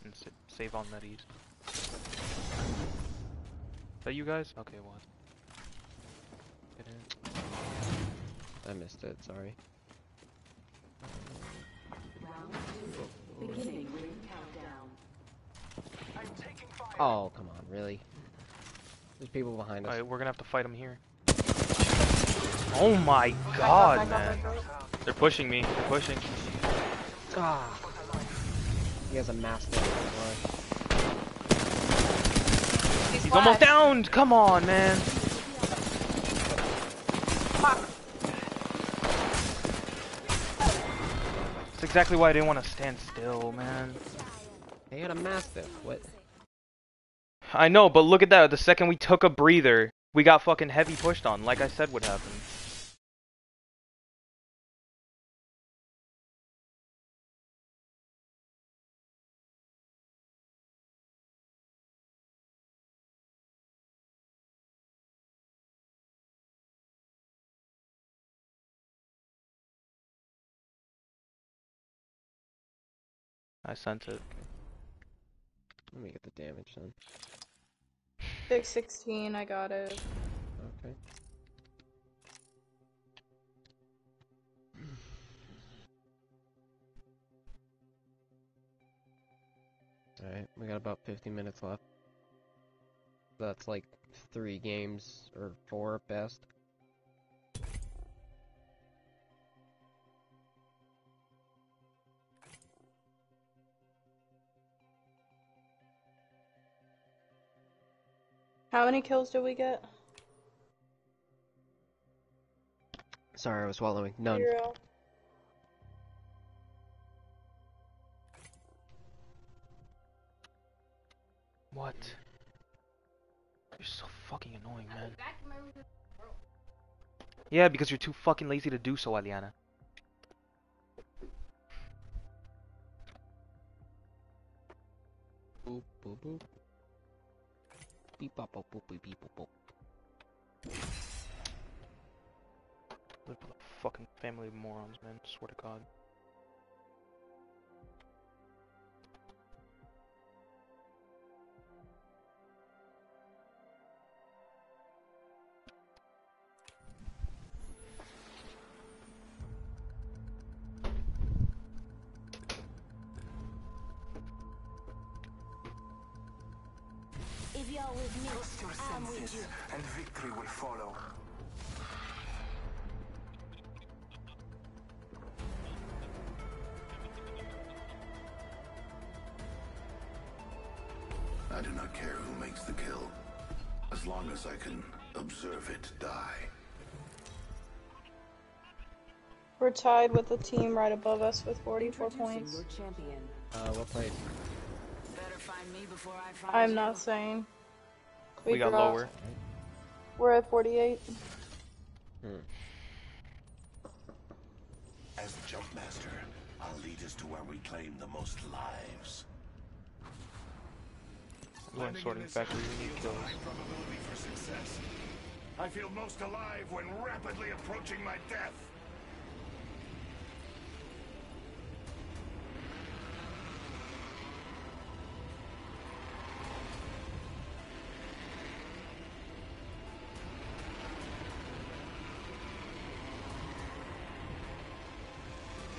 and sa- save on medis. Is that you guys? Okay, one. Get in. I missed it, sorry. Beginning ring countdown. I'm taking fire. Oh, come on, really? There's people behind us. Alright, we're gonna have to fight them here. Oh my god, man. They're pushing me. They're pushing. Ah. He has a master. He's, He's almost downed! Come on, man. Fuck. That's exactly why I didn't want to stand still, man. They had a mastiff. What? I know, but look at that. The second we took a breather, we got fucking heavy pushed on, like I said would happen. I sent it. Let me get the damage then. Big 16, I got it. Okay. Alright, we got about 50 minutes left. That's like three games, or four at best. How many kills did we get? Sorry, I was swallowing. None. Zero. What? You're so fucking annoying, man. Yeah, because you're too fucking lazy to do so, Aliana. Boop, boop, boop. Fucking family of morons, man. Swear to God. Long as I can observe it die. We're tied with the team right above us with 44 points. your champion. Uh, what played? Better find me before I find I'm you. not saying. We got forgot. lower. We're at 48. Hmm. As Jumpmaster, I'll lead us to where we claim the most lives. Sorting factory, need kills. High probability for success. I feel most alive when rapidly approaching my death.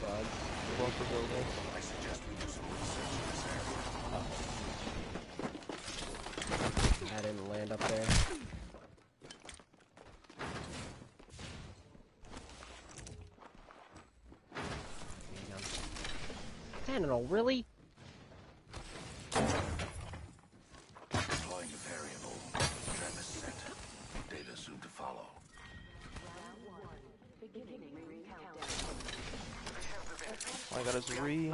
Buds. Well for building. I suggest we do some research in this area. I didn't land up there. Sentinel, really? Deploying a variable. Trap is set. Data soon to follow. All I got is re.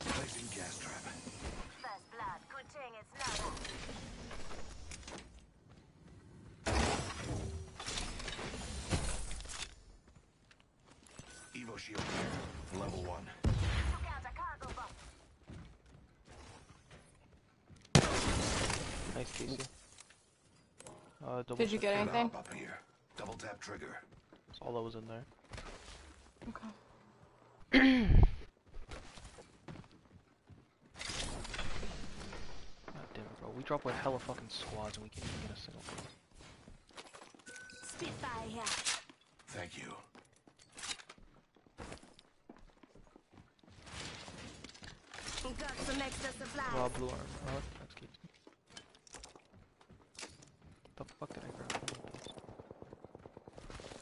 Placing gas trap. First blood, good thing it's not. Evo shield here. Level one. Took out a cargo box. Nice, Casey. Uh, double Did you get anything? Up here. Double tap trigger. That's all that was in there. Okay. (clears throat) God damn it, bro. We drop with hella fucking squads and we can't even get a single kill. Spitfire here. Thank you. Got some extra supplies. Raw blue arm. Oh, that's Casey. The fuck did I grab?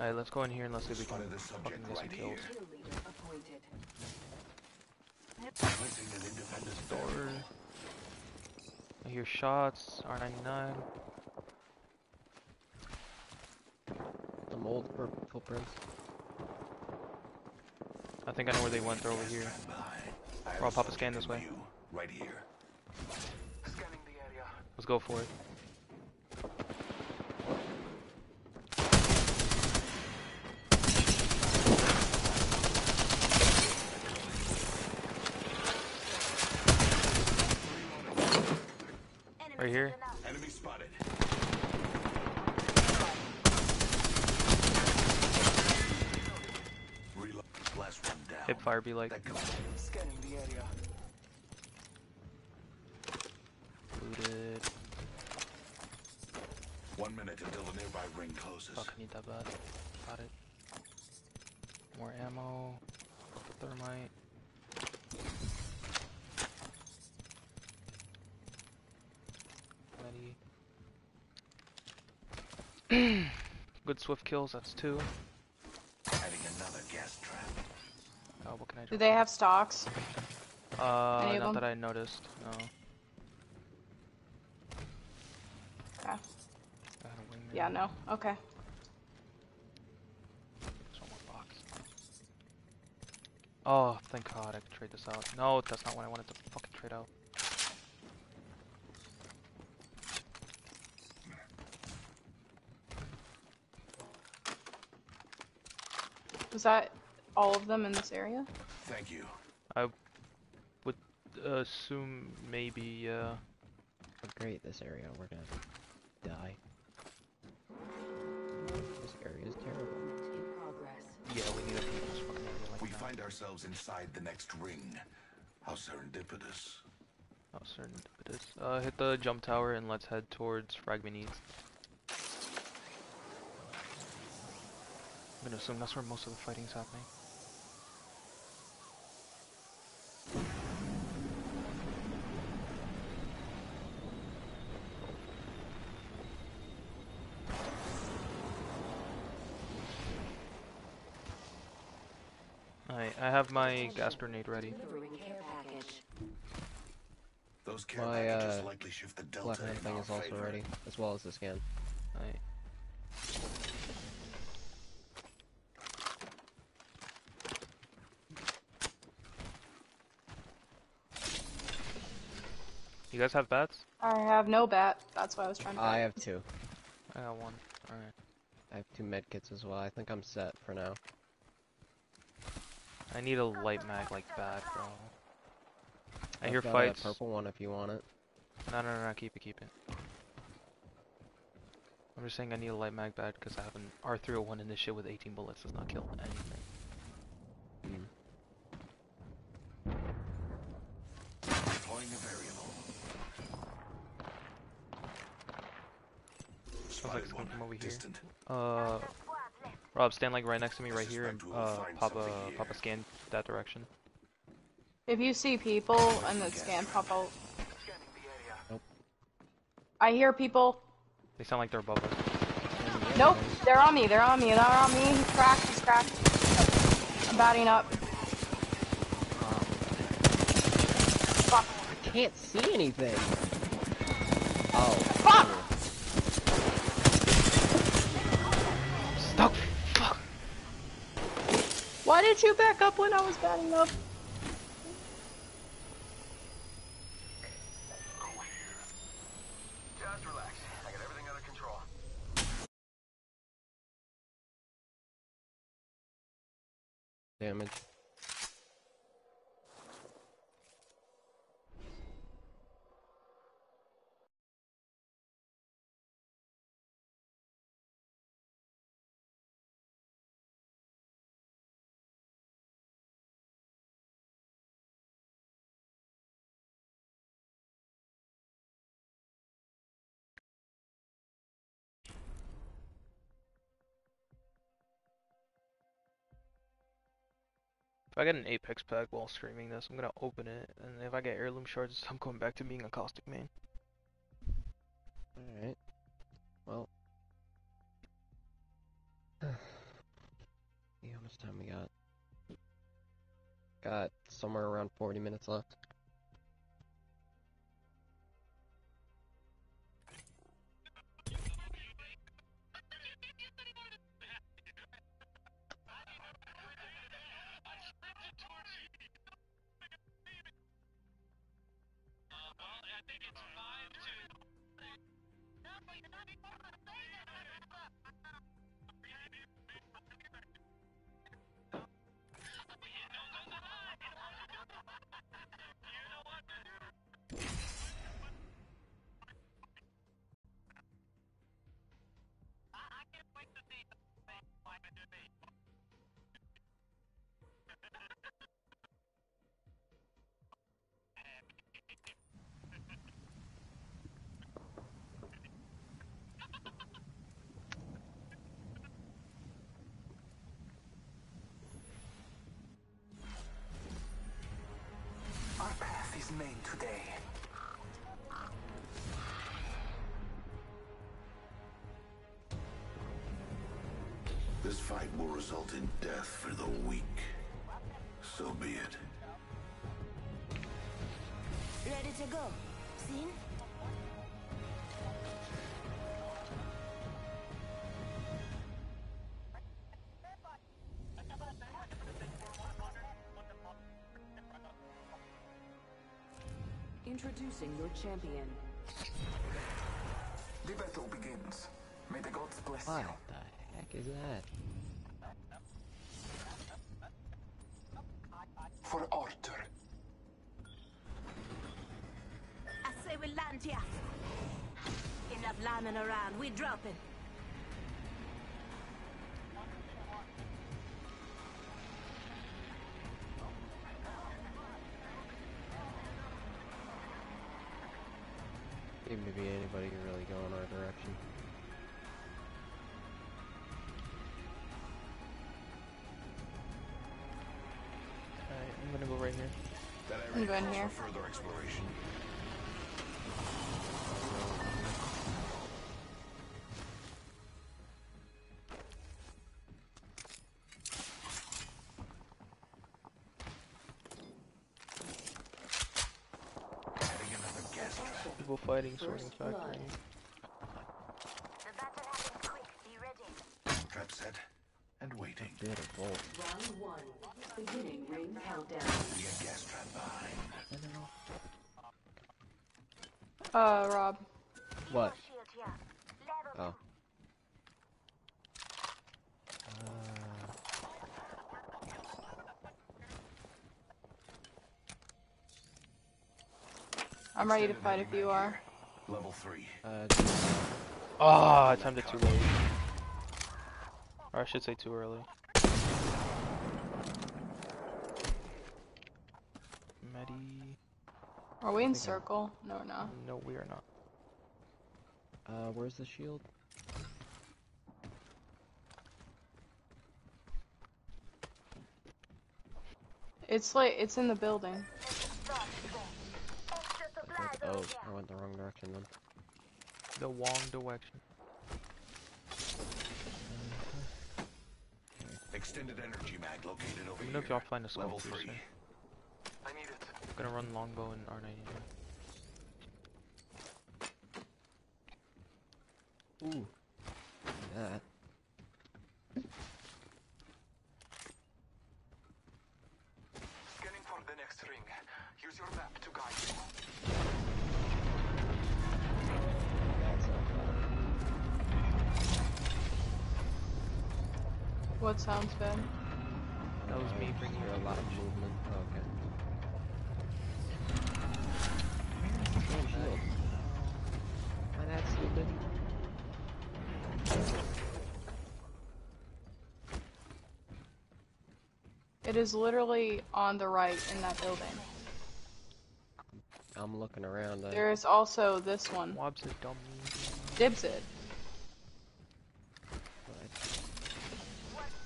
Alright, let's go in here and let's see if we can Spotted the fucking subject get some kills. here. Kill leader appointed. Placing an independent Door. I hear shots. R99. Some old foot- footprints. I think I know where they went. They're over here. Stand by. I have Or I'll a pop a scan this way. Right here. Scanning the area. Let's go for it. Right here. Enemy spotted. Reload. Last one down. Hip fire be like Scanning the area. looted. One minute until the nearby ring closes. Fuck, I need that bad. Got it. More ammo. Thermite. Ready. Good swift kills, that's two. Adding another gas trap. Oh, what can I do? Do they have stocks? Uh, Any not that I noticed, no. Okay. I had a wingman. Yeah, no. Okay. There's one more box. Oh, thank god I could trade this out. No, that's not what I wanted to fucking trade out. Was that all of them in this area? Thank you. I would assume maybe, uh... Oh, great, this area, we're gonna die. This area is terrible. Yeah, we need a people's fucking area like We that. find ourselves inside the next ring. How serendipitous. Oh, serendipitous. Uh, hit the jump tower and let's head towards Fragment East. Gonna assume that's where most of the fighting's happening. Alright, I have my gas grenade ready. Delivering care package. Those care My, packages uh, likely shift the delta Left hand thing is also ready, as well as the scan. Alright. You guys have bats? I have no bat. That's why I was trying to. I have two. I got one. Alright. I have two medkits as well. I think I'm set for now. I need a light mag like bad, bro. I I've hear got fights. A purple one if you want it. No, no, no, no, keep it, keep it. I'm just saying I need a light mag bad because I have an R301 in this shit with 18 bullets does not kill anything. Deploying a variable. Sounds like it's coming Spotted from one. over here. Distant. Uh, Rob, stand like right next to me right here and uh, pop a here. pop a scan that direction. If you see people and the scan pop out. Nope. I hear people. They sound like they're above us. Nope, they're on me. They're on me. They're on me. He's cracked. He's cracked. I'm batting up. Fuck. I can't see anything. Oh. Fuck! Did you back up when I was batting up? Just relax. I got everything under control. Damage. If I get an Apex pack while streaming this, I'm gonna open it, and if I get heirloom shards, (laughs) I'm going back to being a caustic main. Alright. Well. (sighs) yeah, how much time we got? Got somewhere around 40 minutes left. Our path is made today. This fight will result in death for the weak. So be it. Ready to go. Seen? Introducing your champion. The battle begins. May the gods bless What you. the heck is that? For Arthur. I say we land here. Enough lambing around. We dropping. Seem to be anybody really going our direction. Alright, I'm gonna go right here. I'm going here. for further exploration. Fighting sorting First blood. factory. The battle happens quick. Be ready. Trap set and waiting. Bit of both. Round one. Beginning ring countdown. We got gas trap behind. Uh, Rob. What? Shield here. Level Oh. I'm ready to fight if you are. Level three. Uh, Ah, I timed it too late. Or I should say too early. Medi. Are we in circle? No, no. No, we are not. uh, where's the shield? It's like it's in the building. Oh, I went the wrong direction then. The wrong direction. Extended energy mag located over Let here. know if y'all find a scope Level pretty three. soon. I need it. I'm gonna run longbow and R99. Ooh. That. Scanning for the next ring. Use your map to guide you. That's not bad. What sounds bad? That was me bringing Hear her a lot of movement. Oh, okay. Oh, shield. Why that stupid? It is literally on the right in that building. I'm looking around. I... There is also this one. Wob's a dummy. Dibs it.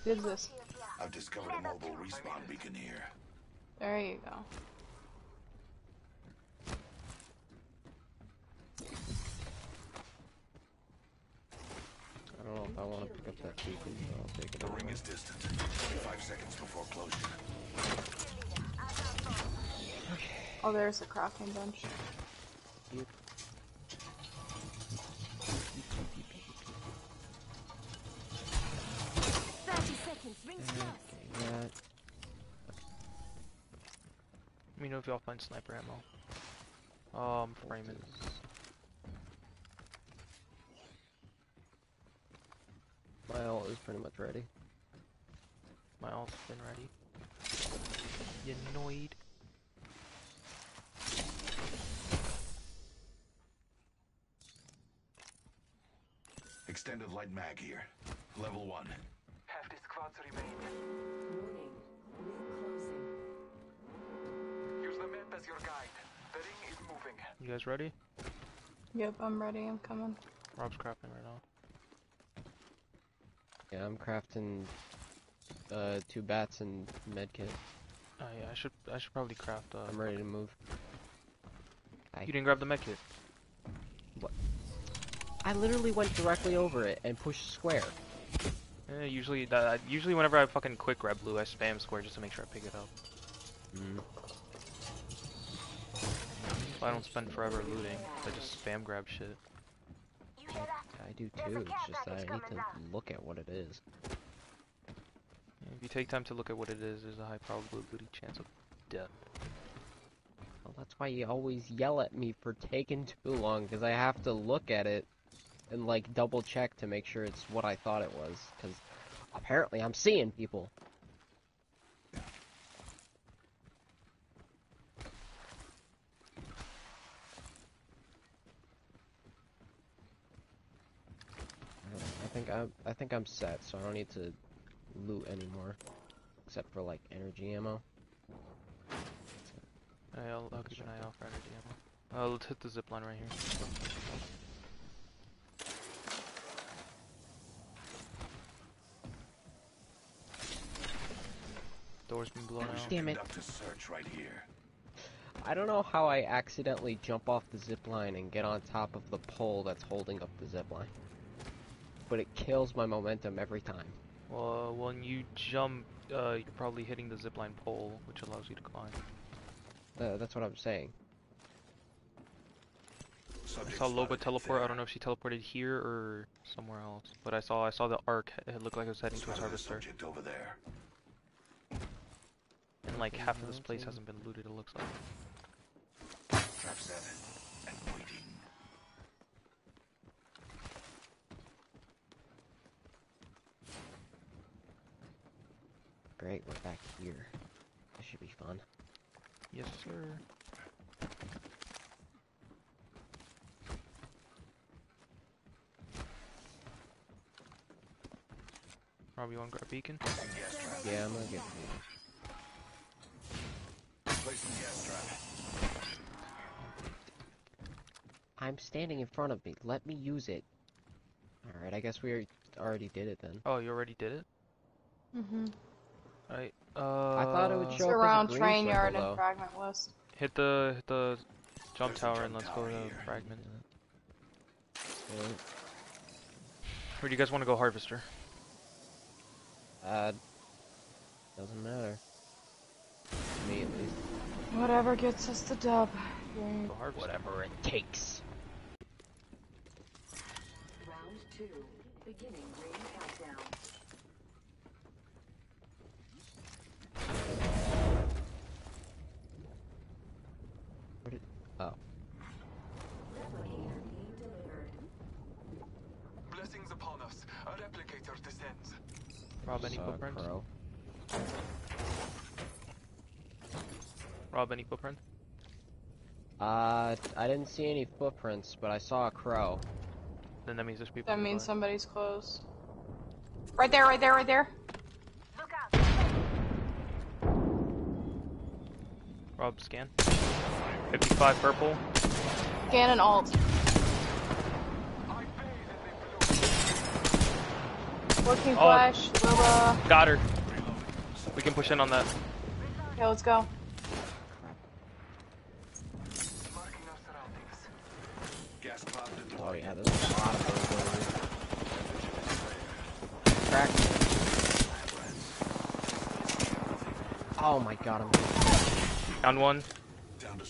Dibs this. I've discovered a mobile respawn beacon here. There you go. I don't know if I want to pick up that beacon, so I'll take it. The ring anyway. is distant. 25 seconds before closure. Oh, there's a crafting bench. Yep. Thirty seconds. Rings close. Okay, that. Let me know if y'all find sniper ammo. Oh, I'm framing. My ult is pretty much ready. My ult's been ready. You annoyed? Extended light mag here. Level one. Half the squads remain. Warning. Ring closing. Use the map as your guide. The ring is moving. You guys ready? Yep, I'm ready. I'm coming. Rob's crafting right now. Yeah, I'm crafting uh, two bats and medkit. Oh yeah, I should I should probably craft. Uh, I'm ready to move. I, You didn't grab the medkit. I literally went directly over it and pushed square. Eh, usually that usually whenever I fucking quick grab blue, I spam square just to make sure I pick it up. Mm. So I don't spend forever looting. I just spam grab shit. I do too. It's just that I need to look at what it is. If you take time to look at what it is, there's a high probability chance of death. Well, that's why you always yell at me for taking too long, because I have to look at it and like double check to make sure it's what I thought it was. Because apparently I'm seeing people. I think I'm I think I'm set, so I don't need to loot anymore, except for like energy ammo. I'll, I'll keep an eye out for energy ammo. Let's hit the zip line right here. Door's been blown out. Damn it. conduct a search right here. I don't know how I accidentally jump off the zip line and get on top of the pole that's holding up the zip line. But it kills my momentum every time. Well, when you jump, uh, you're probably hitting the zipline pole, which allows you to climb. Uh, that's what I'm saying. I saw Loba spotted teleport. I don't know if she teleported here or somewhere else, but I saw I saw the arc. It looked like it was heading towards Spotted a Harvester, subject over there like half of this place hasn't been looted, it looks like. Trap and. Great, we're back here. This should be fun. Yes, sir. Rob, you wanna grab beacon? Yeah, I'm gonna get the beacon. I'm standing in front of me. Let me use it. Alright, I guess we already- already did it then. Oh, you already did it? Mm-hmm. Alright, uh... I thought it would It's show up as a around train yard though. and fragment east. Hit the, hit the jump tower and let's go to fragment. Yeah. Where do you guys want to go harvester? Uh, doesn't matter. Me at least. Whatever gets us the dub. Yay. Whatever it takes. Round two. Beginning ring countdown. Where did? Oh. Replicator being delivered. Blessings upon us. A replicator descends. Rob, any Saw a footprints? crow. Rob, any footprints? Uh, I didn't see any footprints, but I saw a crow. Then that means there's people That nearby. means somebody's close. Right there, right there, right there. Look out! Rob, scan. 55 purple. Scan and alt. Working Oh. flash. Loba. Got her. We can push in on that. Okay, let's go. Marking our surroundings. Gas pod deployed. Oh yeah, there's a lot of those over here. Crack. Oh my god, I'm Down one.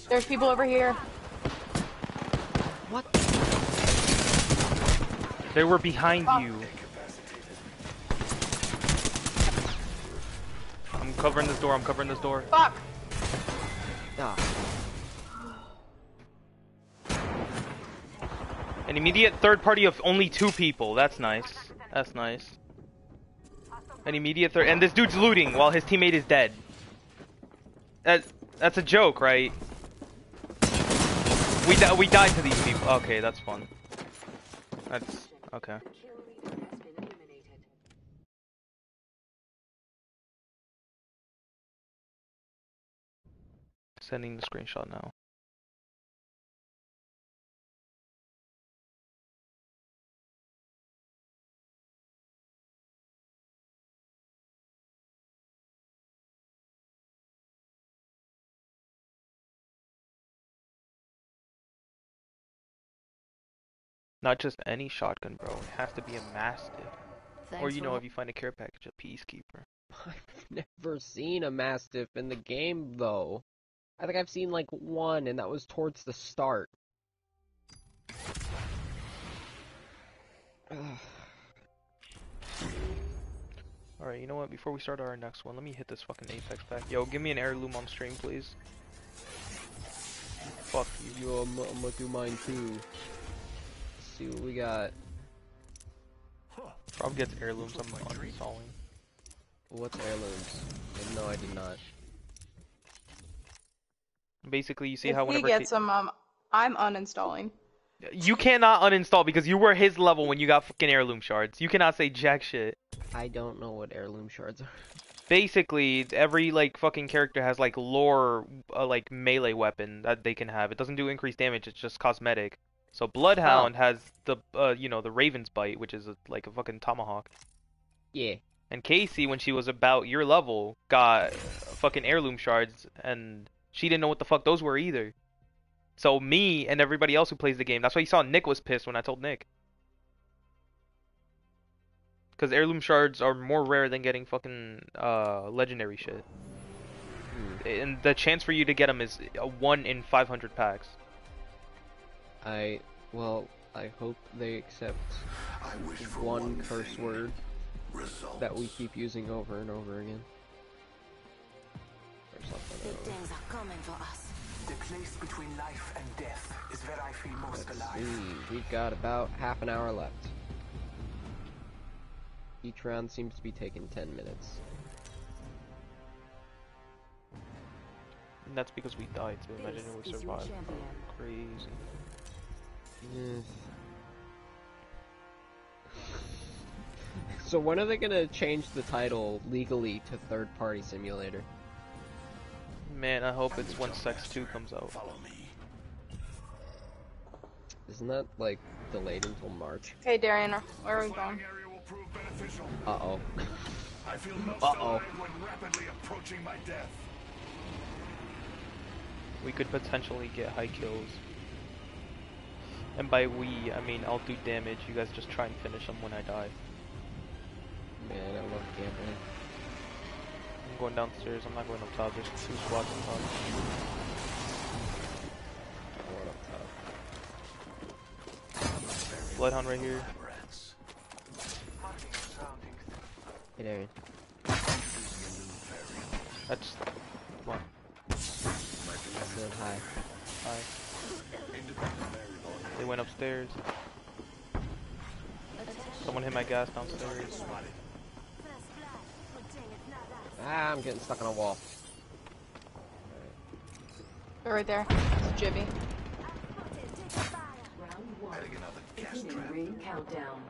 There's people over here. What? They were behind Fuck. you. I'm covering this door. I'm covering this door. Fuck. Ah, An immediate third party of only two people. That's nice. That's nice. An immediate third, and this dude's looting while his teammate is dead. That that's a joke, right? We di we died to these people. Okay, that's fun. That's okay. Sending the screenshot now. Not just any shotgun, bro. It has to be a mastiff. or you know, if you find a care package, a peacekeeper. (laughs) I've never seen a Mastiff in the game, though. I think I've seen like one, and that was towards the start. (sighs) Alright, you know what? Before we start our next one, let me hit this fucking Apex pack. Yo, give me an heirloom on stream, please. Fuck you. Yo, I'm, I'm gonna do mine too. Let's see what we got. Rob gets heirlooms, I'm uninstalling. What's heirlooms? No, I did not. Basically, you see if how he whenever gets Ka- them, um, I'm uninstalling. you cannot uninstall because you were his level when you got fucking heirloom shards. You cannot say jack shit. I don't know what heirloom shards are. (laughs) Basically, every like fucking character has like lore, uh, like melee weapon that they can have. It doesn't do increased damage. It's just cosmetic. So Bloodhound has the uh, you know the Raven's Bite, which is a, like a fucking tomahawk. Yeah. And Casey, when she was about your level, got fucking heirloom shards, and she didn't know what the fuck those were either. So me and everybody else who plays the game, that's why you saw Nick was pissed when I told Nick. Because heirloom shards are more rare than getting fucking uh, legendary shit. And the chance for you to get them is a 1 in 500 packs. I well, I hope they accept I wish for one one curse word Results. that we keep using over and over again. Or something. I Good don't know. things are coming for us. The place between life and death is where I feel most Let's alive. see. We've got about half an hour left. Each round seems to be taking 10 minutes. And that's because we died too. Imagine if we This survived. champion. Crazy. Mm. (laughs) So when are they gonna change the title legally to Third Party Simulator? Man, I hope it's when Sex 2 comes out. Follow me. Isn't that like delayed until March? Okay, Darian, where are we going? Uh oh. I feel most Uh-oh. alive when rapidly approaching my death. We could potentially get high kills. And by we, I mean I'll do damage. You guys just try and finish them when I die. Man, I love gambling. I'm going downstairs. I'm not going up top. There's two squads on top. Going up top. Bloodhound right here. Hey, Darian. That's come on. I said hi. Hi. They went upstairs. Someone hit my gas downstairs. Ah, I'm getting stuck on a wall. They're right there. It's Gibby. Round one. Beginning ring countdown.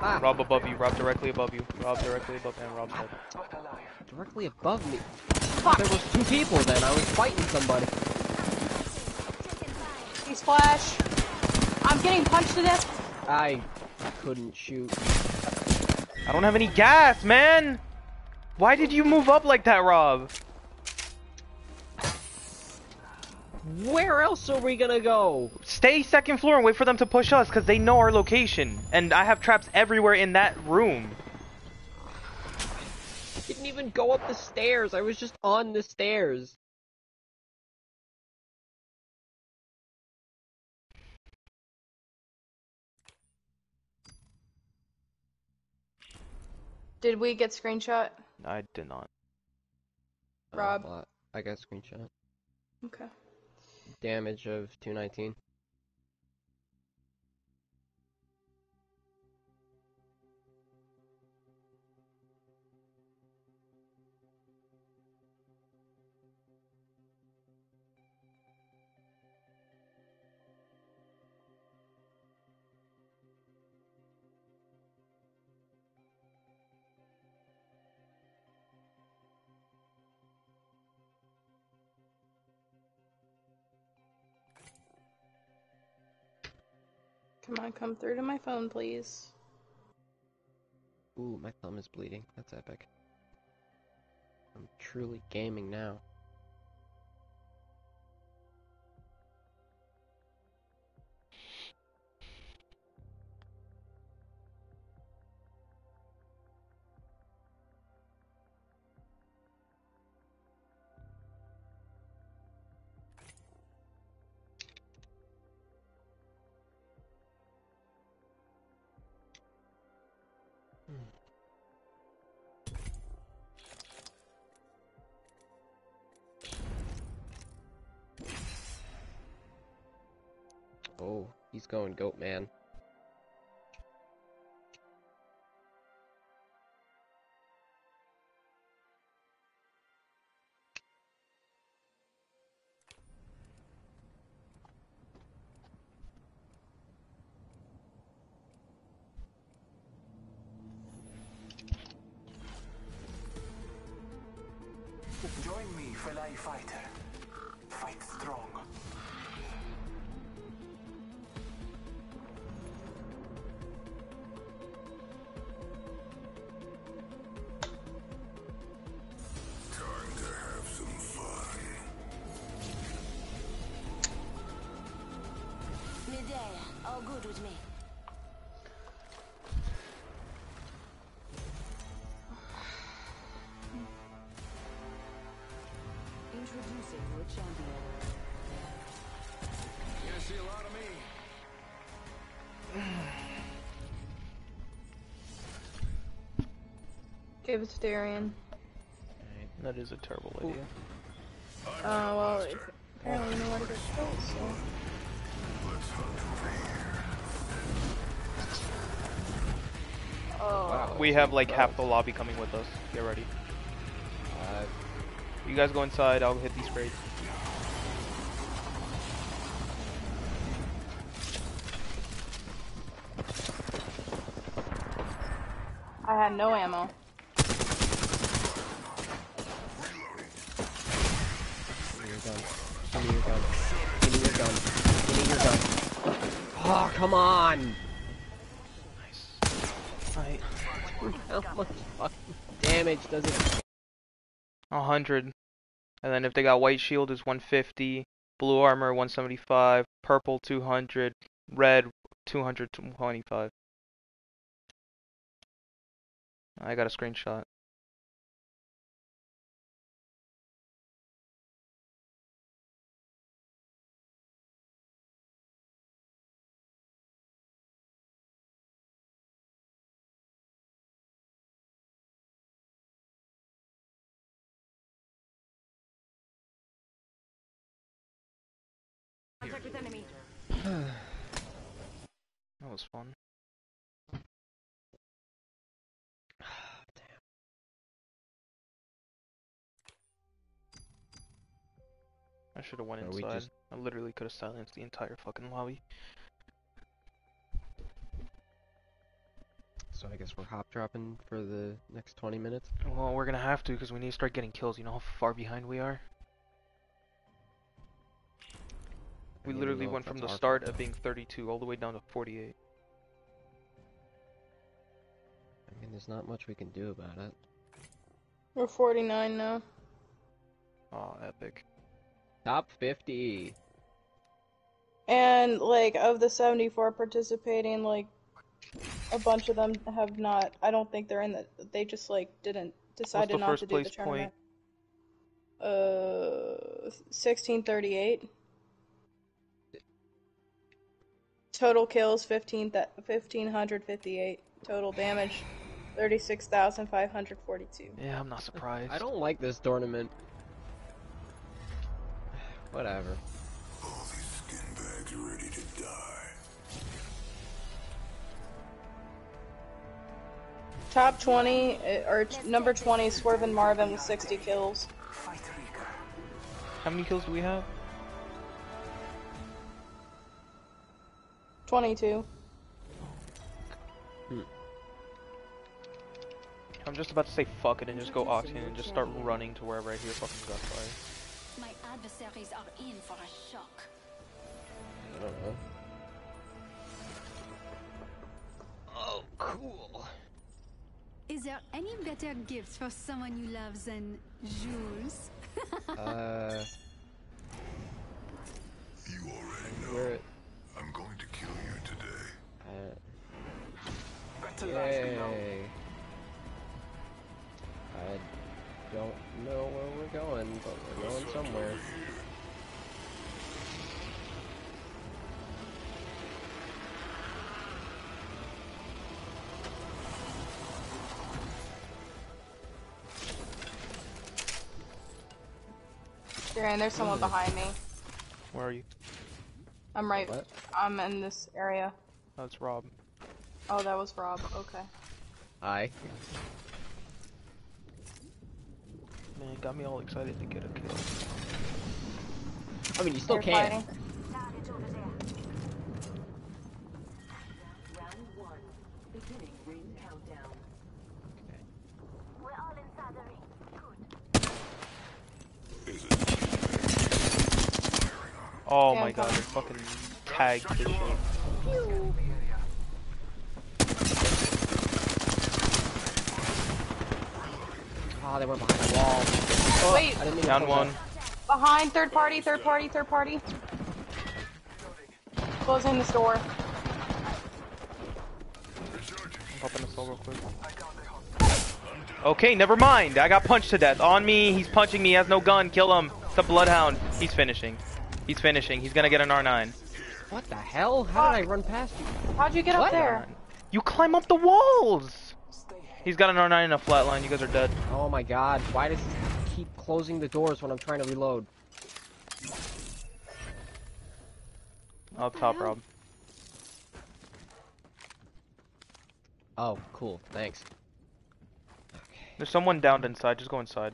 Ah, Rob above you. Rob directly above you. Rob directly above and Rob's head. directly above me. There was two people then. I was fighting somebody. He's flash. I'm getting punched to death. I couldn't shoot. I don't have any gas, man. Why did you move up like that, Rob? Where else are we gonna go? Stay second floor and wait for them to push us, cause they know our location, and I have traps everywhere in that room. Didn't even go up the stairs. I was just on the stairs. Did we get screenshot? I did not. Rob. Uh, I got screenshot. Okay. Damage of 219. Come through to my phone, please. Ooh, my thumb is bleeding. That's epic. I'm truly gaming now. Going goat all with me. Introducing your champion. You're gonna see a lot of me. Give (sighs) it to Darian. That is a terrible idea. Oh, well, if, apparently know where to get killed, so. Oh. We have like half the lobby coming with us. Get ready. Uh, You guys go inside. I'll hit these crates. I had no ammo. Give your gun. Give me your gun. Give me your gun. Give me your gun. Oh, come on! Right. How much fucking damage does it? A hundred. And then if they got white shield is 150, blue armor 175, purple 200, red 225. I got a screenshot. Contact with enemy. (sighs) That was fun. (sighs) I should have went Are we inside. just- I literally could have silenced the entire fucking lobby. So I guess we're hop dropping for the next 20 minutes. Well, we're gonna have to because we need to start getting kills. You know how far behind we are? We literally know went from the start fault. of being 32 all the way down to 48. I mean, there's not much we can do about it. We're 49 now. Aw, epic. Top 50. And like of the 74 participating, like a bunch of them have not. I don't think they're in the. They just like didn't decided the not first to do the place tournament. Uh, 1638. Total kills 15 th- 1558. Total damage 36,542. Yeah, I'm not surprised. I don't like this tournament. (sighs) Whatever. All these skin bags ready to die. Top 20 uh, or number 20 Swervin Marvin with 60 kills. How many kills do we have? 22. I'm just about to say fuck it and just go Octane and just start running to wherever I hear fucking gunfire. My adversaries are in for a shock. I don't know. Oh, cool. Is there any better gift for someone you love than jewels? (laughs) Uh, You already know. I'm going to kill you today. Uh, Better life below. yay. I don't know where we're going, but we're going somewhere. Darren, there's someone behind me. Where are you? I'm right. What? I'm in this area. That's Rob. Oh, that was Rob. Okay. Hi. Man, it got me all excited to get a kill. I mean, you still They're can. fighting. Target over there. Round one. Beginning ring countdown. We're all inside the ring. Good. Is it? Oh Yeah, my god, they're fucking tagged this shit. Oh, they went behind the wall. Oh, Wait. I didn't mean Down one. that. Behind, third party, third party, third party. Closing this door. Pop in the soul real quick. Okay, never mind. I got punched to death. On me. He's punching me. He has no gun. Kill him. It's a bloodhound. He's finishing. He's finishing. He's gonna get an R9. What the hell? How did I run past you? How'd you get What? up there? You climb up the walls. He's got an R9 in a flatline. You guys are dead. Oh my god, why does he keep closing the doors when I'm trying to reload? Oh, up top, Rob. Oh, cool, thanks. There's someone downed inside. Just go inside.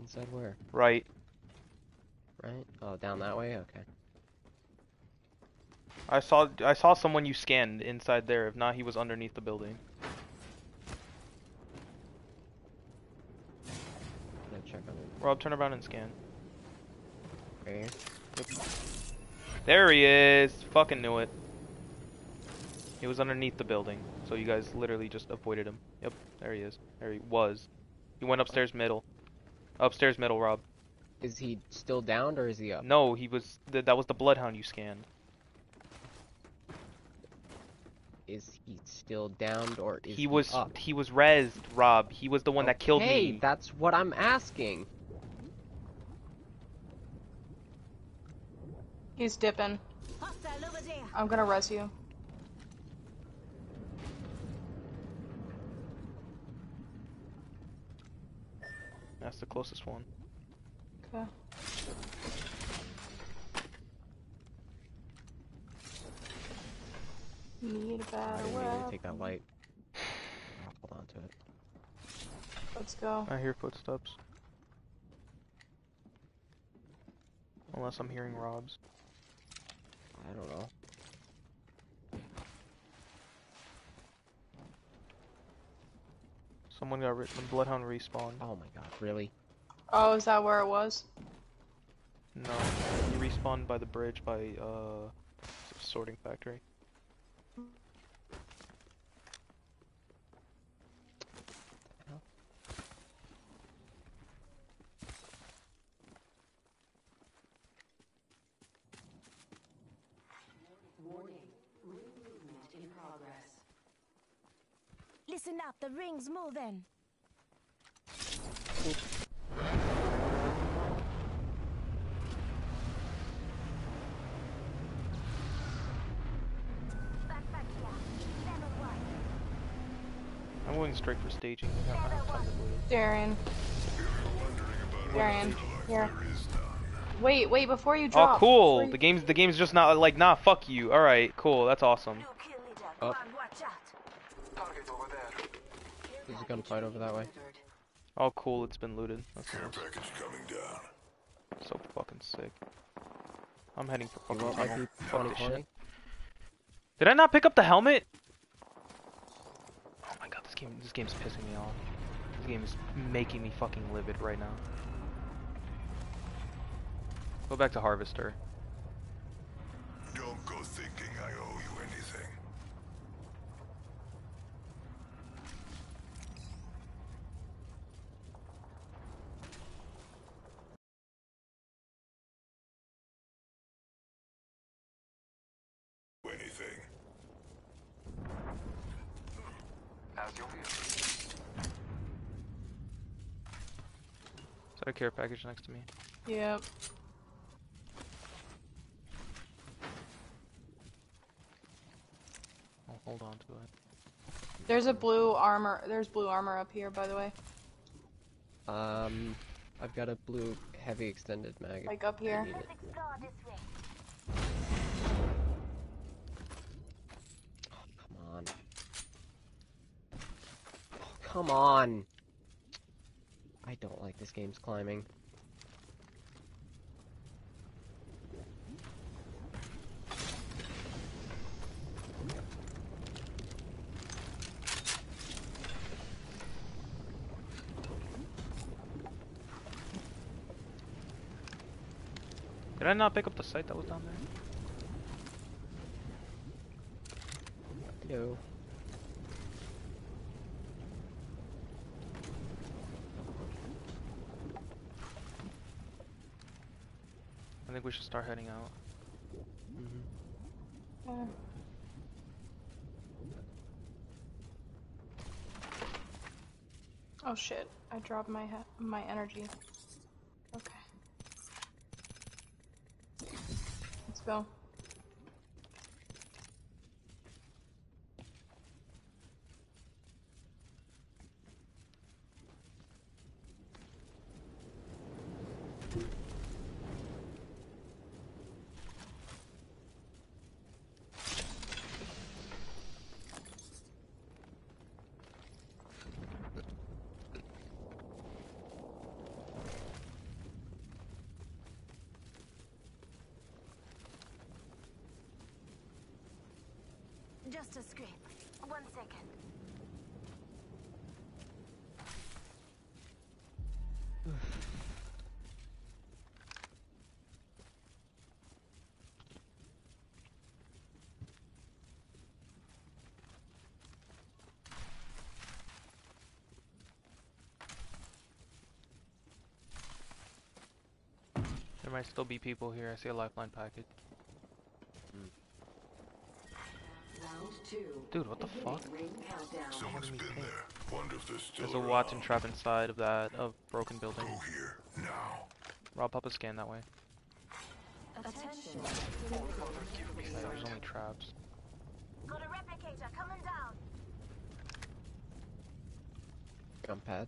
Inside where? Right. Right? Oh, down that way? Okay. I saw I saw someone you scanned inside there. If not, he was underneath the building. Check on it. Rob, turn around and scan. Right here. Yep. There he is. Fucking knew it. He was underneath the building, so you guys literally just avoided him. Yep, there he is. There he was. He went upstairs middle. Upstairs middle, Rob. Is he still downed or is he up? No, he was. Th that was the bloodhound you scanned. Is he still downed or is He was. up? He was rezzed, Rob. He was the one that killed me. Hey, that's what I'm asking. He's dipping. Hostile over there. I'm gonna res you. That's the closest one. Okay. Need a I better didn't mean to weapon. take that light. I'll hold on to it. Let's go. I hear footsteps. Unless I'm hearing Rob's. I don't know. Someone got ri- the bloodhound respawned. Oh my god, really? Oh, is that where it was? No, he respawned by the bridge by uh sorting factory. Listen up, the ring's moving. Back back here. Level one. I'm going straight for staging. I got- I have time to wait. Darian. Darian, here. There is none. Wait, wait, before you oh, drop. Oh, cool. before The game's the game's just not like nah. Fuck you. All right, cool. That's awesome. Blue. Oh. Come watch out. Target over there. There's a gunfight over that way. Oh, cool. It's been looted. That's Care nice. package coming down. So fucking sick. I'm heading for You fucking want my tunnel. Fuck this shit. Did I not pick up the helmet? This game this game's pissing me off. This game is making me fucking livid right now. Go back to Harvester. Don't go thinking I owe you anything. Anything. As you will. Is that a care package next to me? Yep. I'll hold on to it. There's a blue armor. There's blue armor up here, by the way. Um, I've got a blue heavy extended mag. Like up if you here. need it. Let's explore this way. Come on. Oh, come on. I don't like this game's climbing. Did I not pick up the site that was down there? Hello. Think we should start heading out. Yeah. Oh shit! I dropped my my energy. Okay. Let's go. Scrape. One second. (sighs) There might still be people here. I see a lifeline package. Dude, what the fuck? Someone's been there. Wonder if they're still There's a around. Wattson trap inside of that of broken building. Go here now. Rob, help us scan that way. Attention. Yeah, there's only traps. Got a replicator coming down. Jump pad.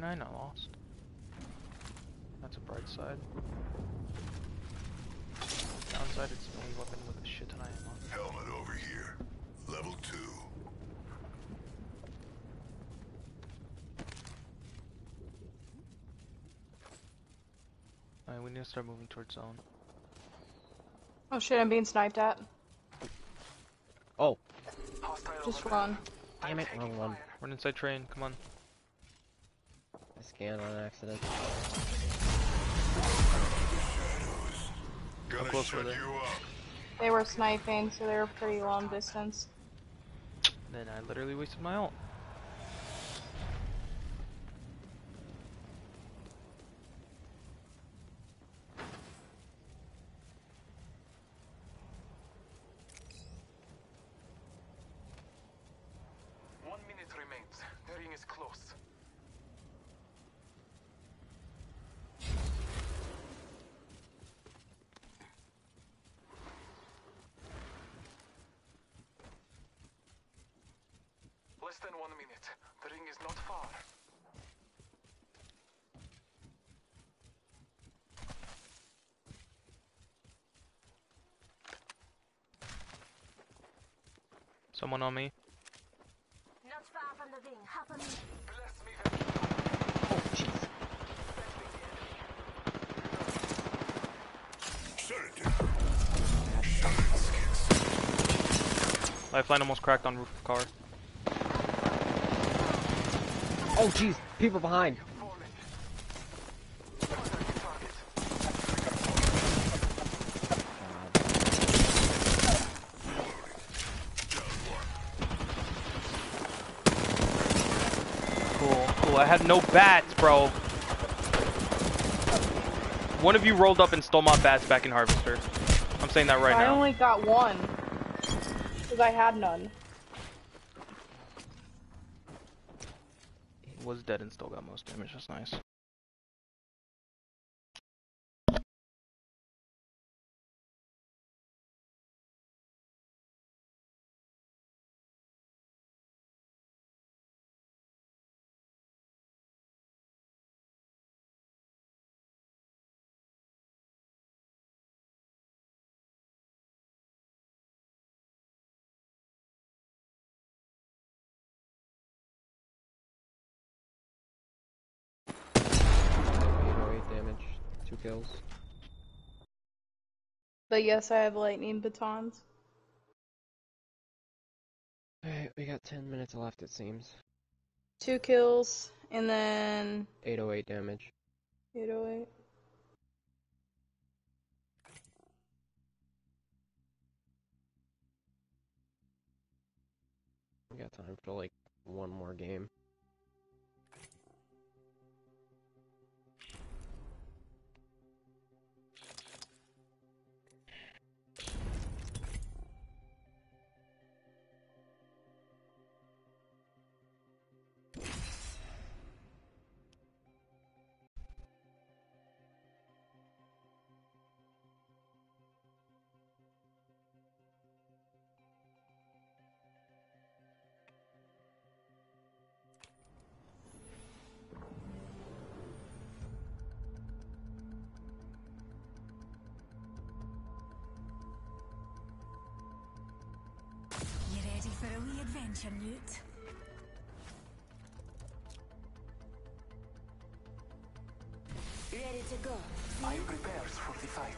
Got back the R9. I lost. That's a bright side. Downside, it's the only weapon with a shit ton of ammo. Helmet over here. Level two. Alright, we need to start moving towards zone. Oh shit, I'm being sniped at. Oh, Just run. damn it, wrong one. Run inside train. Come on. I scanned on accident. Gonna close were they? They were sniping, so they were pretty long distance. Then I literally wasted my ult. One minute remains. The ring is close. Less than one minute. The ring is not far. Someone on me. Not far from the ring. Half a minute. Bless me very Oh, jeez. Shut it down. Shut it, Skits. Lifeline almost cracked on roof of car. Oh, jeez. People behind. falling. Contact target. Cool, cool. I had no bats, bro. One of you rolled up and stole my bats back in Harvester. I'm saying that right I now. I only got one. Because I had none. Dead and still got most damage. That's nice. Kills. But yes, I have lightning batons. Alright, we got 10 minutes left, it seems. Two kills, and then 808 damage. 808. We got time for like one more game. Adventure, Newt. Ready to go. I prepares for the fight.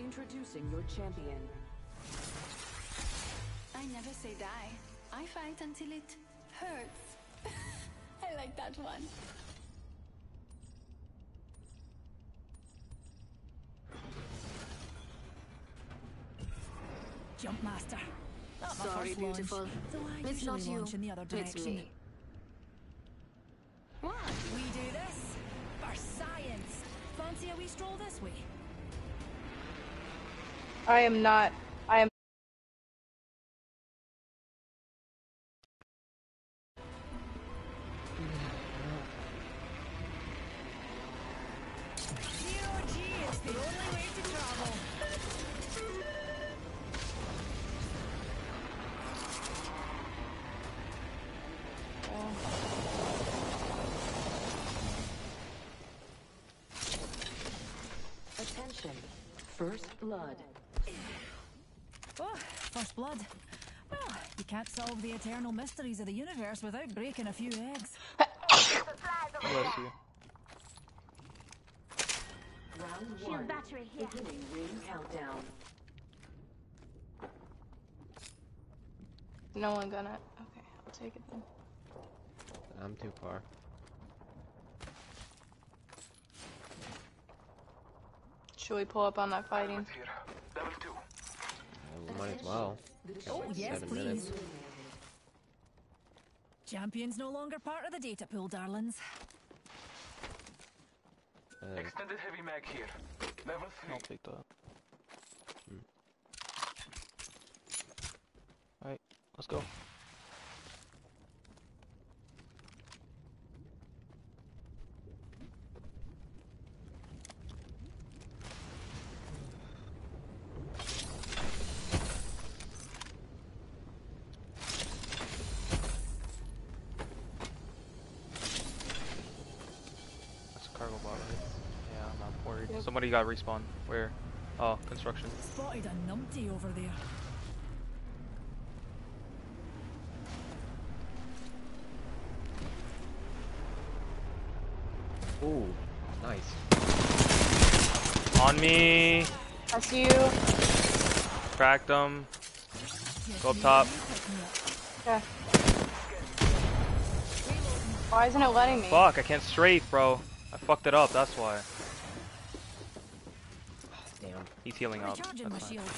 Introducing your champion. I never say die. I fight until it hurts. (laughs) I like that one. Jump master. Not my Sorry, first launch, beautiful. though It's not you. in the other It's direction. me. What? We do this for science. Fancy a wee stroll this way? I am not. Blood. Well, you can't solve the eternal mysteries of the universe without breaking a few eggs. Bless you. Round Shield one. battery here. Beginning ring countdown. No one gonna. Okay, I'll take it then. I'm too far. Should we pull up on that fighting? Here. Level two. Uh, we might as well. Oh, yes, Seven please. minutes. Champion's no longer part of the data pool, darlings. Uh, Extended heavy mag here. Level three. I'll take that. Alright, let's go. That's a cargo bot, right? Yeah, I'm not worried. Yep. Somebody got respawn. Where? Oh, construction. Spotted a numpty over there. ooh, nice. On me! I see you. Cracked them. Go up top. pick me up. Okay. Why isn't it letting me? Fuck, I can't strafe, bro. I fucked it up, that's why. Damn. He's healing up. Recharging my That's fine. shield.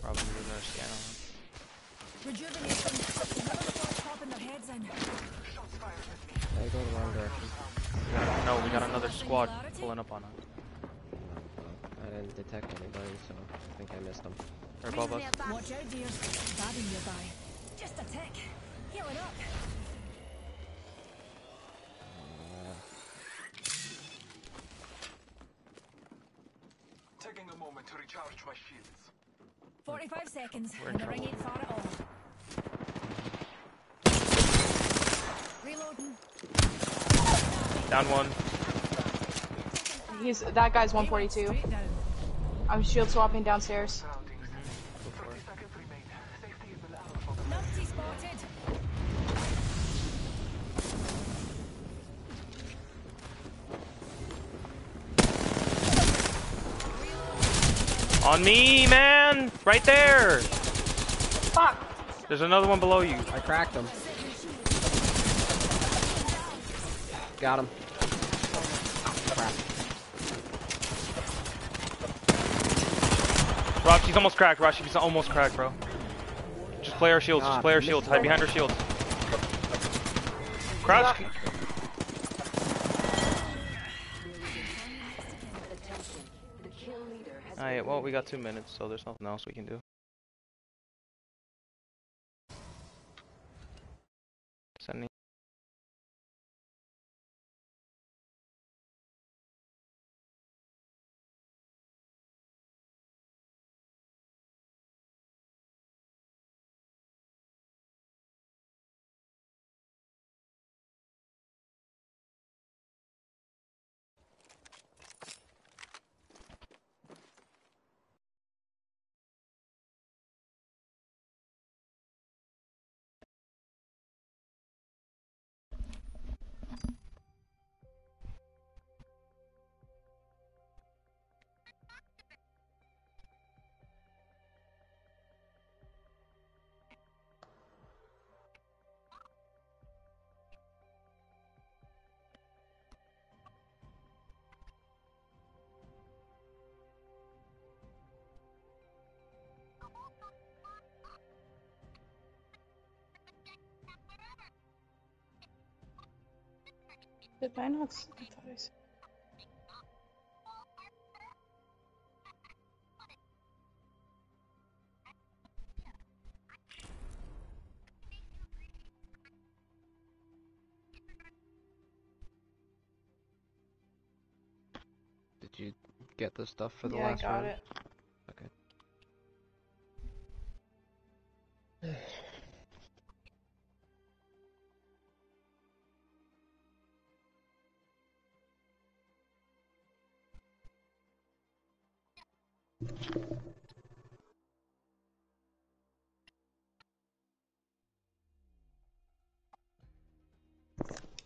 Probably with our. Rejuvenation. Another before their heads in. I go the wrong direction. No, we got another squad pulling up on us. I didn't detect anybody, so I think I missed them. They're above us. Watch out, dear. Babbing nearby. Just a tick. Healing up. Taking a moment to recharge my shields. 45 seconds, We're in and the ring ain't far at all. Reloading. Down one. He's that guy's 142. I'm shield swapping downstairs. On me, man! Right there! Fuck! There's another one below you. I cracked him. Got him. Crap. Rock, she's almost cracked. Rock, she's almost cracked, bro. Just play our shields. Just ah, play our shields. Hide behind our shields. Crouch. Well, we got two minutes, so there's nothing else we can do. Did I not? s- I thought Did you get the stuff for the Yeah, I last got round? it.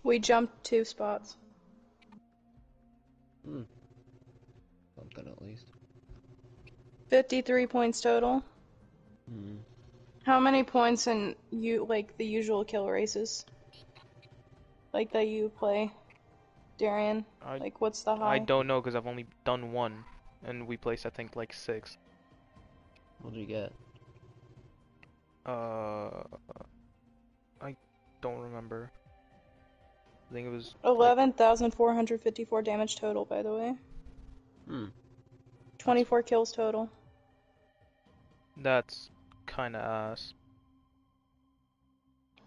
We jumped two spots. Hmm. Something at least. 53 points total. Hmm. How many points in you like the usual kill races? Like that you play, Darian? I, Like what's the high? I don't know because I've only done one, and we placed I think like six. What did you get? Uh, I don't remember. I think it was. 11,454 damage total, by the way. Hmm. 24 kills total. That's kind of ass.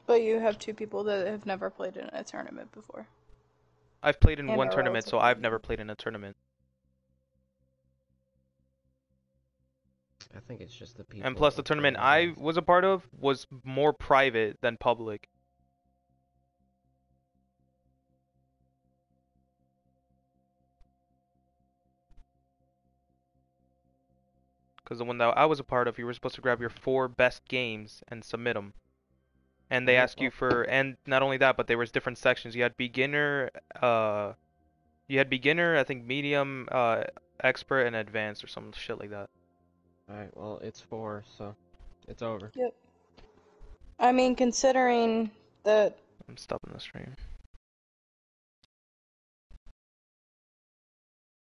But you have two people that have never played in a tournament before. I've played in And one tournament, so I've never played in a tournament. I think it's just the people. And plus, the tournament I was a part of was more private than public. Because the one that I was a part of, you were supposed to grab your four best games and submit them. And they Yeah, ask you for, and not only that, but there was different sections. You had beginner, uh, you had beginner, I think medium, uh, expert, and advanced, or some shit like that. Alright, well, it's four, so it's over. Yep. I mean, considering that I'm stopping the stream.